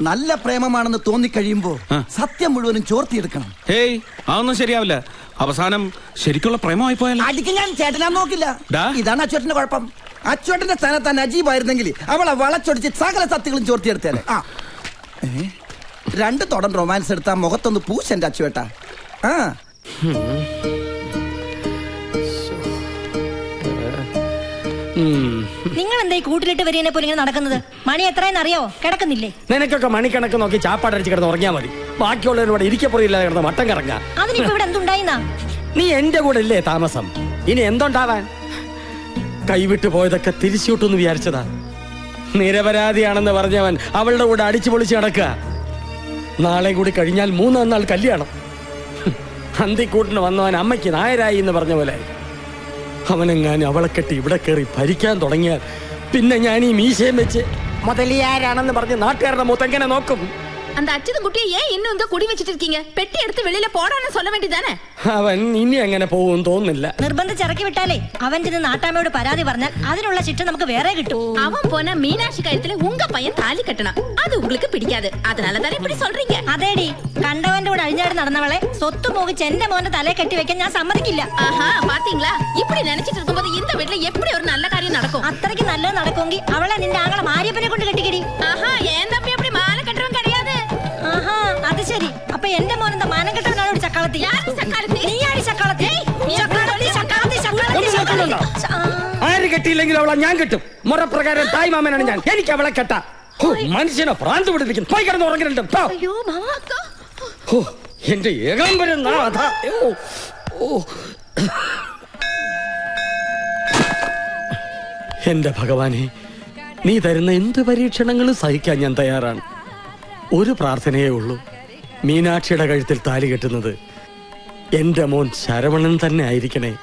Speaker 8: നല്ല പ്രേമമാണെന്ന് തോന്നിക്കഴിയുമ്പോ സത്യം മുഴുവനും ചോർത്തിയെടുക്കണം.
Speaker 2: ഹേയ് അതൊന്നും ശരിയാവില്ല. അവസാനം ശരിക്കുള്ള പ്രേമമായി പോയാൽ
Speaker 8: അടിക്ക് ഞാൻ ചേട്ടനാ നോക്കില്ല. ഇതാണ് അച്ചുവേട്ടന്റെ കുഴപ്പം. അച്ചുവേട്ടന്റെ സ്ഥാനത്ത് നജീബായിരുന്നെങ്കിൽ അവളെ വളച്ചൊടിച്ച് സകല സത്യങ്ങളും ചോർത്തിയെടുത്തേനെ. ആ? രണ്ട് തുടൻ റൊമാൻസ് എടുത്താ മുഖത്തൊന്ന് പൂശന്റെ അച്ചുവേട്ട. ആ.
Speaker 20: നിങ്ങൾ എന്താ ഈ കൂട്ടിലിട്ട് വരികനെ പോലെ ഇങ്ങനെ നടക്കുന്നത്? മണി എത്രയെന്ന് അറിയോ കിടക്കുന്നില്ലേ?
Speaker 19: നിനക്കൊക്കെ കണക്ക് നോക്കി ചാപ്പാടടിച്ച് കിടന്ന് ഉറങ്ങിയാൽ മതി. ബാക്കിയുള്ളവരോട് ഇരിക്കപ്പുറയില്ലാതെ കിടന്ന് മട്ടം കറങ്ങാൻ
Speaker 20: അതിനിപ്പോ ഇവിടെ എന്തുണ്ടായിന്നാ?
Speaker 19: നീ എന്റെ കൂടെ ഇല്ലേ താമസം? ഇനി എന്തുണ്ടാവാൻ? കൈവിട്ടു പോയതൊക്കെ തിരിച്ചുവിട്ടെന്ന് വിചാരിച്ചതാ. നിരപരാധിയാണെന്ന് പറഞ്ഞവൻ അവളുടെ കൂടെ അടിച്ചു പൊളിച്ച് നടക്കുക. നാളെ കൂടി കഴിഞ്ഞാൽ മൂന്നാം നാൾ കല്യാണം. അന്തിക്കൂട്ടിന് വന്നവൻ അമ്മയ്ക്ക് നായരായി എന്ന് പറഞ്ഞ പോലെ. അവനെങ്ങാനും അവളെ കെട്ടി ഇവിടെ കയറി ഭരിക്കാൻ തുടങ്ങിയാൽ പിന്നെ ഞാൻ ഈ മീശയും വെച്ച് മുതലിയാരാണെന്ന് പറഞ്ഞ് നാട്ടുകാരുടെ മുത്തങ്ങനെ നോക്കും?
Speaker 30: அந்த அச்சது குட்டியை ஏன் இன்னும் இங்க குடி வச்சிட்டு இருக்கீங்க பெட்டி எடுத்து வெளியில போடான்னு சொல்ல வேண்டியதானே
Speaker 19: അവൻ ഇനി അങ്ങനെ പോകും തോന്നുന്നില്ല
Speaker 20: നിർബന്ധിച്ച് ഇറക്കി വിട്ടാലേ അവൻ ചെന്ന് നാട്ടാമ്മയോട് പരാതി പറഞ്ഞാൽ അതിനുള്ള ശിക്ഷ നമുക്ക് വേറെ കിട്ടും
Speaker 30: அவன் போன மீனாட்சி கழுத்துல உங்க பையன் தாலி கட்டணும் அது உங்களுக்கு பிடிக்காது அதனால தானே இப்படி சொல்றீங்க
Speaker 20: അതേടി കണ്ടവന്റെ കൂടെ അഴിഞ്ഞാടി നടന്നവളെ സ്വത്ത് മോഹിച്ച് എന്റെ മോന്റെ തലയെ കെട്ടി വെക്കാൻ ഞാൻ സമ്മതിക്കില്ല
Speaker 30: ஆஹா பாத்தீங்களா இப்படி நினைச்சிட்டு இருக்கும்போது இந்த வீட்ல எப்படி ஒரு நல்ல காரியம் நடக்கும்
Speaker 20: അത്രയ്ക്ക് നല്ലത് നടക്കുമെങ്കിൽ അവളെ നിന്റെ ആങ്ങളെ മാരിയപ്പനെ കൊണ്ട് കെട്ടിക്കടി
Speaker 30: ஆஹா ஏன்
Speaker 20: അത് ശരി. അപ്പൊ എന്റെ മോൻ എന്താ മാനം കെട്ടവനാണ് ചക്കാളത്തി? നീയാടി ചക്കാളത്തി?
Speaker 19: ആര് കെട്ടിയില്ലെങ്കിൽ അവളെ ഞാൻ കെട്ടും. മുറപ്രകാരം തായ് മാമനാണ് ഞാൻ. എനിക്ക് അവളെ കെട്ട. മനുഷ്യനെ ഭ്രാന്ത് പിടിപ്പിക്കും. പോയി കിടന്ന്. ഹോ, എന്റെ ഏകാംബരം നാഥ. ഓ, ഓ. എന്റെ ഭഗവാനെ നീ തരുന്ന എന്ത് പരീക്ഷണങ്ങളും സഹിക്കാൻ ഞാൻ തയ്യാറാണ്. ഒരു പ്രാർത്ഥനയേ ഉള്ളൂ. മീനാക്ഷിയുടെ കഴുത്തിൽ താലി കെട്ടുന്നത്. എന്റെ മോൻ ശരവണൻ തന്നെ ആയിരിക്കണേ.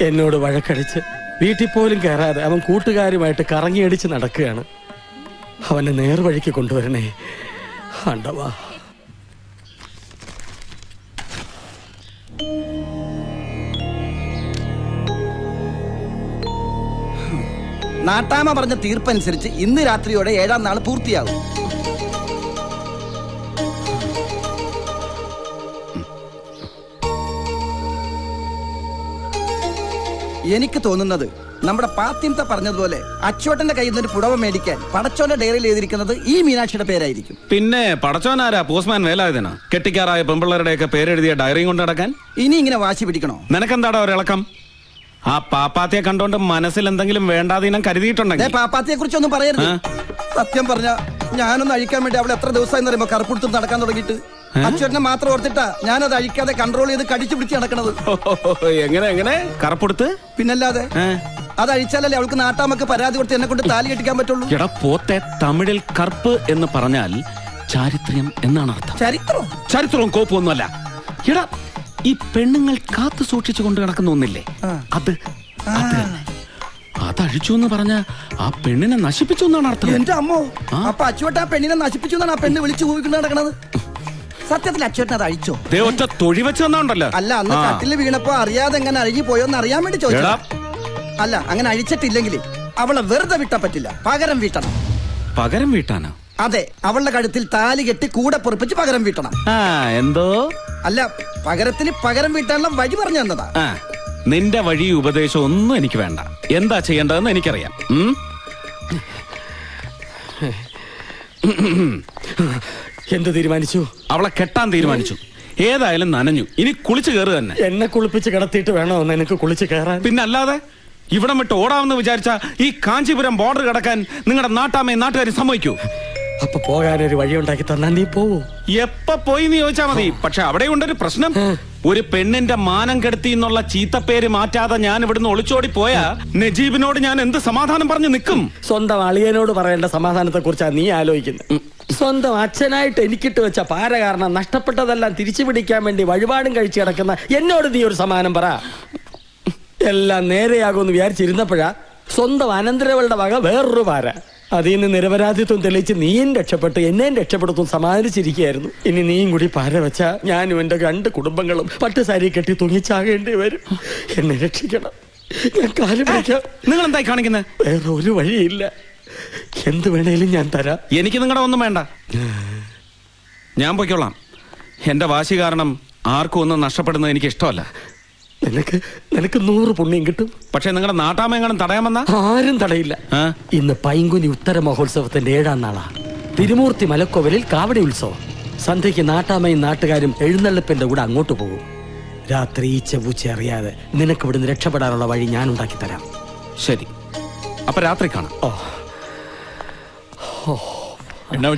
Speaker 19: എന്നോട് വഴക്കടിച്ച് വീട്ടിൽ പോലും കയറാതെ അവൻ കൂട്ടുകാരുമായിട്ട് കറങ്ങിയടിച്ച് നടക്കുകയാണ്. അവനെ നേർവഴിക്ക് കൊണ്ടുവരണേ. ആണ്ടവാ.
Speaker 8: നാട്ടാമ പറഞ്ഞ തീർപ്പനുസരിച്ച് ഇന്ന് രാത്രിയോടെ ഏഴാം നാൾ പൂർത്തിയാകും. എനിക്ക് തോന്നുന്നത് നമ്മുടെ പാത്തിമത്തെ പറഞ്ഞതുപോലെ അച്ചോട്ടന്റെ കയ്യിൽ നിന്ന് ഒരു പുടവ മേടിക്കാൻ പടച്ചോന്റെ ഡയറിയിൽ എഴുതിയിരിക്കുന്നത് ഈ മീനാക്ഷിയുടെ പേരായിരിക്കും.
Speaker 2: പിന്നെ പടച്ചോനാരാ പോസ്റ്റ്മാൻ വേലായുധനാ? കെട്ടിക്കാറായ പെമ്പിള്ളേരുടെയൊക്കെ പേരെഴുതിയ ഡയറിയും കൊണ്ട് നടക്കാൻ?
Speaker 8: ഇനി ഇങ്ങനെ വാശി പിടിക്കണോ?
Speaker 2: നിനക്കെന്താടാ ഒരിളക്കം ആ പാപ്പാത്തിയെ കണ്ടോണ്ട് മനസ്സിൽ എന്തെങ്കിലും വേണ്ടാതീനം കരുതിയിട്ടുണ്ടെങ്കിൽ.
Speaker 8: പാപ്പാത്തിയെ കുറിച്ചൊന്നും പറയരുത്. സത്യം പറഞ്ഞ ഞാനൊന്ന് അഴിക്കാൻ വേണ്ടി അവൾ എത്ര ദിവസമായി പറയുമ്പോ കറുപ്പുടുത്ത് നടക്കാൻ തുടങ്ങിയിട്ട്. അച്ചോട്ടനെ മാത്രം ഓർത്തിട്ടാ ഞാനത് അഴിക്കാതെ കൺട്രോൾ ചെയ്ത് കടിച്ചു പിടിച്ച് നടക്കണത്.
Speaker 2: എങ്ങനെ എങ്ങനെ? കറപ്പെടുത്ത്?
Speaker 8: പിന്നല്ലാതെ അത് അഴിച്ചാലല്ലേ അവൾക്ക് നാട്ടാമക്ക് പരാതി കൊടുത്ത് എന്നെ കൊണ്ട് താലി കെട്ടിക്കാൻ പറ്റുള്ളൂ?
Speaker 2: എടാ പോത്തെ തമിഴിൽ കർപ്പ് എന്ന് പറഞ്ഞാൽ ചാരിത്രം എന്നാണ് അർത്ഥം.
Speaker 8: ചരിത്രം?
Speaker 2: ചരിത്രവും കോപ്പൊന്നുമല്ല എടാ ഈ പെണ്ണുങ്ങൾ കാത്തു സൂക്ഷിച്ചു കൊണ്ട് കിടക്കുന്ന ഒന്നില്ലേ? അത് അത് തന്നെ. അത് അഴിച്ചു എന്ന് പറഞ്ഞ ആ പെണ്ണിനെ നശിപ്പിച്ചു എന്നാണ് അർത്ഥം.
Speaker 8: എന്റെ അമ്മോ. അപ്പൊ അച്ചുവട്ട ആ പെണ്ണിനെ നശിപ്പിച്ചു എന്നാണ് ആ പെണ്ണ് വിളിച്ചു കൂവിക്കൊണ്ട് നടക്കണത്? സത്യത്തിൽ അച്ഛനത് അത് അഴിച്ചോ?
Speaker 2: ദേ ഒറ്റ തൊഴി വെച്ച് തന്നോണ്ടല്ലോ?
Speaker 8: അല്ല അന്ന് കട്ടിൽ വീണപ്പോ അറിയാതെ എങ്ങനെ അഴുകി പോയോന്ന് അറിയാൻ വേണ്ടി ചോദിച്ചു
Speaker 2: എടാ.
Speaker 8: അല്ല അങ്ങനെ അഴിച്ചിട്ടില്ലെങ്കിൽ അവളെ വെറുതെ വിട്ടാ പറ്റില്ല. പകരം വീട്ടണം.
Speaker 2: പകരം വീട്ടാനോ?
Speaker 8: അതെ അവളുടെ കഴുത്തിൽ താലി കെട്ടി കൂടെ പൊറപ്പിച്ച് പകരം വീട്ടണം.
Speaker 2: ആ എന്തോ?
Speaker 8: അല്ല പകരത്തിന് പകരം വീട്ടാനുള്ള വഴി പറഞ്ഞു തന്നതാ.
Speaker 2: ആ നിന്റെ വഴി ഉപദേശം ഒന്നും എനിക്ക് വേണ്ട. എന്താ ചെയ്യേണ്ടതെന്ന് എനിക്കറിയാം. ഉം?
Speaker 19: എന്ത് തീരുമാനിച്ചു?
Speaker 2: അവളെ കെട്ടാൻ തീരുമാനിച്ചു. ഏതായാലും നനഞ്ഞു. ഇനി കുളിച്ചു കയറുക തന്നെ.
Speaker 19: എന്നെ കുളിപ്പിച്ച് കിടത്തിയിട്ട് വേണോ നിനക്ക് കുളിച്ച് കയറാൻ?
Speaker 2: പിന്നല്ലാതെ ഇവിടം വിട്ട് ഓടാമെന്ന് വിചാരിച്ച ഈ കാഞ്ചീപുരം ബോർഡർ കടക്കാൻ നിങ്ങളുടെ നാട്ടാമയും നാട്ടുകാരും സമ്മതിക്കൂ.
Speaker 19: അപ്പൊ പോകാനൊരു വഴി ഉണ്ടാക്കി തന്നാ നീ പോവൂ.
Speaker 2: എപ്പ പോയി നീ ചോദിച്ചാ മതി. പക്ഷെ അവിടെ ഉണ്ടൊരു പ്രശ്നം ഒരു പെണ്ണിന്റെ മാനം കെടുത്തി എന്നുള്ള ചീത്തപ്പേര് മാറ്റാതെ ഞാൻ ഇവിടുന്ന് ഒളിച്ചോടി പോയാ നജീബിനോട് ഞാൻ എന്ത് സമാധാനം പറഞ്ഞു നിൽക്കും?
Speaker 19: സ്വന്തം അളിയനോട് പറയേണ്ട സമാധാനത്തെ കുറിച്ചാ നീ ആലോചിക്കുന്നത് സ്വന്തം അച്ഛനായിട്ട് എനിക്കിട്ട് വെച്ച പാര കാരണം നഷ്ടപ്പെട്ടതെല്ലാം തിരിച്ചു പിടിക്കാൻ വേണ്ടി വഴിപാടും കഴിച്ചു കിടക്കുന്ന എന്നോട് നീ ഒരു സമാനം പറ. എല്ലാം നേരെയാകുമെന്ന് വിചാരിച്ചിരുന്നപ്പോഴാ സ്വന്തം അനന്തരവളുടെ വക വേറൊരു പാര അതിൽ നിന്ന് നിരപരാധിത്വം തെളിയിച്ച് നീയും രക്ഷപ്പെട്ട് എന്നെയും രക്ഷപ്പെടുത്തും സമാനിച്ചിരിക്കുകയായിരുന്നു ഇനി നീയും കൂടി പാര വെച്ച ഞാനും എന്റെ രണ്ട് കുടുംബങ്ങളും പട്ട് സാരി കെട്ടി തുങ്ങിച്ചാകേണ്ടി വരും. എന്നെ രക്ഷിക്കണം. ഞാൻ കാലം പിടിക്കാം.
Speaker 2: നിങ്ങൾ എന്തായി കാണിക്കുന്നത്
Speaker 19: വേറെ ഒരു വഴിയില്ല. എന്ത് വേണേലും ഞാൻ തരാം.
Speaker 2: എനിക്ക് നിങ്ങളുടെ ഒന്നും വേണ്ട. ഞാൻ പൊയ്ക്കോളാം. എന്റെ വാശി കാരണം ആർക്കും ഒന്നും നഷ്ടപ്പെടുന്നത് എനിക്ക് ഇഷ്ടമല്ല
Speaker 19: നിനക്ക് നിനക്ക് നൂറ് പുണ്യം കിട്ടും.
Speaker 2: പക്ഷെ നിങ്ങളുടെ നാട്ടാമെങ്ങാനും തടയാമെന്ന
Speaker 19: ആരും തടയില്ല. ഇന്ന് പൈങ്കുനി ഉത്തര മഹോത്സവത്തിന്റെ ഏഴാം നാളാ. തിരുമൂർത്തി മലക്കോവലിൽ കാവടി ഉത്സവം. സന്ധ്യയ്ക്ക് നാട്ടാമയും നാട്ടുകാരും എഴുന്നള്ളിപ്പിന്റെ കൂടെ അങ്ങോട്ട് പോകും. രാത്രി ഈ ചെവ്വുച്ച അറിയാതെ നിനക്ക് ഇവിടുന്ന് രക്ഷപ്പെടാനുള്ള വഴി ഞാൻ ഉണ്ടാക്കി തരാം.
Speaker 2: ശരി. അപ്പൊ രാത്രി കാണാം.
Speaker 24: ഓ. എന്നാ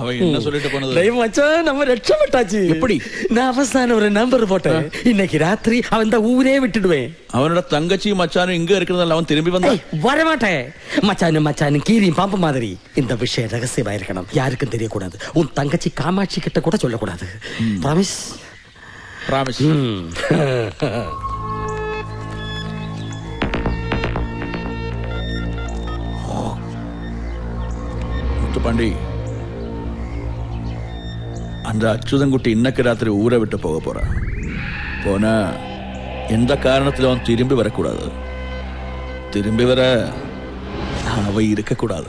Speaker 24: அவன் என்ன சொல்லிட்டு போனது?
Speaker 19: நம்ம ரட்சப்பட்டாச்சு.
Speaker 24: எப்படி?
Speaker 19: நான் அவசான ஒரு நம்பர் போட்டேன். இன்னைக்கு ராத்திரி அவன் தான் ஊரே விட்டுடுவேன்.
Speaker 24: அவனோட தங்கச்சி மச்சானும் இங்க இருக்கிறதால அவன் திரும்பி வந்தான்
Speaker 19: வரமாட்டேன். மச்சானு மச்சானு கீரியும் பாம்பு இந்த விஷயம் ரகசியமா இருக்கணும். யாருக்கும் தெரியக்கூடாது. உன் தங்கச்சி காமாட்சி கிட்ட கூட சொல்லக்கூடாது. ப்ராமிஸ்
Speaker 24: ப்ராமிஸ் முத்துப்பாண்டி அந்த அச்சுதன்குட்டி இன்னைக்கு ராத்திரி ஊரை விட்டு போக போறான் போனா எந்த காரணத்துல அவன் திரும்பி வரக்கூடாது. திரும்பி வர அவ இருக்கக்கூடாது.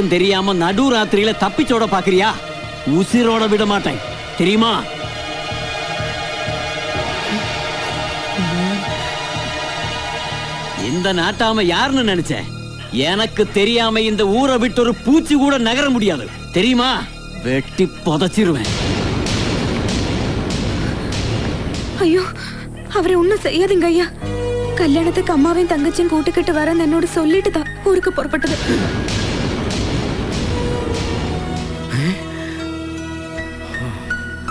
Speaker 1: யாருக்கும் தெரியாம நடு ராத்திரியில தப்பிச்சோட பாக்குறியா? உசிரோட விட மாட்டேன். தெரியுமா? இந்த நாட்டாம யாருன்னு நினைச்சேன் எனக்கு தெரியாம இந்த ஊரை விட்டு ஒரு பூச்சி கூட நகர முடியாது. தெரியுமா? வெட்டி புதைச்சிருவேன்.
Speaker 28: ஐயோ அவரை ஒண்ணும் செய்யாதீங்க ஐயா. கல்யாணத்துக்கு அம்மாவையும் தங்கச்சியும் கூட்டுக்கிட்டு வரேன்னு என்னோட சொல்லிட்டு தான் ஊருக்கு புறப்பட்டது.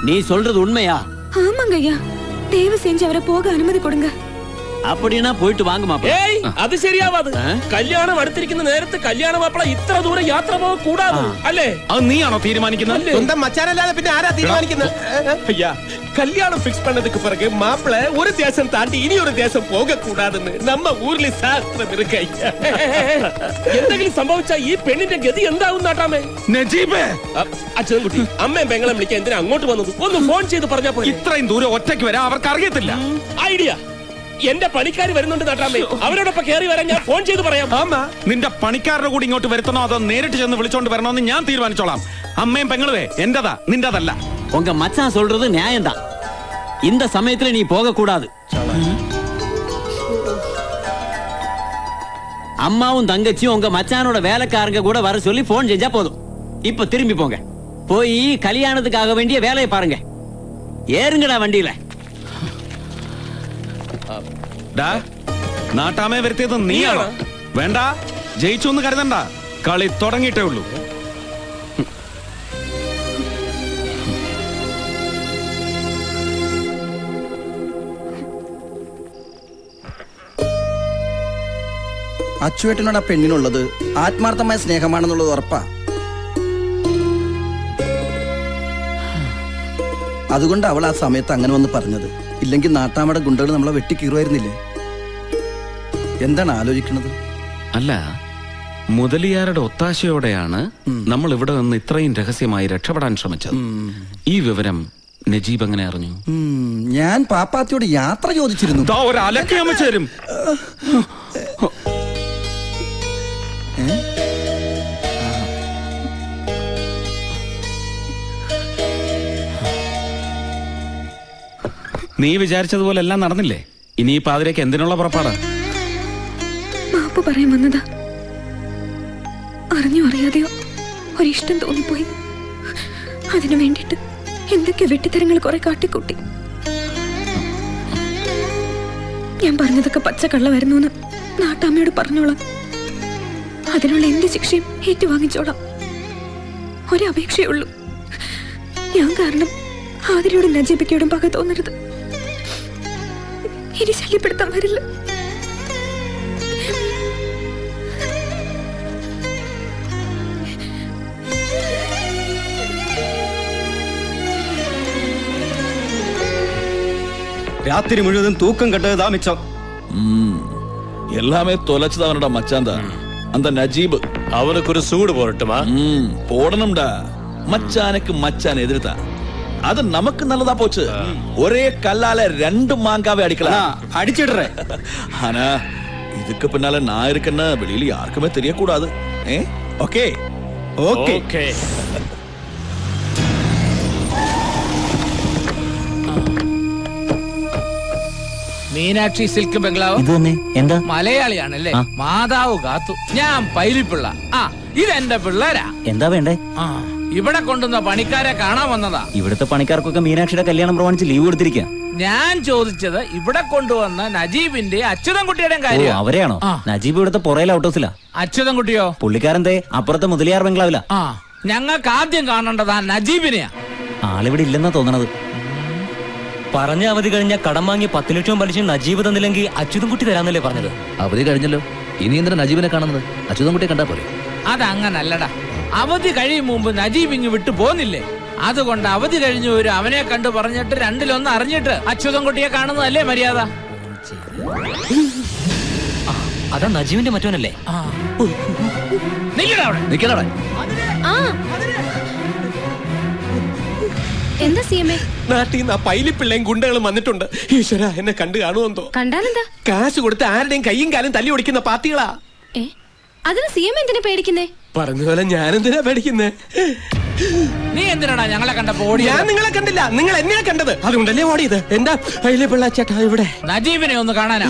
Speaker 1: நீ சொல்றது உண்மையா
Speaker 28: ஆமாங்க ஐயா தயவு செஞ்சு அவரை போக அனுமதி கொடுங்க
Speaker 1: அப்படின்னா போயிட்டு வாங்க மாப்பிள
Speaker 12: ഏയ് അത് ശരിയാവാത് കല്യാണം അടുത്തിരിക്കുന്ന നേരത്ത് കല്യാണ മാപ്പിള ഇത്ര ദൂരം യാത്ര പോകാൻ കൂടാതെ അല്ലേ
Speaker 2: അത് നീയാണോ തീരുമാനിക്കുന്നത്
Speaker 9: സ്വന്തം മച്ചാനല്ലാതെ പിന്നെ ആരാ തീരുമാനിക്കുന്നത് ஐயா கல்யாணம் ஃபிக்ஸ் பண்ணதுக்கு பிறகு மாப்பிள ஒரு தேசம் தாண்டி இனி ஒரு தேசம் போக கூடாதுன்னு நம்ம ஊர்ல சாஸ்திரம் இருக்கு ஐயா
Speaker 12: എന്തെങ്കിലും സംഭവിച്ചാ ഈ പെണ്ണിന്റെ ഗതി എന്താവും നാട്ടാമേ
Speaker 2: നജീബേ
Speaker 12: അച്ഛൻ കുട്ടി അമ്മയും പെങ്ങളെ വിളിക്കാൻ എന്തിനാ അങ്ങോട്ട് വന്നത് ഒന്ന് ഫോൺ ചെയ്ത് പറഞ്ഞാ പോലെ
Speaker 2: ഇത്രയും ദൂരം ഒറ്റയ്ക്ക് വരാൻ അവർക്ക് അറിയത്തില്ല
Speaker 12: ഐഡിയ എന്റെ പണിക്കാർ വരുന്നുണ്ട് നാട്ടാമേ അവരോടൊപ്പം കയറി വരാൻ ഞാൻ ഫോൺ ചെയ്ത് പറയാം
Speaker 2: നിന്റെ പണിക്കാരുടെ കൂടി ഇങ്ങോട്ട് വരുത്തണോ അതോ നേരിട്ട് ചെന്ന് വിളിച്ചോണ്ട് വരണോന്ന് ഞാൻ തീരുമാനിച്ചോളാം അമ്മയും പെങ്ങളുവേ എന്റേതാ നിന്റേതല്ല
Speaker 1: உங்க மச்சான் சொல்றது நியாயம்தான் இந்த சமயத்துல நீ போக கூடாது அம்மாவும் தங்கச்சியும் உங்க மச்சானோட வேலைக்காரங்க கூட வர சொல்லி போன் செஞ்சா போதும் இப்ப திரும்பி போங்க போய் கல்யாணத்துக்காக வேண்டிய வேலையை பாருங்க ஏறுங்கடா வண்டியில
Speaker 2: ഡാ നാട്ടാമേ വരുത്തിയത് നീയാണോ? വേണ്ട ജയിച്ചു എന്ന് കരുതണ്ട. കളി തുടങ്ങിയിട്ടേ ഉള്ളൂ.
Speaker 8: അച്ചുവേട്ടനോട് ആ പെണ്ണിനുള്ളത് ആത്മാർത്ഥമായ സ്നേഹമാണെന്നുള്ളത് ഉറപ്പാ. അതുകൊണ്ട് അവൾ ആ സമയത്ത് അങ്ങനെ വന്ന് പറഞ്ഞത്. ഇല്ലെങ്കിൽ നാട്ടാമയുടെ ഗുണ്ടകൾ നമ്മളെ വെട്ടിക്കീറുമായിരുന്നില്ലേ? എന്താണ് ആലോചിക്കുന്നത്?
Speaker 2: അല്ല മുതലിയാരുടെ ഒത്താശയോടെയാണ് നമ്മൾ ഇവിടെ നിന്ന് ഇത്രയും രഹസ്യമായി രക്ഷപ്പെടാൻ ശ്രമിച്ചത്. ഈ വിവരം നജീബ് എങ്ങനെ അറിഞ്ഞു?
Speaker 8: ഞാൻ പാപ്പാത്തിയോട് യാത്ര ചോദിച്ചിരുന്നു.
Speaker 2: നീ വിചാരിച്ചതുപോലെ എല്ലാം നടന്നില്ലേ? ഇനി ഈ പാതിരേക്ക് എന്തിനുള്ള പുറപ്പാട്?
Speaker 28: മാപ്പ് പറയാൻ വന്നതാ. അറിഞ്ഞോ അറിയാതെയോ? ഒരിഷ്ടം തോന്നിപ്പോയി. അതിനു വേണ്ടിട്ട് എന്തൊക്കെ വെട്ടിത്തരങ്ങൾ കുറെ കാട്ടിക്കൂട്ടി. ഞാൻ പറഞ്ഞതൊക്കെ പച്ചക്കള്ളമായിരുന്നു എന്ന് നാട്ടാമ്മയോട് പറഞ്ഞോളാം. അതിനുള്ള എന്ത് ശിക്ഷയും ഏറ്റുവാങ്ങിച്ചോളാം. ഒരപേക്ഷയുള്ളൂ ഞാൻ കാരണം ആതിരയോടും നജീബിക്കയോടും പക തോന്നരുത്. ഇനി ശല്യപ്പെടുത്താൻ വരില്ല
Speaker 26: ராத்திரி முழுவதும் தூக்கம் கட்டதுதான் மிச்சம்
Speaker 24: எல்லாமே தொலைச்சது அவனோட மச்சான் தான் அந்த நஜீப்
Speaker 12: அவனுக்கு ஒரு சூடு போடட்டுமா
Speaker 24: போடணும்டா மச்சானுக்கு மச்சான் எதிர்த்தான் அது நமக்கு நல்லதா போச்சு ஒரே கல்லால ரெண்டு மாங்காவை அடிக்கலாம்
Speaker 26: அடிச்சிடுறேன்
Speaker 24: ஆனா இதுக்கு பின்னால நான் இருக்கேன்னு வெளியில யாருக்குமே தெரியக்கூடாது ஏ okay okay
Speaker 12: okay
Speaker 31: Meenakshi silk ബംഗ്ലാവ്
Speaker 29: ഇത് തന്നെ എന്താ
Speaker 31: മലയാളിയാണല്ലേ
Speaker 29: ആ.
Speaker 31: മാതാവ് കാത്തു ഞാൻ പൈലിപ്പിള്ള ആ ഇതെന്റെ പിള്ളേരാ
Speaker 29: എന്താ വേണ്ടേ
Speaker 31: ആ ഇവിടെ കൊണ്ടുവന്ന പണിക്കാരെ കാണാൻ വന്നതാ.
Speaker 29: ഇവിടുത്തെ പണിക്കാർക്കൊക്കെ മീനാക്ഷിയുടെ കല്യാണം പ്രമാണിച്ച് ലീവ് കൊടുത്തിരിക്കുക
Speaker 31: ഞാൻ ചോദിച്ചത് ഇവിടെ കൊണ്ടുവന്ന നജീബിന്റെ അച്യുതൻകുട്ടിയുടെയും
Speaker 29: ഓ
Speaker 31: കാര്യം
Speaker 29: അവരെയാണോ? നജീബ് ഇവിടുത്തെ പുറയിലെ ഔട്ട് ഹൗസിലാ
Speaker 31: അച്യുതൻകുട്ടിയോ?
Speaker 29: പുള്ളിക്കാരന്റെ അപ്പുറത്തെ മുതലിയാർ ബംഗ്ലാവിലാ.
Speaker 31: ആ. ഞങ്ങൾക്ക് ആദ്യം കാണേണ്ടതാ നജീബിനെയാ.
Speaker 29: ആളിവിടെ ഇല്ലെന്നാ തോന്നണത്.
Speaker 32: പറഞ്ഞ അവധി കഴിഞ്ഞ കടം വാങ്ങി പത്ത് ലക്ഷം പലിശ നജീബ് തന്നില്ലെങ്കിൽ അച്യുതൻകുട്ടി തരാന്നല്ലേ പറഞ്ഞത്?
Speaker 33: അവധി കഴിഞ്ഞല്ലോ. ഇനി എന്തിനാ നജീബിനെ കാണുന്നത്? അച്യുതൻകുട്ടിയെ കണ്ടാ പോലെ
Speaker 31: അതങ്ങനല്ലടാ. അവധി കഴിയും മുമ്പ് നജീബ് ഇങ്ങ് വിട്ടു പോന്നില്ലേ? അതുകൊണ്ട് അവധി കഴിഞ്ഞു ഒരു അവനെ കണ്ടു പറഞ്ഞിട്ട് രണ്ടിലൊന്ന് അറിഞ്ഞിട്ട് അച്യുതൻകുട്ടിയെ കാണുന്നതല്ലേ മര്യാദ?
Speaker 32: അതാ നജീബിന്റെ മറ്റവനല്ലേ?
Speaker 10: എന്താ സി എം എ?
Speaker 9: നാട്ടിൽ നിന്ന് ആ പൈലിപ്പിള്ളയും ഗുണ്ടകളും വന്നിട്ടുണ്ട്. ഈശ്വര എന്നെ കണ്ടു കാണുമെന്തോ
Speaker 10: കണ്ടാലെന്താ?
Speaker 9: കാശ് കൊടുത്ത് ആരുടെയും കയ്യും കാലും തല്ലി ഓടിക്കുന്ന പാർട്ടികളാ.
Speaker 10: അതിന് സി എം എന്തിനാ പേടിക്കുന്നേ?
Speaker 9: പറഞ്ഞ പോലെ ഞാൻ എന്തിനാ പേടിക്കുന്നേ?
Speaker 31: നീ എന്തിനാടാ ഞങ്ങളെ കണ്ടപ്പോ ഓടി
Speaker 9: ഞാൻ നിങ്ങളെ കണ്ടില്ല. നിങ്ങൾ എന്നെയാ കണ്ടത്. അതുകൊണ്ടല്ലേ ഓടിയത്? എന്താ? പിള്ള ചേട്ടാ ഇവിടെ.
Speaker 31: നജീബിനെ ഒന്ന് കാണാനാ.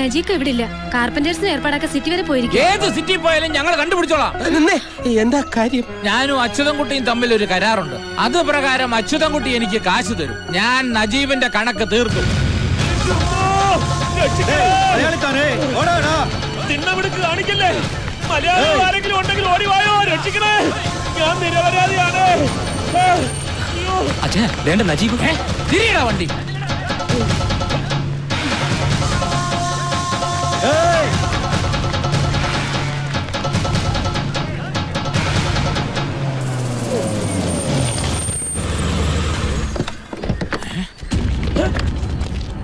Speaker 10: നജീക്ക് ഇവിടെ ഇല്ല കാർപ്പന്റേഴ്സിന് ഏർപ്പാടാക്ക സിറ്റി വരെ പോയിരിക്കും
Speaker 31: ഏത് സിറ്റി പോയാലും ഞങ്ങൾ കണ്ടുപിടിച്ചോളാം.
Speaker 9: എന്താ കാര്യം?
Speaker 31: ഞാനും അച്യുതൻകുട്ടിയും തമ്മിൽ ഒരു കരാറുണ്ട്. അത് പ്രകാരം അച്യുതൻകുട്ടി എനിക്ക് കാശ് തരും. ഞാൻ നജീബിന്റെ കണക്ക് തീർക്കും.
Speaker 12: തിണ്ണമിടുക്ക് കാണിക്കല്ലേ? മലയാളം ആരെങ്കിലും ഉണ്ടെങ്കിൽ ഓടി വായോ രക്ഷിക്കണേ. ഞാൻ നിരപരാധിയാണ്. ആ, അയ്യോ.
Speaker 32: അച്ഛാ വേണ്ട നജീബ്.
Speaker 31: തിരിയടാ വണ്ടി.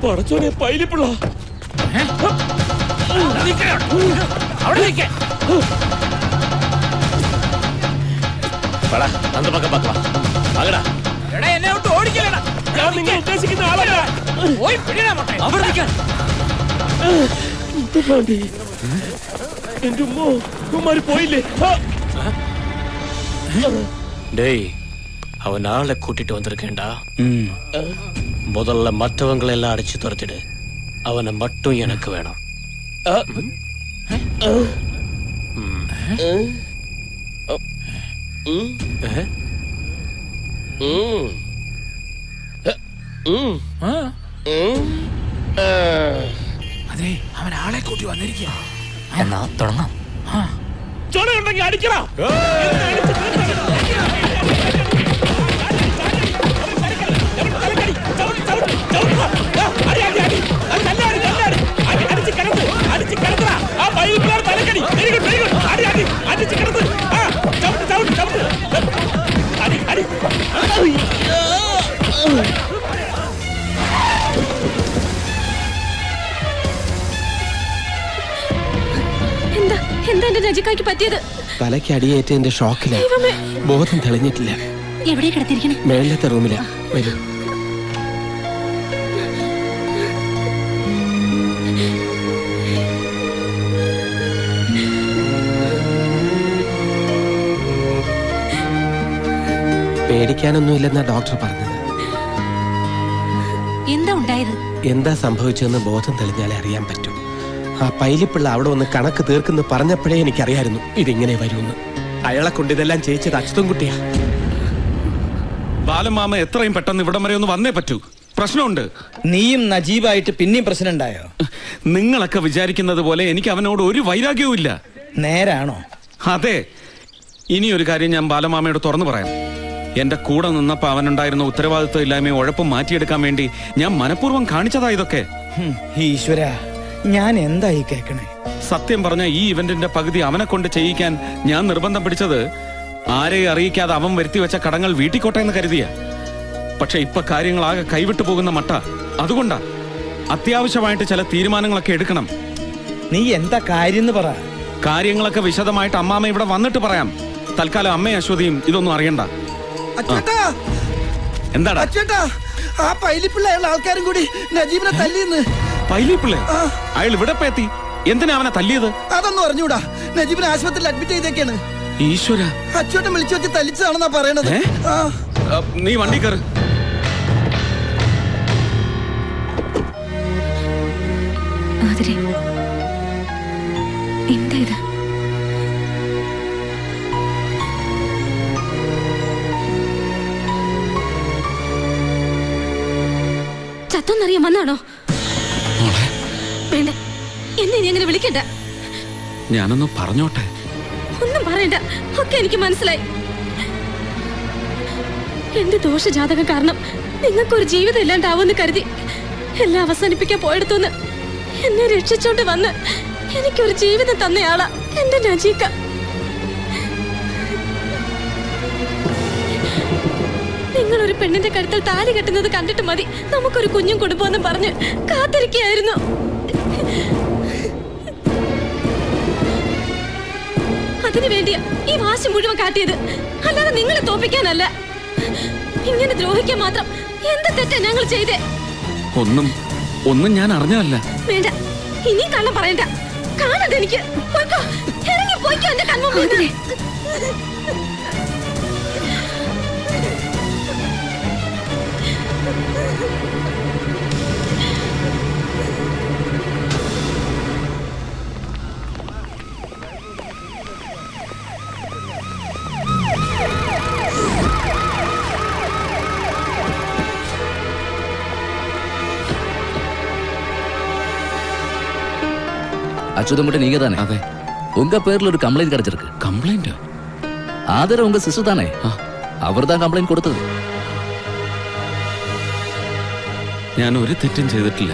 Speaker 12: പടച്ചോനെ പൈലിപ്പിള്ള. வாடா அந்த
Speaker 31: பக்கம் பார்க்கலாம். எடா
Speaker 12: என்ன விட்டு ஓடிக்கலடா. நீங்க உத்தேசிக்கிற ஆளடா போய் பிடிட
Speaker 32: டேய் அவன் ஆளை கூட்டிட்டு வந்திருக்கேன்டா. முதல்ல மற்றவங்களெல்லாம் அடிச்சு துரத்திடு. அவனை மட்டும் எனக்கு வேணும்.
Speaker 31: അതെ അവൻ ആളെ കൂട്ടി വന്നിരിക്കുക
Speaker 32: എന്നാ തുടങ്ങാം.
Speaker 12: ചുണയുണ്ടെങ്കിൽ അടിക്കടാ.
Speaker 10: രജിക്കായ്ക്ക് പറ്റിയത്?
Speaker 9: തലയ്ക്ക് അടിയേറ്റതിന്റെ
Speaker 10: ഷോക്കിൽ
Speaker 9: ബോധം തെളിഞ്ഞിട്ടില്ല.
Speaker 17: എവിടെ കിടത്തിരിക്കണേ
Speaker 9: മേളത്തെ റൂമിലാ. വരൂ. പേടിക്കാനൊന്നുമില്ലെന്നാ ഡോക്ടർ പറഞ്ഞത്.
Speaker 17: എന്താ ഉണ്ടായത്?
Speaker 9: എന്താ സംഭവിച്ചതെന്ന് ബോധം തെളിഞ്ഞാലേ അറിയാൻ പറ്റൂ. ആ പൈലിപ്പിള്ള അവിടെ ഒന്ന് കണക്ക് തീർക്കുന്ന പറഞ്ഞപ്പോഴേ എനിക്കറിയായിരുന്നു ഇതിങ്ങനെ വരുമെന്ന്. അയാളെ കൊണ്ട് ഇതെല്ലാം ചെയ്യിച്ചത് അച്യുതം കുട്ടിയാ.
Speaker 2: ബാലമാമ എത്രയും പെട്ടെന്ന് ഇവിടം വരെ ഒന്ന് വന്നേ പറ്റൂ. പ്രശ്നമുണ്ട്.
Speaker 26: നീയും നജീബായിട്ട് പിന്നെയും പ്രശ്നം ഉണ്ടായോ?
Speaker 2: നിങ്ങളൊക്കെ വിചാരിക്കുന്നത് പോലെ എനിക്ക് അവനോട് ഒരു വൈരാഗ്യവും ഇല്ല
Speaker 26: നേരാണോ?
Speaker 2: അതെ. ഇനി ഒരു കാര്യം ഞാൻ ബാലമാമയോട് തുറന്നു പറയാം. എന്റെ കൂടെ നിന്നപ്പോ അവനുണ്ടായിരുന്ന ഉത്തരവാദിത്വം ഇല്ലായ്മയും ഉഴപ്പും മാറ്റിയെടുക്കാൻ വേണ്ടി ഞാൻ മനഃപൂർവം കാണിച്ചതാ ഇതൊക്കെ.
Speaker 26: ഈശ്വര ഞാൻ എന്തായി കേക്കണേ?
Speaker 2: സത്യം പറഞ്ഞ ഈ ഇവന്റിന്റെ പകുതി അവനെ കൊണ്ട് ചെയ്യിക്കാൻ ഞാൻ നിർബന്ധം പിടിച്ചത് ആരെയും അറിയിക്കാതെ അവൻ വരുത്തി വെച്ച കടങ്ങൾ വീട്ടിക്കോട്ടെ എന്ന് കരുതിയ. പക്ഷെ ഇപ്പൊ കാര്യങ്ങളാകെ കൈവിട്ടു പോകുന്ന മട്ട. അതുകൊണ്ടാ അത്യാവശ്യമായിട്ട് ചില തീരുമാനങ്ങളൊക്കെ എടുക്കണം.
Speaker 26: നീ എന്താ കാര്യം പറ.
Speaker 2: കാര്യങ്ങളൊക്കെ വിശദമായിട്ട് അമ്മാമ്മ ഇവിടെ വന്നിട്ട് പറയാം. തൽക്കാലം അമ്മയും അശ്വതിയും ഇതൊന്നും അറിയണ്ട. എന്താടാ?
Speaker 8: ആ പൈലിപ്പിള്ള അയാൾ ആൾക്കാരും കൂടി നജീബിനെ തല്ലിന്ന്
Speaker 2: പൈലിപ്പിള്ളേ അയാൾ ഇവിടെ ഇപ്പൊ എത്തി. എന്തിനാ അവനെ തല്ലിയത്?
Speaker 8: അതൊന്നും അറിഞ്ഞൂടാ നജീബിനെ ആശുപത്രിയിൽ അഡ്മിറ്റ് ചെയ്തേക്കാണ്.
Speaker 2: ഈശ്വര.
Speaker 8: അച്ചോട്ടൻ വിളിച്ചു വെച്ച് തല്ലിച്ചതാണെന്നാ പറയണത്.
Speaker 2: ഏ?
Speaker 8: ആ.
Speaker 2: ആ, നീ വണ്ടി കയറ്
Speaker 28: ആതിരെ എന്താ ഇത്?
Speaker 10: ചത്തൊന്നറിയാൻ വന്നാണോ? വേണ്ട. എന്നെ ഇനി അങ്ങനെ വിളിക്കണ്ട.
Speaker 2: ഞാനൊന്ന് പറഞ്ഞോട്ടെ.
Speaker 10: ഒന്നും പറയണ്ട. ഒക്കെ എനിക്ക് മനസ്സിലായി. എന്റെ ദോഷ ജാതകം കാരണം നിങ്ങൾക്കൊരു ജീവിതം ഇല്ലാണ്ടാവുമെന്ന് കരുതി എല്ലാം അവസാനിപ്പിക്കാൻ പോയെടുത്തുനിന്ന് എന്നെ രക്ഷിച്ചോണ്ട് വന്ന് എനിക്കൊരു ജീവിതം തന്നയാളാ എന്റെ നജീക്ക. നിങ്ങൾ ഒരു പെണ്ണിന്റെ കഴുത്തിൽ താലി കെട്ടുന്നത് കണ്ടിട്ട് മതി. നമുക്കൊരു കുഞ്ഞും കുടുംബമെന്നും പറഞ്ഞ് കാത്തിരിക്കുകയായിരുന്നു. അതിനു വേണ്ടിയാ ഈ വാശി മുഴുവൻ കാട്ടിയത്. അല്ലാതെ നിങ്ങളെ തോപ്പിക്കാനല്ല. ഇങ്ങനെ ദ്രോഹിക്കാൻ മാത്രം എന്ത് തെറ്റാ ഞങ്ങൾ ചെയ്തേ?
Speaker 2: ഒന്നും ഒന്നും ഞാൻ അറിഞ്ഞതല്ല.
Speaker 10: വേണ്ട. ഇനി കള്ളം പറയണ്ട. കാണാതെ എനിക്ക്. പോയിക്കോ. ഇറങ്ങി പോയിക്കോ എന്റെ കൺമുമ്പിൽ.
Speaker 33: அச்சுதம் மட்டும் நீங்க தானே
Speaker 2: அதே
Speaker 33: உங்க பேர்ல ஒரு கம்ப்ளைண்ட் கிடைச்சிருக்கு
Speaker 2: கம்ப்ளைண்ட்
Speaker 33: ஆதர உங்க சிஸ்டர் தானே அவர் தான் கம்ப்ளைண்ட் கொடுத்தது
Speaker 2: ഞാൻ ഒരു തെറ്റും ചെയ്തിട്ടില്ല.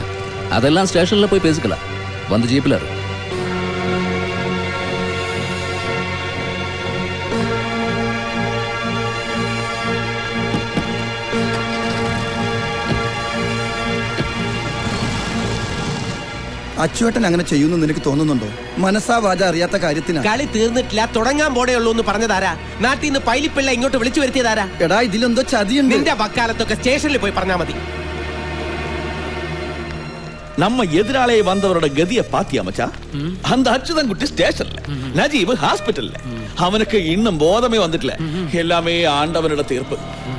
Speaker 33: അതെല്ലാം സ്റ്റേഷനിൽ പോയി பேசிக்கலாம் വന്ന് ஜீப்ல
Speaker 8: അച്ചുവേട്ടൻ അങ്ങനെ ചെയ്യുന്നു നിനക്ക് തോന്നുന്നുണ്ടോ? മനസ്സാ വാജ അറിയാത്ത കാര്യത്തിന്.
Speaker 9: കളി തീർന്നിട്ടില്ല തുടങ്ങാൻ പോടെയുള്ളൂ എന്ന് പറഞ്ഞതാരാ? നാട്ടിൽ നിന്ന് പൈലിപ്പിള്ള ഇങ്ങോട്ട് വിളിച്ചു വരുത്തിയതാരാ?
Speaker 8: എടാ ഇതിലെന്തോ ചതിയുണ്ട്.
Speaker 9: നിന്റെ വക്കാലത്തൊക്കെ സ്റ്റേഷനിൽ പോയി പറഞ്ഞാൽ മതി.
Speaker 24: நம்ம எதிராளே வந்தவரோட கதிய பாத்தியா மச்சா? அந்த அச்சுதன் குட்டி ஸ்டேஷன்ல நஜீப் ஹாஸ்பிட்டல்ல. அவனுக்கு இன்னும் போதமே வந்துட்டல எல்லாமே ஆண்டவனோட தீர்ப்பு.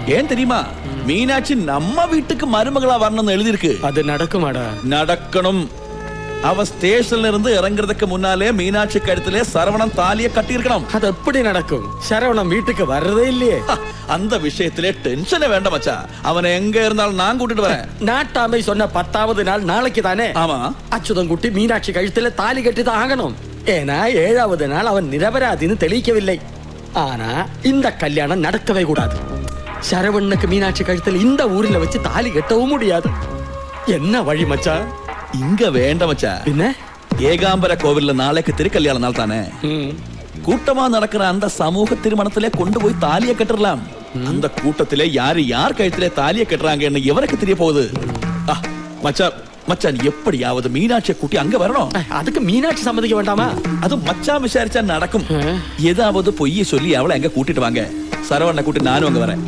Speaker 24: ஏன் தெரியுமா? மீனாட்சி நம்ம வீட்டுக்கு மருமகளா வரணும்னு எழுதியிருக்கு.
Speaker 19: அது நடக்குமாடா?
Speaker 24: நடக்கணும். அவ ஸ்டேஷன்ல இருந்து இறங்குறதுக்கு முன்னாலே மீனாட்சி கழுத்திலே சரவணன் தாலிய கட்டி இருக்கணும்
Speaker 19: அது எப்படி நடக்கும்? சரவணன் வீட்டுக்கு வர்றதே இல்லையே.
Speaker 24: அந்த விஷயத்திலே டென்ஷனே வேண்டாம் மச்சா. அவனை எங்க இருந்தாலும் நான் கூட்டிட்டு வரேன்.
Speaker 19: நாட்டாமை சொன்ன பத்தாவது நாள் நாளைக்கு தானே?
Speaker 24: ஆமா.
Speaker 19: அச்சுதன்குட்டி மீனாட்சி கழுத்துல தாலி கட்டிதான் ஆகணும். ஏன்னா ஏழாவது நாள் அவன் நிரபராதின்னு தெளிக்கவில்லை. ஆனா இந்த கல்யாணம் நடக்கவே கூடாது. சரவணனுக்கு மீனாட்சி கழுத்தில் இந்த ஊர்ல வச்சு தாலி கட்டவும் முடியாது. என்ன வழி மச்சான்
Speaker 24: இங்க வேண்டாம் மச்சா.
Speaker 19: என்ன
Speaker 24: ஏகாம்பர கோவில்ல நாளைக்கு திருக்கல்யாண நாள் தானே. கூட்டமா நடக்கிற அந்த சமூக திருமணத்திலே கொண்டு போய் தாலிய கட்டறலாம். அந்த கூட்டத்திலே யாரு யார் கழுத்திலே தாலிய கட்டுறாங்கன்னு எவருக்கு தெரிய போகுது? ஆ, மச்சான் மச்சான் எப்படியாவது மீனாட்சியை கூட்டி அங்க வரணும்.
Speaker 19: அதுக்கு மீனாட்சி சம்மதிக்க வேண்டாமா?
Speaker 24: அது மச்சான் விசாரிச்சா நடக்கும். ஏதாவது பொய்ய சொல்லி அவளை அங்க கூட்டிட்டு வாங்க? சரவணனை கூட்டி நானும் அங்க வரேன்.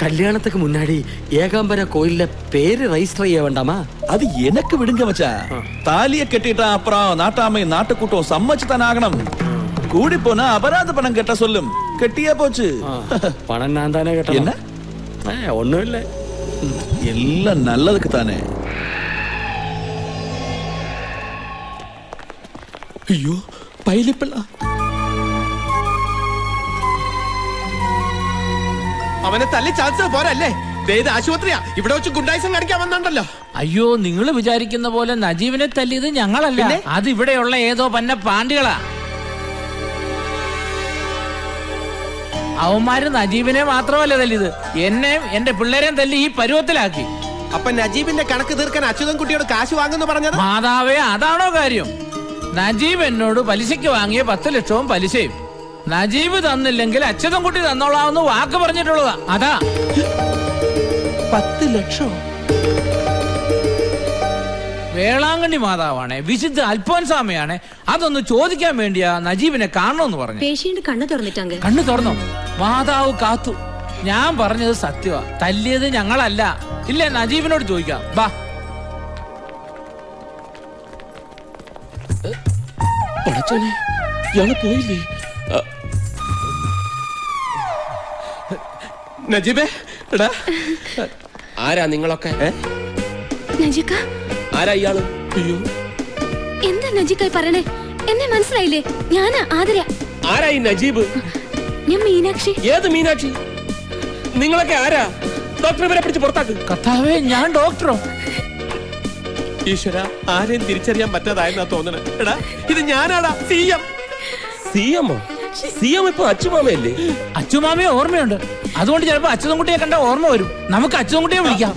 Speaker 19: கல்யாணத்துக்கு முன்னாடி ஏகாம்பர கோயில்ல பேரு ரெஜிஸ்டர் செய்ய வேண்டாமா
Speaker 24: அது எனக்கு விடுங்க மச்சா தாலிய கட்டிட்டா அப்புறம் நாட்டாமை நாட்டு கூட்டம் சம்மச்சு தானே ஆகணும் கூடி போனா அபராத பணம் கட்ட சொல்லும் கட்டியா போச்சு
Speaker 19: பணம் நான் தானே கட்ட
Speaker 24: என்ன
Speaker 19: ஒன்றும் இல்லை
Speaker 24: எல்லாம் நல்லதுக்கு தானே
Speaker 19: ஐயோ பயிலிப்பெல்லாம் അവനെ തല്ലി ചാൻസ് പോരല്ലേ? ദേ ഇത് ആശുപത്രിയാ. ഇവിടെ വെച്ച് ഗുണ്ടായിസം കാണിക്കാൻ വന്നുണ്ടല്ലോ.
Speaker 31: അയ്യോ നിങ്ങൾ വിചാരിക്കുന്ന പോലെ നജീബിനെ തല്ലിയത് ഞങ്ങളല്ല. അത് ഇവിടെയുള്ള ഏതോ പന്ന പാണ്ടികളാ അവന്മാര് നജീബിനെ മാത്രമല്ല തല്ലിയത്. എന്നെയും എന്റെ പിള്ളേരെയും തല്ലി ഈ പരുവത്തിലാക്കി.
Speaker 9: അപ്പൊ നജീബിന്റെ കണക്ക് തീർക്കാൻ അച്യുതൻ കുട്ടിയോട് കാശ് വാങ്ങുന്നു പറഞ്ഞത്?
Speaker 31: മാതാവേ അതാണോ കാര്യം? നജീബ് എന്നോട് പലിശയ്ക്ക് വാങ്ങിയ പത്ത് ലക്ഷവും പലിശയും. നജീബ് തന്നില്ലെങ്കിൽ അച്ഛതം കുട്ടി തന്നോളാമെന്ന് വാക്ക് പറഞ്ഞിട്ടുള്ളതാ. അതാ.
Speaker 9: പത്ത് ലക്ഷം?
Speaker 31: വേളാങ്കണ്ണി മാതാവാണ് വിശുദ്ധ അൽഫോൻസാമയാണ് അതൊന്ന് ചോദിക്കാൻ വേണ്ടിയാ നജീബിനെ കാണണമെന്ന് പറഞ്ഞു.
Speaker 10: പേഷ്യന്റ് കണ്ണു തുറന്നിട്ടാങ്ക
Speaker 31: കണ്ണു തുറന്നോ? മാതാവ് കാത്തു. ഞാൻ പറഞ്ഞത് സത്യമാ തല്ലിയത് ഞങ്ങളല്ല. ഇല്ല നജീബിനോട് ചോദിക്കാം. ബാ
Speaker 12: പടച്ചോനെ ഇയാൾ പോയില്ലേ?
Speaker 9: നജീബേ എടാ.
Speaker 12: ആരാ നിങ്ങളൊക്കെ?
Speaker 10: നജിക്ക?
Speaker 12: ആരാ ഇയാൾ?
Speaker 9: അയ്യോ.
Speaker 10: എന്താ നജിക്കായി പറയണേ? എന്നെ മനസ്സിലായില്ലേ? ഞാനാ ആതിര
Speaker 12: ആരാ ഈ നജീബ്?
Speaker 10: ഞാൻ മീനാക്ഷി.
Speaker 12: ഏത് മീനാക്ഷി? നിങ്ങളൊക്കെ ആരാ? ഡോക്ടറെ ഇവരെ പിടിച്ച് പുറത്താക്ക്.
Speaker 31: കർത്താവേ ഞാൻ ഡോക്ടറോ?
Speaker 9: ഈശ്വര ആരെയും തിരിച്ചറിയാൻ പറ്റാതായെന്നാ തോന്നണേ. എടാ ഇത് ഞാനാടാ സി എം.
Speaker 12: സി എമ്മോ സി എം ഇപ്പൊ അച്ചുമാമയല്ലേ
Speaker 31: അച്ചുമാമിയെ ഓർമ്മയുണ്ട് അതുകൊണ്ട് ചിലപ്പോ അച്യുതൻകുട്ടിയെ കണ്ട ഓർമ്മ വരും നമുക്ക് അച്യുതൻകുട്ടിയെ വിളിക്കാം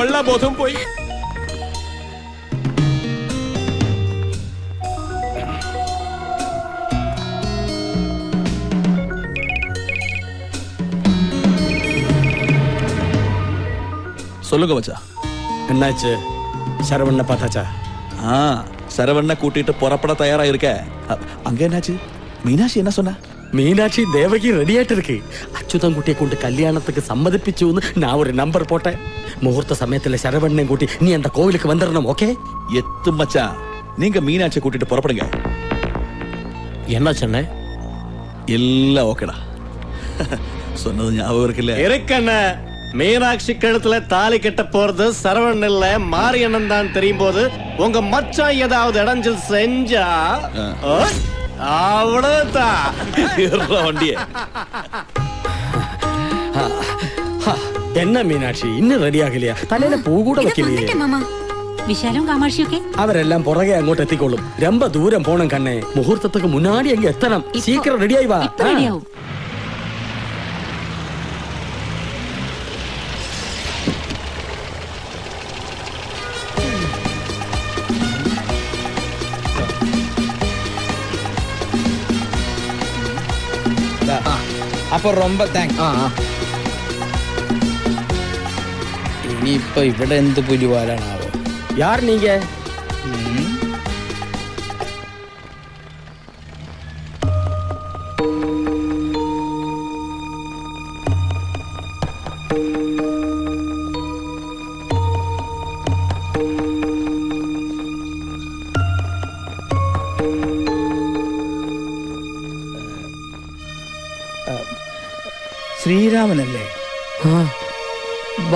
Speaker 9: ഉള്ള ബോധം പോയി
Speaker 24: சொல்லுங்க மச்சா
Speaker 19: என்னாச்சு சரவண்ண பார்த்தாச்சா
Speaker 24: ஆ சரவண்ண கூட்டிட்டு புறப்பட தயாரா இருக்க அங்க என்னாச்சு? மீனாட்சி என்ன சொன்னா?
Speaker 19: மீனாட்சி தேவகி ரெடி ஆயிட்டு இருக்கு அச்சுதன் குட்டியை கொண்டு கல்யாணத்துக்கு சம்மதிப்பிச்சுன்னு நான் ஒரு நம்பர் போட்டேன். முகூர்த்த சமயத்துல சரவண்ணன் கூட்டி நீ அந்த கோவிலுக்கு வந்துடணும் ஓகே?
Speaker 24: எத்து மச்சான் நீங்க மீனாட்சி கூட்டிட்டு புறப்படுங்க.
Speaker 32: என்ன சொன்ன?
Speaker 24: எல்லாம் ஓகேடா. சொன்னது ஞாபகம் இருக்குல்ல
Speaker 26: இருக்கண்ண மீனாட்சி கழுத்துல தாலி கட்ட போறது சரவணன் இல்ல மாரியண்ணன் தான் தெரியும் போது உங்க மச்சான் ஏதாவது இடைஞ்சல் செஞ்சா அவ்வளவுதான்.
Speaker 24: வண்டிய.
Speaker 19: என்ன മീനാക്ഷി ഇന്ന് റെഡിയാകില്ല തലയിലെ പൂ കൂടെ വെക്കില്ലേ
Speaker 17: വിശാലും കാമാക്ഷിയൊക്കെ
Speaker 19: അവരെല്ലാം പുറകെ അങ്ങോട്ട് എത്തിക്കോളും. രമ്പ ദൂരം പോണം കണ്ണേ. മുഹൂർത്തത്തിക്ക് മുന്നാടി അങ്ങ് എത്തണം. സീക്രം റെഡിയായി വാ.
Speaker 2: அப்போ ரொம்ப தேங்க்ஸ்
Speaker 7: ഇനിയിപ്പൊ ഇവിടെ എന്ത് പുലിവാലാണാവോ യാർ നീങ്ക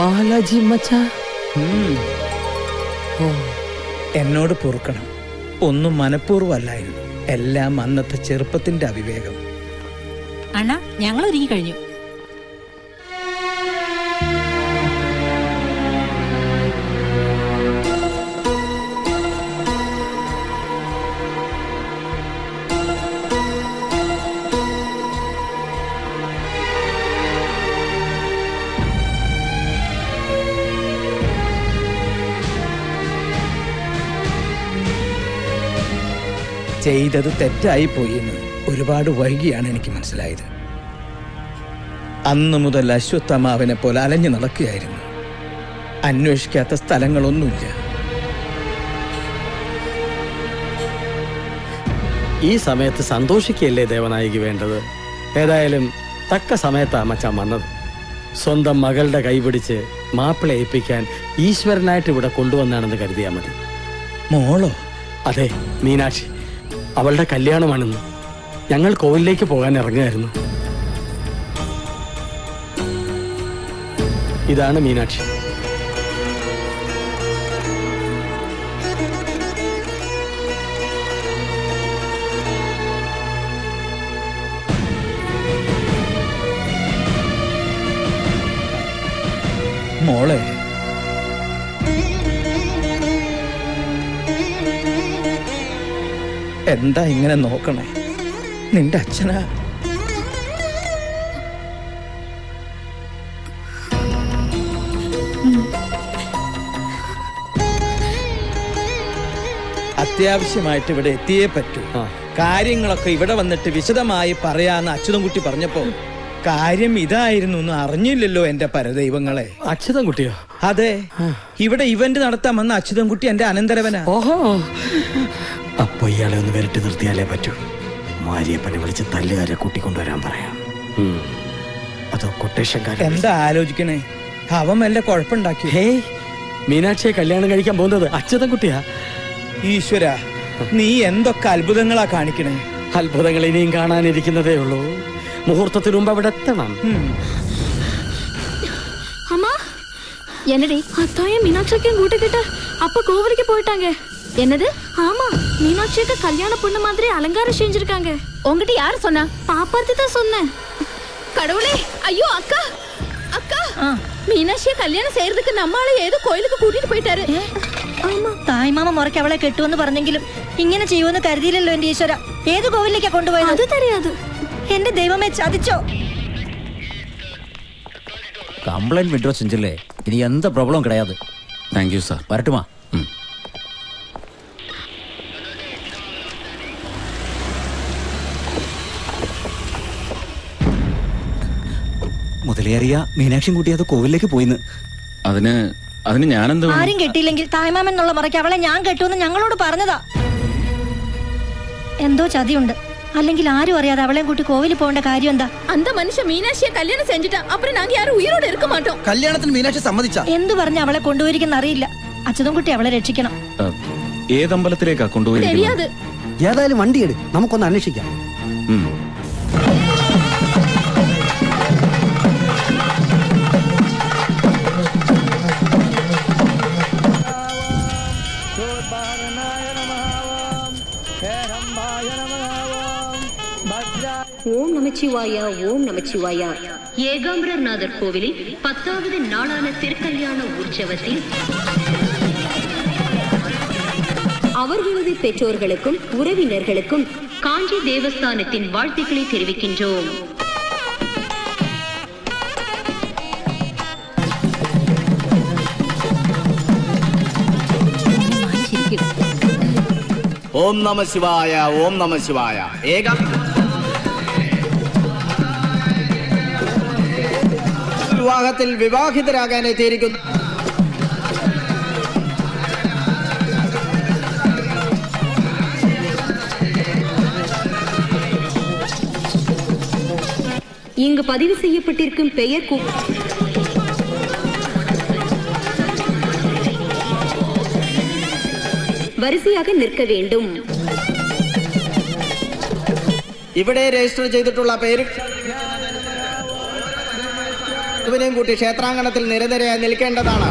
Speaker 7: ബാലാജി മച്ചാ ഓ. എന്നോട് പൊറുക്കണം. ഒന്നും മനഃപൂർവമല്ലായിരുന്നു. എല്ലാം അന്നത്തെ ചെറുപ്പത്തിന്റെ അവിവേകം.
Speaker 17: അണ ഞങ്ങൾ ഒരുങ്ങി കഴിഞ്ഞു.
Speaker 7: ചെയ്തത് തെറ്റായി പോയി എന്ന് ഒരുപാട് വൈകിയാണ് എനിക്ക് മനസ്സിലായത്. അന്ന് മുതൽ അശ്വത്ഥമാവിനെ പോലെ അലഞ്ഞു നടക്കുകയായിരുന്നു. അന്വേഷിക്കാത്ത സ്ഥലങ്ങളൊന്നുമില്ല.
Speaker 19: ഈ സമയത്ത് സന്തോഷിക്കുകയല്ലേ ദേവനായിക്ക് വേണ്ടത്? ഏതായാലും തക്ക സമയത്താണ് മച്ചാൻ വന്നത്. സ്വന്തം മകളുടെ കൈപിടിച്ച് മാപ്പിള ഏൽപ്പിക്കാൻ ഈശ്വരനായിട്ട് ഇവിടെ കൊണ്ടുവന്നാണെന്ന് കരുതിയാൽ മതി.
Speaker 7: മോളോ?
Speaker 19: അതെ മീനാക്ഷി. അവളുടെ കല്യാണമാണെന്ന് ഞങ്ങൾ കോവിലേക്ക് പോകാൻ ഇറങ്ങുകയായിരുന്നു. ഇതാണ് മീനാക്ഷി.
Speaker 7: മോളെ എന്താ ഇങ്ങനെ നോക്കണേ? നിന്റെ അച്ഛനാ? അത്യാവശ്യമായിട്ട് ഇവിടെ എത്തിയേ പറ്റൂ. കാര്യങ്ങളൊക്കെ ഇവിടെ വന്നിട്ട് വിശദമായി പറയാന്ന് അച്യുതൻകുട്ടി പറഞ്ഞപ്പോ കാര്യം ഇതായിരുന്നു എന്ന് അറിഞ്ഞില്ലല്ലോ എന്റെ പരദൈവങ്ങളെ.
Speaker 19: അച്യുതൻകുട്ടിയോ?
Speaker 7: അതെ. ഇവിടെ ഇവന്റ് നടത്താമെന്ന് അച്യുതൻകുട്ടി എന്റെ അനന്തരവനാ.
Speaker 19: ഓഹോ. അപ്പൊ ഇയാളെ ഒന്ന് വിരട്ടി നിർത്തിയാലേ പറ്റൂ. മാരിയപ്പനെ വിളിച്ച് തല്ലുകാരെ കൂട്ടിക്കൊണ്ടുവരാൻ പറയാം. അതോ കൊട്ടേഷൻ
Speaker 7: എന്താ ആലോചിക്കണേ? അവൻ വല്ല കുഴപ്പമുണ്ടാക്കി
Speaker 19: ഹേ മീനാക്ഷിയെ കല്യാണം കഴിക്കാൻ പോകുന്നത് അച്ഛതൻ കുട്ടിയാ.
Speaker 7: ഈശ്വര നീ എന്തൊക്കെ അത്ഭുതങ്ങളാ കാണിക്കണേ?
Speaker 19: അത്ഭുതങ്ങൾ ഇനിയും കാണാനിരിക്കുന്നതേ ഉള്ളൂ. മുഹൂർത്തത്തിന് മുമ്പ് അവിടെ എത്തണം.
Speaker 22: അമ്മ എന്നടി അത്തായ മീനാക്ഷിക്കും കൂട്ടിക്കിട്ട് അപ്പൊ കോവിലേക്ക് പോയിട്ടാങ്കേ? என்னது ஆமா மீனாட்சிக்கு கல்யாண பொண்ணு மாதிரி அலங்காரம் செஞ்சிருக்காங்க
Speaker 10: உங்ககிட்ட யாரு சொன்னா
Speaker 22: பாப்பாத்தி தான் சொன்னேன்
Speaker 10: கடவுளே ஐயோ அக்கா அக்கா மீனாட்சிய கல்யாணம் செய்யறதுக்கு நம்மால ஏதோ கோயிலுக்கு கூட்டிட்டு போயிட்டாரு
Speaker 20: തായ്മാമ മുറയ്ക്ക് അവളെ കെട്ടുമെന്ന് പറഞ്ഞെങ്കിലും ഇങ്ങനെ ചെയ്യുമെന്ന് കരുതിയില്ലല്ലോ എന്റെ ഈശ്വര ഏത് കോവിലേക്കാ കൊണ്ടുപോയത് അത്
Speaker 22: തരയാത്
Speaker 20: എന്റെ ദൈവമേ ചതിച്ചോ
Speaker 29: கம்ப்ளைண்ட் விட்ரோ செஞ்சில்லே இனி எந்த ப்ராப்ளம் கிடையாது
Speaker 2: தேங்க்யூ சார்
Speaker 29: வரட்டுமா മുതലേറിയ മീനാക്ഷിയും കൂട്ടി അത് കോവിലേക്ക് പോയിന്ന്
Speaker 2: അതിന് അതിന് ഞാനെന്ത് വേണം?
Speaker 20: ആരും കെട്ടിയില്ലെങ്കിൽ തായ്മാമൻ എന്നുള്ള മുറയ്ക്ക് അവളെ ഞാൻ കെട്ടുമെന്ന് ഞങ്ങളോട് പറഞ്ഞതാ എന്തോ ചതിയുണ്ട് അല്ലെങ്കിൽ ആരും അറിയാതെ അവളെയും കൂട്ടി കോവിലിൽ പോകേണ്ട കാര്യം എന്താ
Speaker 10: அந்த மனுஷன் மீனாட்சிய கல்யாணம் செஞ்சுட்டா அப்புறம் நாங்க யாரும் உயிரோட இருக்க மாட்டோம்
Speaker 8: കല്യാണത്തിന് മീനാക്ഷി സമ്മതിച്ച
Speaker 20: എന്തു പറഞ്ഞ് അവളെ കൊണ്ടുപോയിരിക്കുന്ന അറിയില്ല അച്യുതൻകുട്ടി അവളെ രക്ഷിക്കണം
Speaker 2: ഏ, ഏതമ്പലത്തിലേക്കാ കൊണ്ടുപോയിരിക്കുന്നത്
Speaker 16: ഏതായാലും വണ്ടി എടു നമുക്കൊന്ന് അന്വേഷിക്കാം
Speaker 2: ഉം.
Speaker 34: ஓம் நமச்சிவாயா ஓம் நமச்சிவாயா. ஏகாம்பரநாதர் கோவிலில் பத்தாவது நாளான திருக்கல்யாண உற்சவத்தில் அவர்களது பெற்றோர்களுக்கும் உறவினர்களுக்கும் காஞ்சி தேவஸ்தானத்தின் வாழ்த்துக்களை தெரிவிக்கின்றோம்.
Speaker 35: ஓம் நம சிவாய ஓம் நம சிவாய. ஏகம் വിവാഹത്തിൽ വിവാഹിതരാകാൻ എത്തിയിരിക്കുന്നു
Speaker 34: இங்கு பதிவு செய்யப்பட்டிருக்கும் பெயர் வரிசையாக நிற்க வேண்டும்
Speaker 35: ഇവിടെ രജിസ്റ്റർ ചെയ്തിട്ടുള്ള പേര് ഇവനെയും കൂട്ടി ക്ഷേത്രാങ്കണത്തിൽ നിരനിരയായി നിൽക്കേണ്ടതാണ്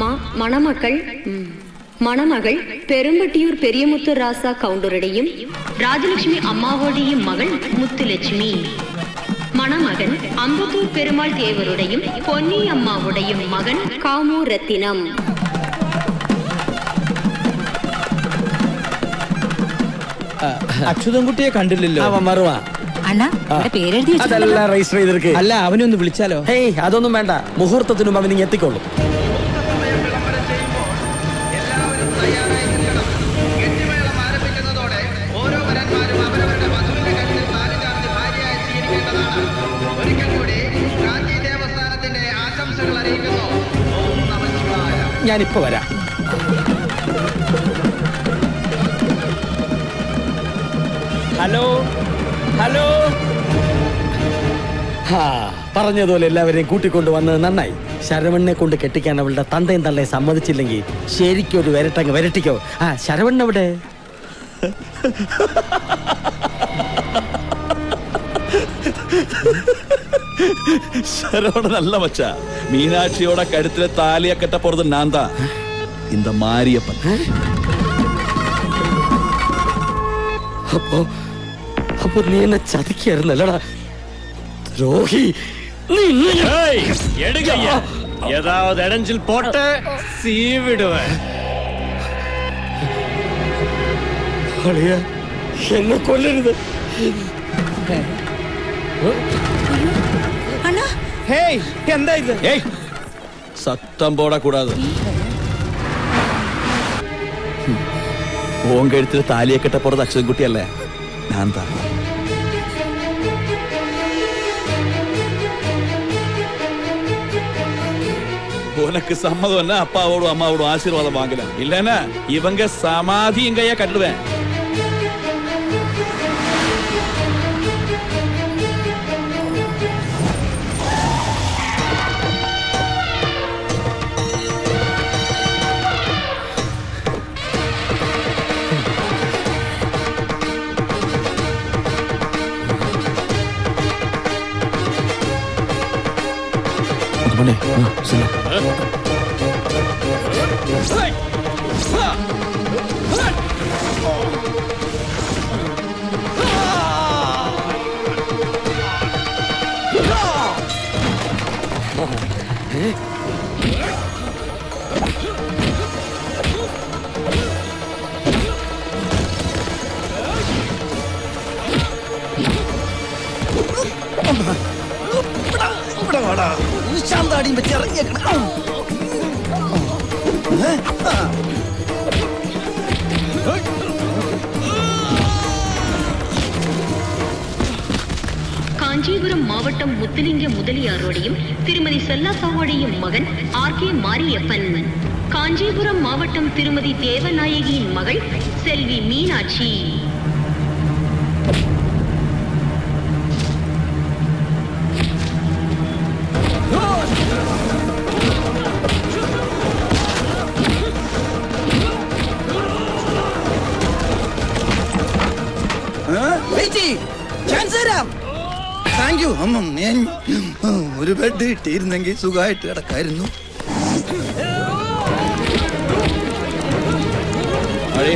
Speaker 34: மா மணமக்கள் ம், மணமகள் பெரும்பட்டியூர் பெரியமுத்து ராசா கவுண்டருடையும் ராஜலட்சுமி அம்மாவோடையும் மகள் முத்துலட்சுமி மணமகன் அம்பத்தூர் பெருமாள் தேவருடையும் பொன்னி அம்மாவுடையும் மகன் காமு ரத்தினம்
Speaker 19: അച്യുതൻകുട്ടിയെ കണ്ടില്ലല്ലോ.
Speaker 17: അവൻ
Speaker 19: മറുവാ.
Speaker 17: അണ്ണാ ഇവിടെ പേരെഴുതി
Speaker 19: അതെല്ലാം രജിസ്റ്റർ ചെയ്തിരിക്ക്. അല്ല അവനെ ഒന്ന് വിളിച്ചാലോ? ഹേയ് അതൊന്നും വേണ്ട. മുഹൂർത്തത്തിനും അവൻ ഇങ്ങ് എത്തിക്കോളും. ഞാനിപ്പോ വരാം. ഹലോ? ഹലോ? പറഞ്ഞതുപോലെ എല്ലാവരെയും കൂട്ടിക്കൊണ്ട് വന്നത് നന്നായി. ശരവണ്ണെ കൊണ്ട് കെട്ടിക്കാൻ അവളുടെ തന്തയും തള്ളയും സമ്മതിച്ചില്ലെങ്കിൽ ശരിക്കും ഒരു വരട്ടങ്ങ് വരട്ടിക്കോ. ആ ശരവണ്ണ അവിടെ
Speaker 24: ശരവണനല്ല മച്ച. മീനാക്ഷിയോടെ കഴുത്തിലെ താലിയെ കെട്ടപ്പുറത്ത് നാന്ത. ഇന്ത മാരിയപ്പൻ.
Speaker 19: അപ്പോ മുമ്പ് നീ എന്നെ ചതിക്കായിരുന്നല്ലടാ ദ്രോഹി
Speaker 26: ஏதாவது இடைஞ்சில் போட்ட சீவிடுவேன்
Speaker 19: என்ன
Speaker 28: கொல்லுது
Speaker 2: ஹேய் எந்த இது
Speaker 24: ஏய் சத்தம் போடக்கூடாது ഓങ്കെഴുത്തിൽ താലിയെ കെട്ടപ്പുറത്ത് അച്യുതൻകുട്ടിയല്ലേ ഞാൻ താ உனக்கு சம்மதம்னா அப்பாவோட அம்மாவோட ஆசீர்வாதம் வாங்கல இல்லனா இவங்க சமாதி எங்கையா கட்டுவேன்
Speaker 8: சொல்லு. ഇവിടെ ശാന്താടിയും വെച്ച് ഇറങ്ങിയേക്കണം
Speaker 34: காஞ்சிபுரம் மாவட்டம் முத்துலிங்க முதலியாரோடையும் திருமதி செல்லாசாவோடையும் மகன் ஆர் கே மாரியப்பன் காஞ்சிபுரம் மாவட்டம் திருமதி தேவநாயகியின் மகள் செல்வி மீனாட்சி
Speaker 8: ഒരു ബെഡ് കിട്ടിയിരുന്നെങ്കിൽ സുഖമായിട്ട് കിടക്കായിരുന്നു.
Speaker 24: അടി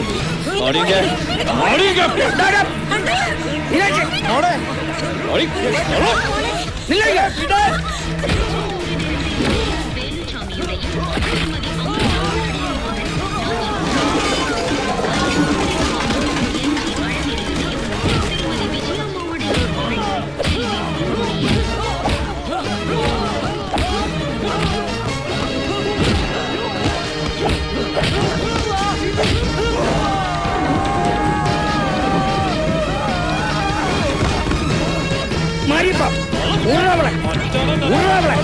Speaker 19: ഊറാവളെ ഊറാവളെ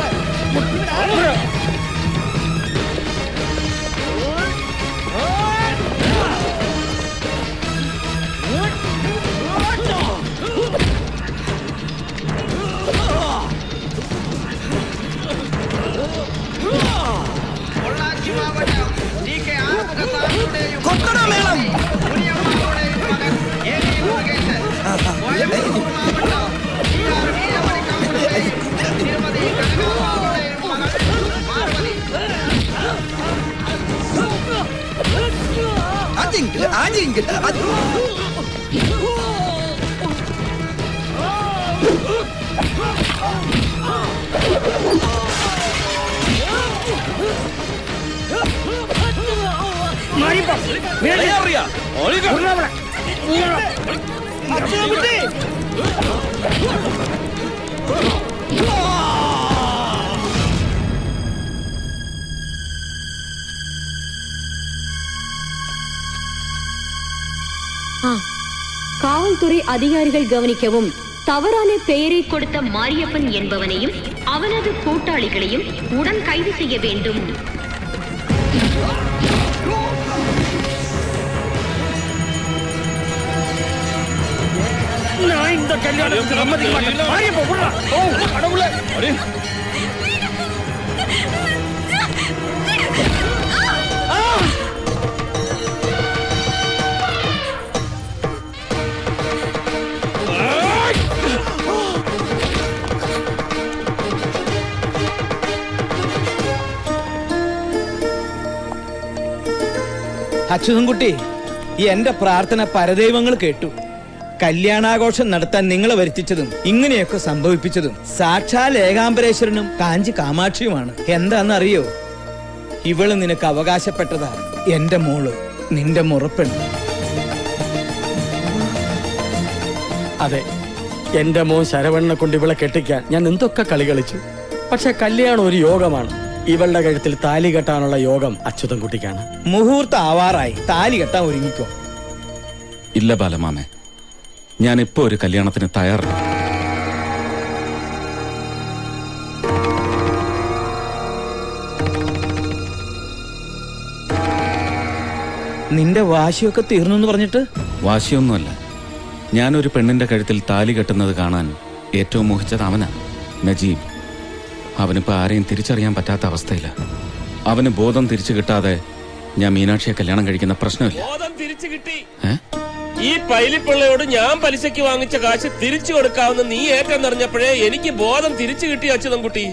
Speaker 24: എങ്കിൽ അത്
Speaker 34: காவல்துறை அதிகாரிகள் கவனிக்கவும். தவறான பெயரை கொடுத்த மாரியப்பன் என்பவனையும் அவனது கூட்டாளிகளையும் உடன் கைது செய்ய வேண்டும்.
Speaker 19: நான் இந்த கல்யாணத்துக்கு சம்மதிக்க மாட்டேன். மாரியப்பா விட்றா. ஓ கடவுளே.
Speaker 7: അച്യുതൻകുട്ടി എന്റെ പ്രാർത്ഥന പരദൈവങ്ങൾ കേട്ടു. കല്യാണാഘോഷം നടത്താൻ നിങ്ങളെ വരുത്തിച്ചതും ഇങ്ങനെയൊക്കെ സംഭവിപ്പിച്ചതും സാക്ഷാൽ ഏകാംബരേശ്വരനും കാഞ്ചി കാമാക്ഷിയുമാണ്. എന്താണെന്നറിയോ? ഇവൾ നിനക്ക് അവകാശപ്പെട്ടതാ എന്റെ മോൾ നിന്റെ മുറപ്പെണ്ണ്.
Speaker 19: അതെ എന്റെ മോൻ ശരവണ്ണനെ കൊണ്ട് ഇവളെ കെട്ടിക്കാൻ ഞാൻ എന്തൊക്കെ കളി കളിച്ചു? പക്ഷെ കല്യാണം ഒരു യോഗമാണ്. ഇവളുടെ കഴുത്തിൽ താലി കെട്ടാനുള്ള യോഗം അച്യുതൻകുട്ടിക്കാണ്
Speaker 7: മുഹൂർത്ത ആവാറായി. താലി കെട്ടാൻ ഒരുങ്ങിക്കോ.
Speaker 2: ഇല്ല ബാലമാമേ. ഞാൻ ഇപ്പോ ഒരു കല്യാണത്തിന് തയ്യാറാണ്
Speaker 7: നിന്റെ വാശിയൊക്കെ തീർന്നു എന്ന് പറഞ്ഞിട്ട്?
Speaker 2: വാശിയൊന്നുമല്ല. ഞാനൊരു പെണ്ണിന്റെ കഴുത്തിൽ താലി കെട്ടുന്നത് കാണാൻ ഏറ്റവും മോഹിച്ചത് അവനാണ് നജീബ്. അവനിപ്പോ ആരെയും തിരിച്ചറിയാൻ പറ്റാത്ത അവസ്ഥയില്ല അവന് ബോധം തിരിച്ചു കിട്ടാതെ ഞാൻ മീനാക്ഷിയെ കല്യാണം കഴിക്കുന്ന പ്രശ്നമില്ല.
Speaker 12: ബോധം തിരിച്ചു കിട്ടി. ഈ പൈലിപ്പിള്ളയോട് ഞാൻ പലിശയ്ക്ക് വാങ്ങിച്ച കാശ് തിരിച്ചു കൊടുക്കാവുന്ന നീ ഏറ്റെന്നറിഞ്ഞപ്പോഴേ എനിക്ക് ബോധം തിരിച്ചു കിട്ടി അച്യുതൻകുട്ടി.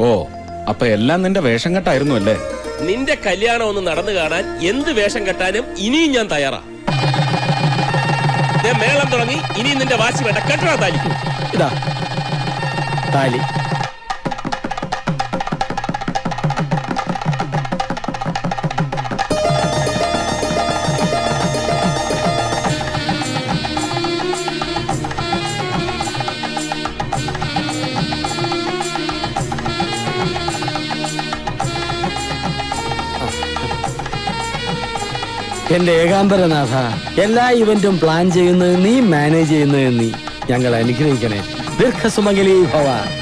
Speaker 2: ഓ അപ്പൊ എല്ലാം നിന്റെ വേഷം കെട്ടായിരുന്നു അല്ലേ?
Speaker 12: നിന്റെ കല്യാണം ഒന്ന് നടന്നു കാണാൻ എന്ത് വേഷം കെട്ടാനും ഇനിയും ഞാൻ തയ്യാറാ. ദേ മേളം തുടങ്ങി ഇനിയും നിന്റെ വാശി വേണ്ട. കെട്ടണ താലി.
Speaker 19: ഇതാ താലി. എന്റെ ഏകാംബരനാഥ എല്ലാ ഇവന്റും പ്ലാൻ ചെയ്യുന്നത് നീ മാനേജ് ചെയ്യുന്നത് നീ. ഞങ്ങൾ അനുഗ്രഹിക്കണേ. ദീർഘസുമംഗലി ഭവ.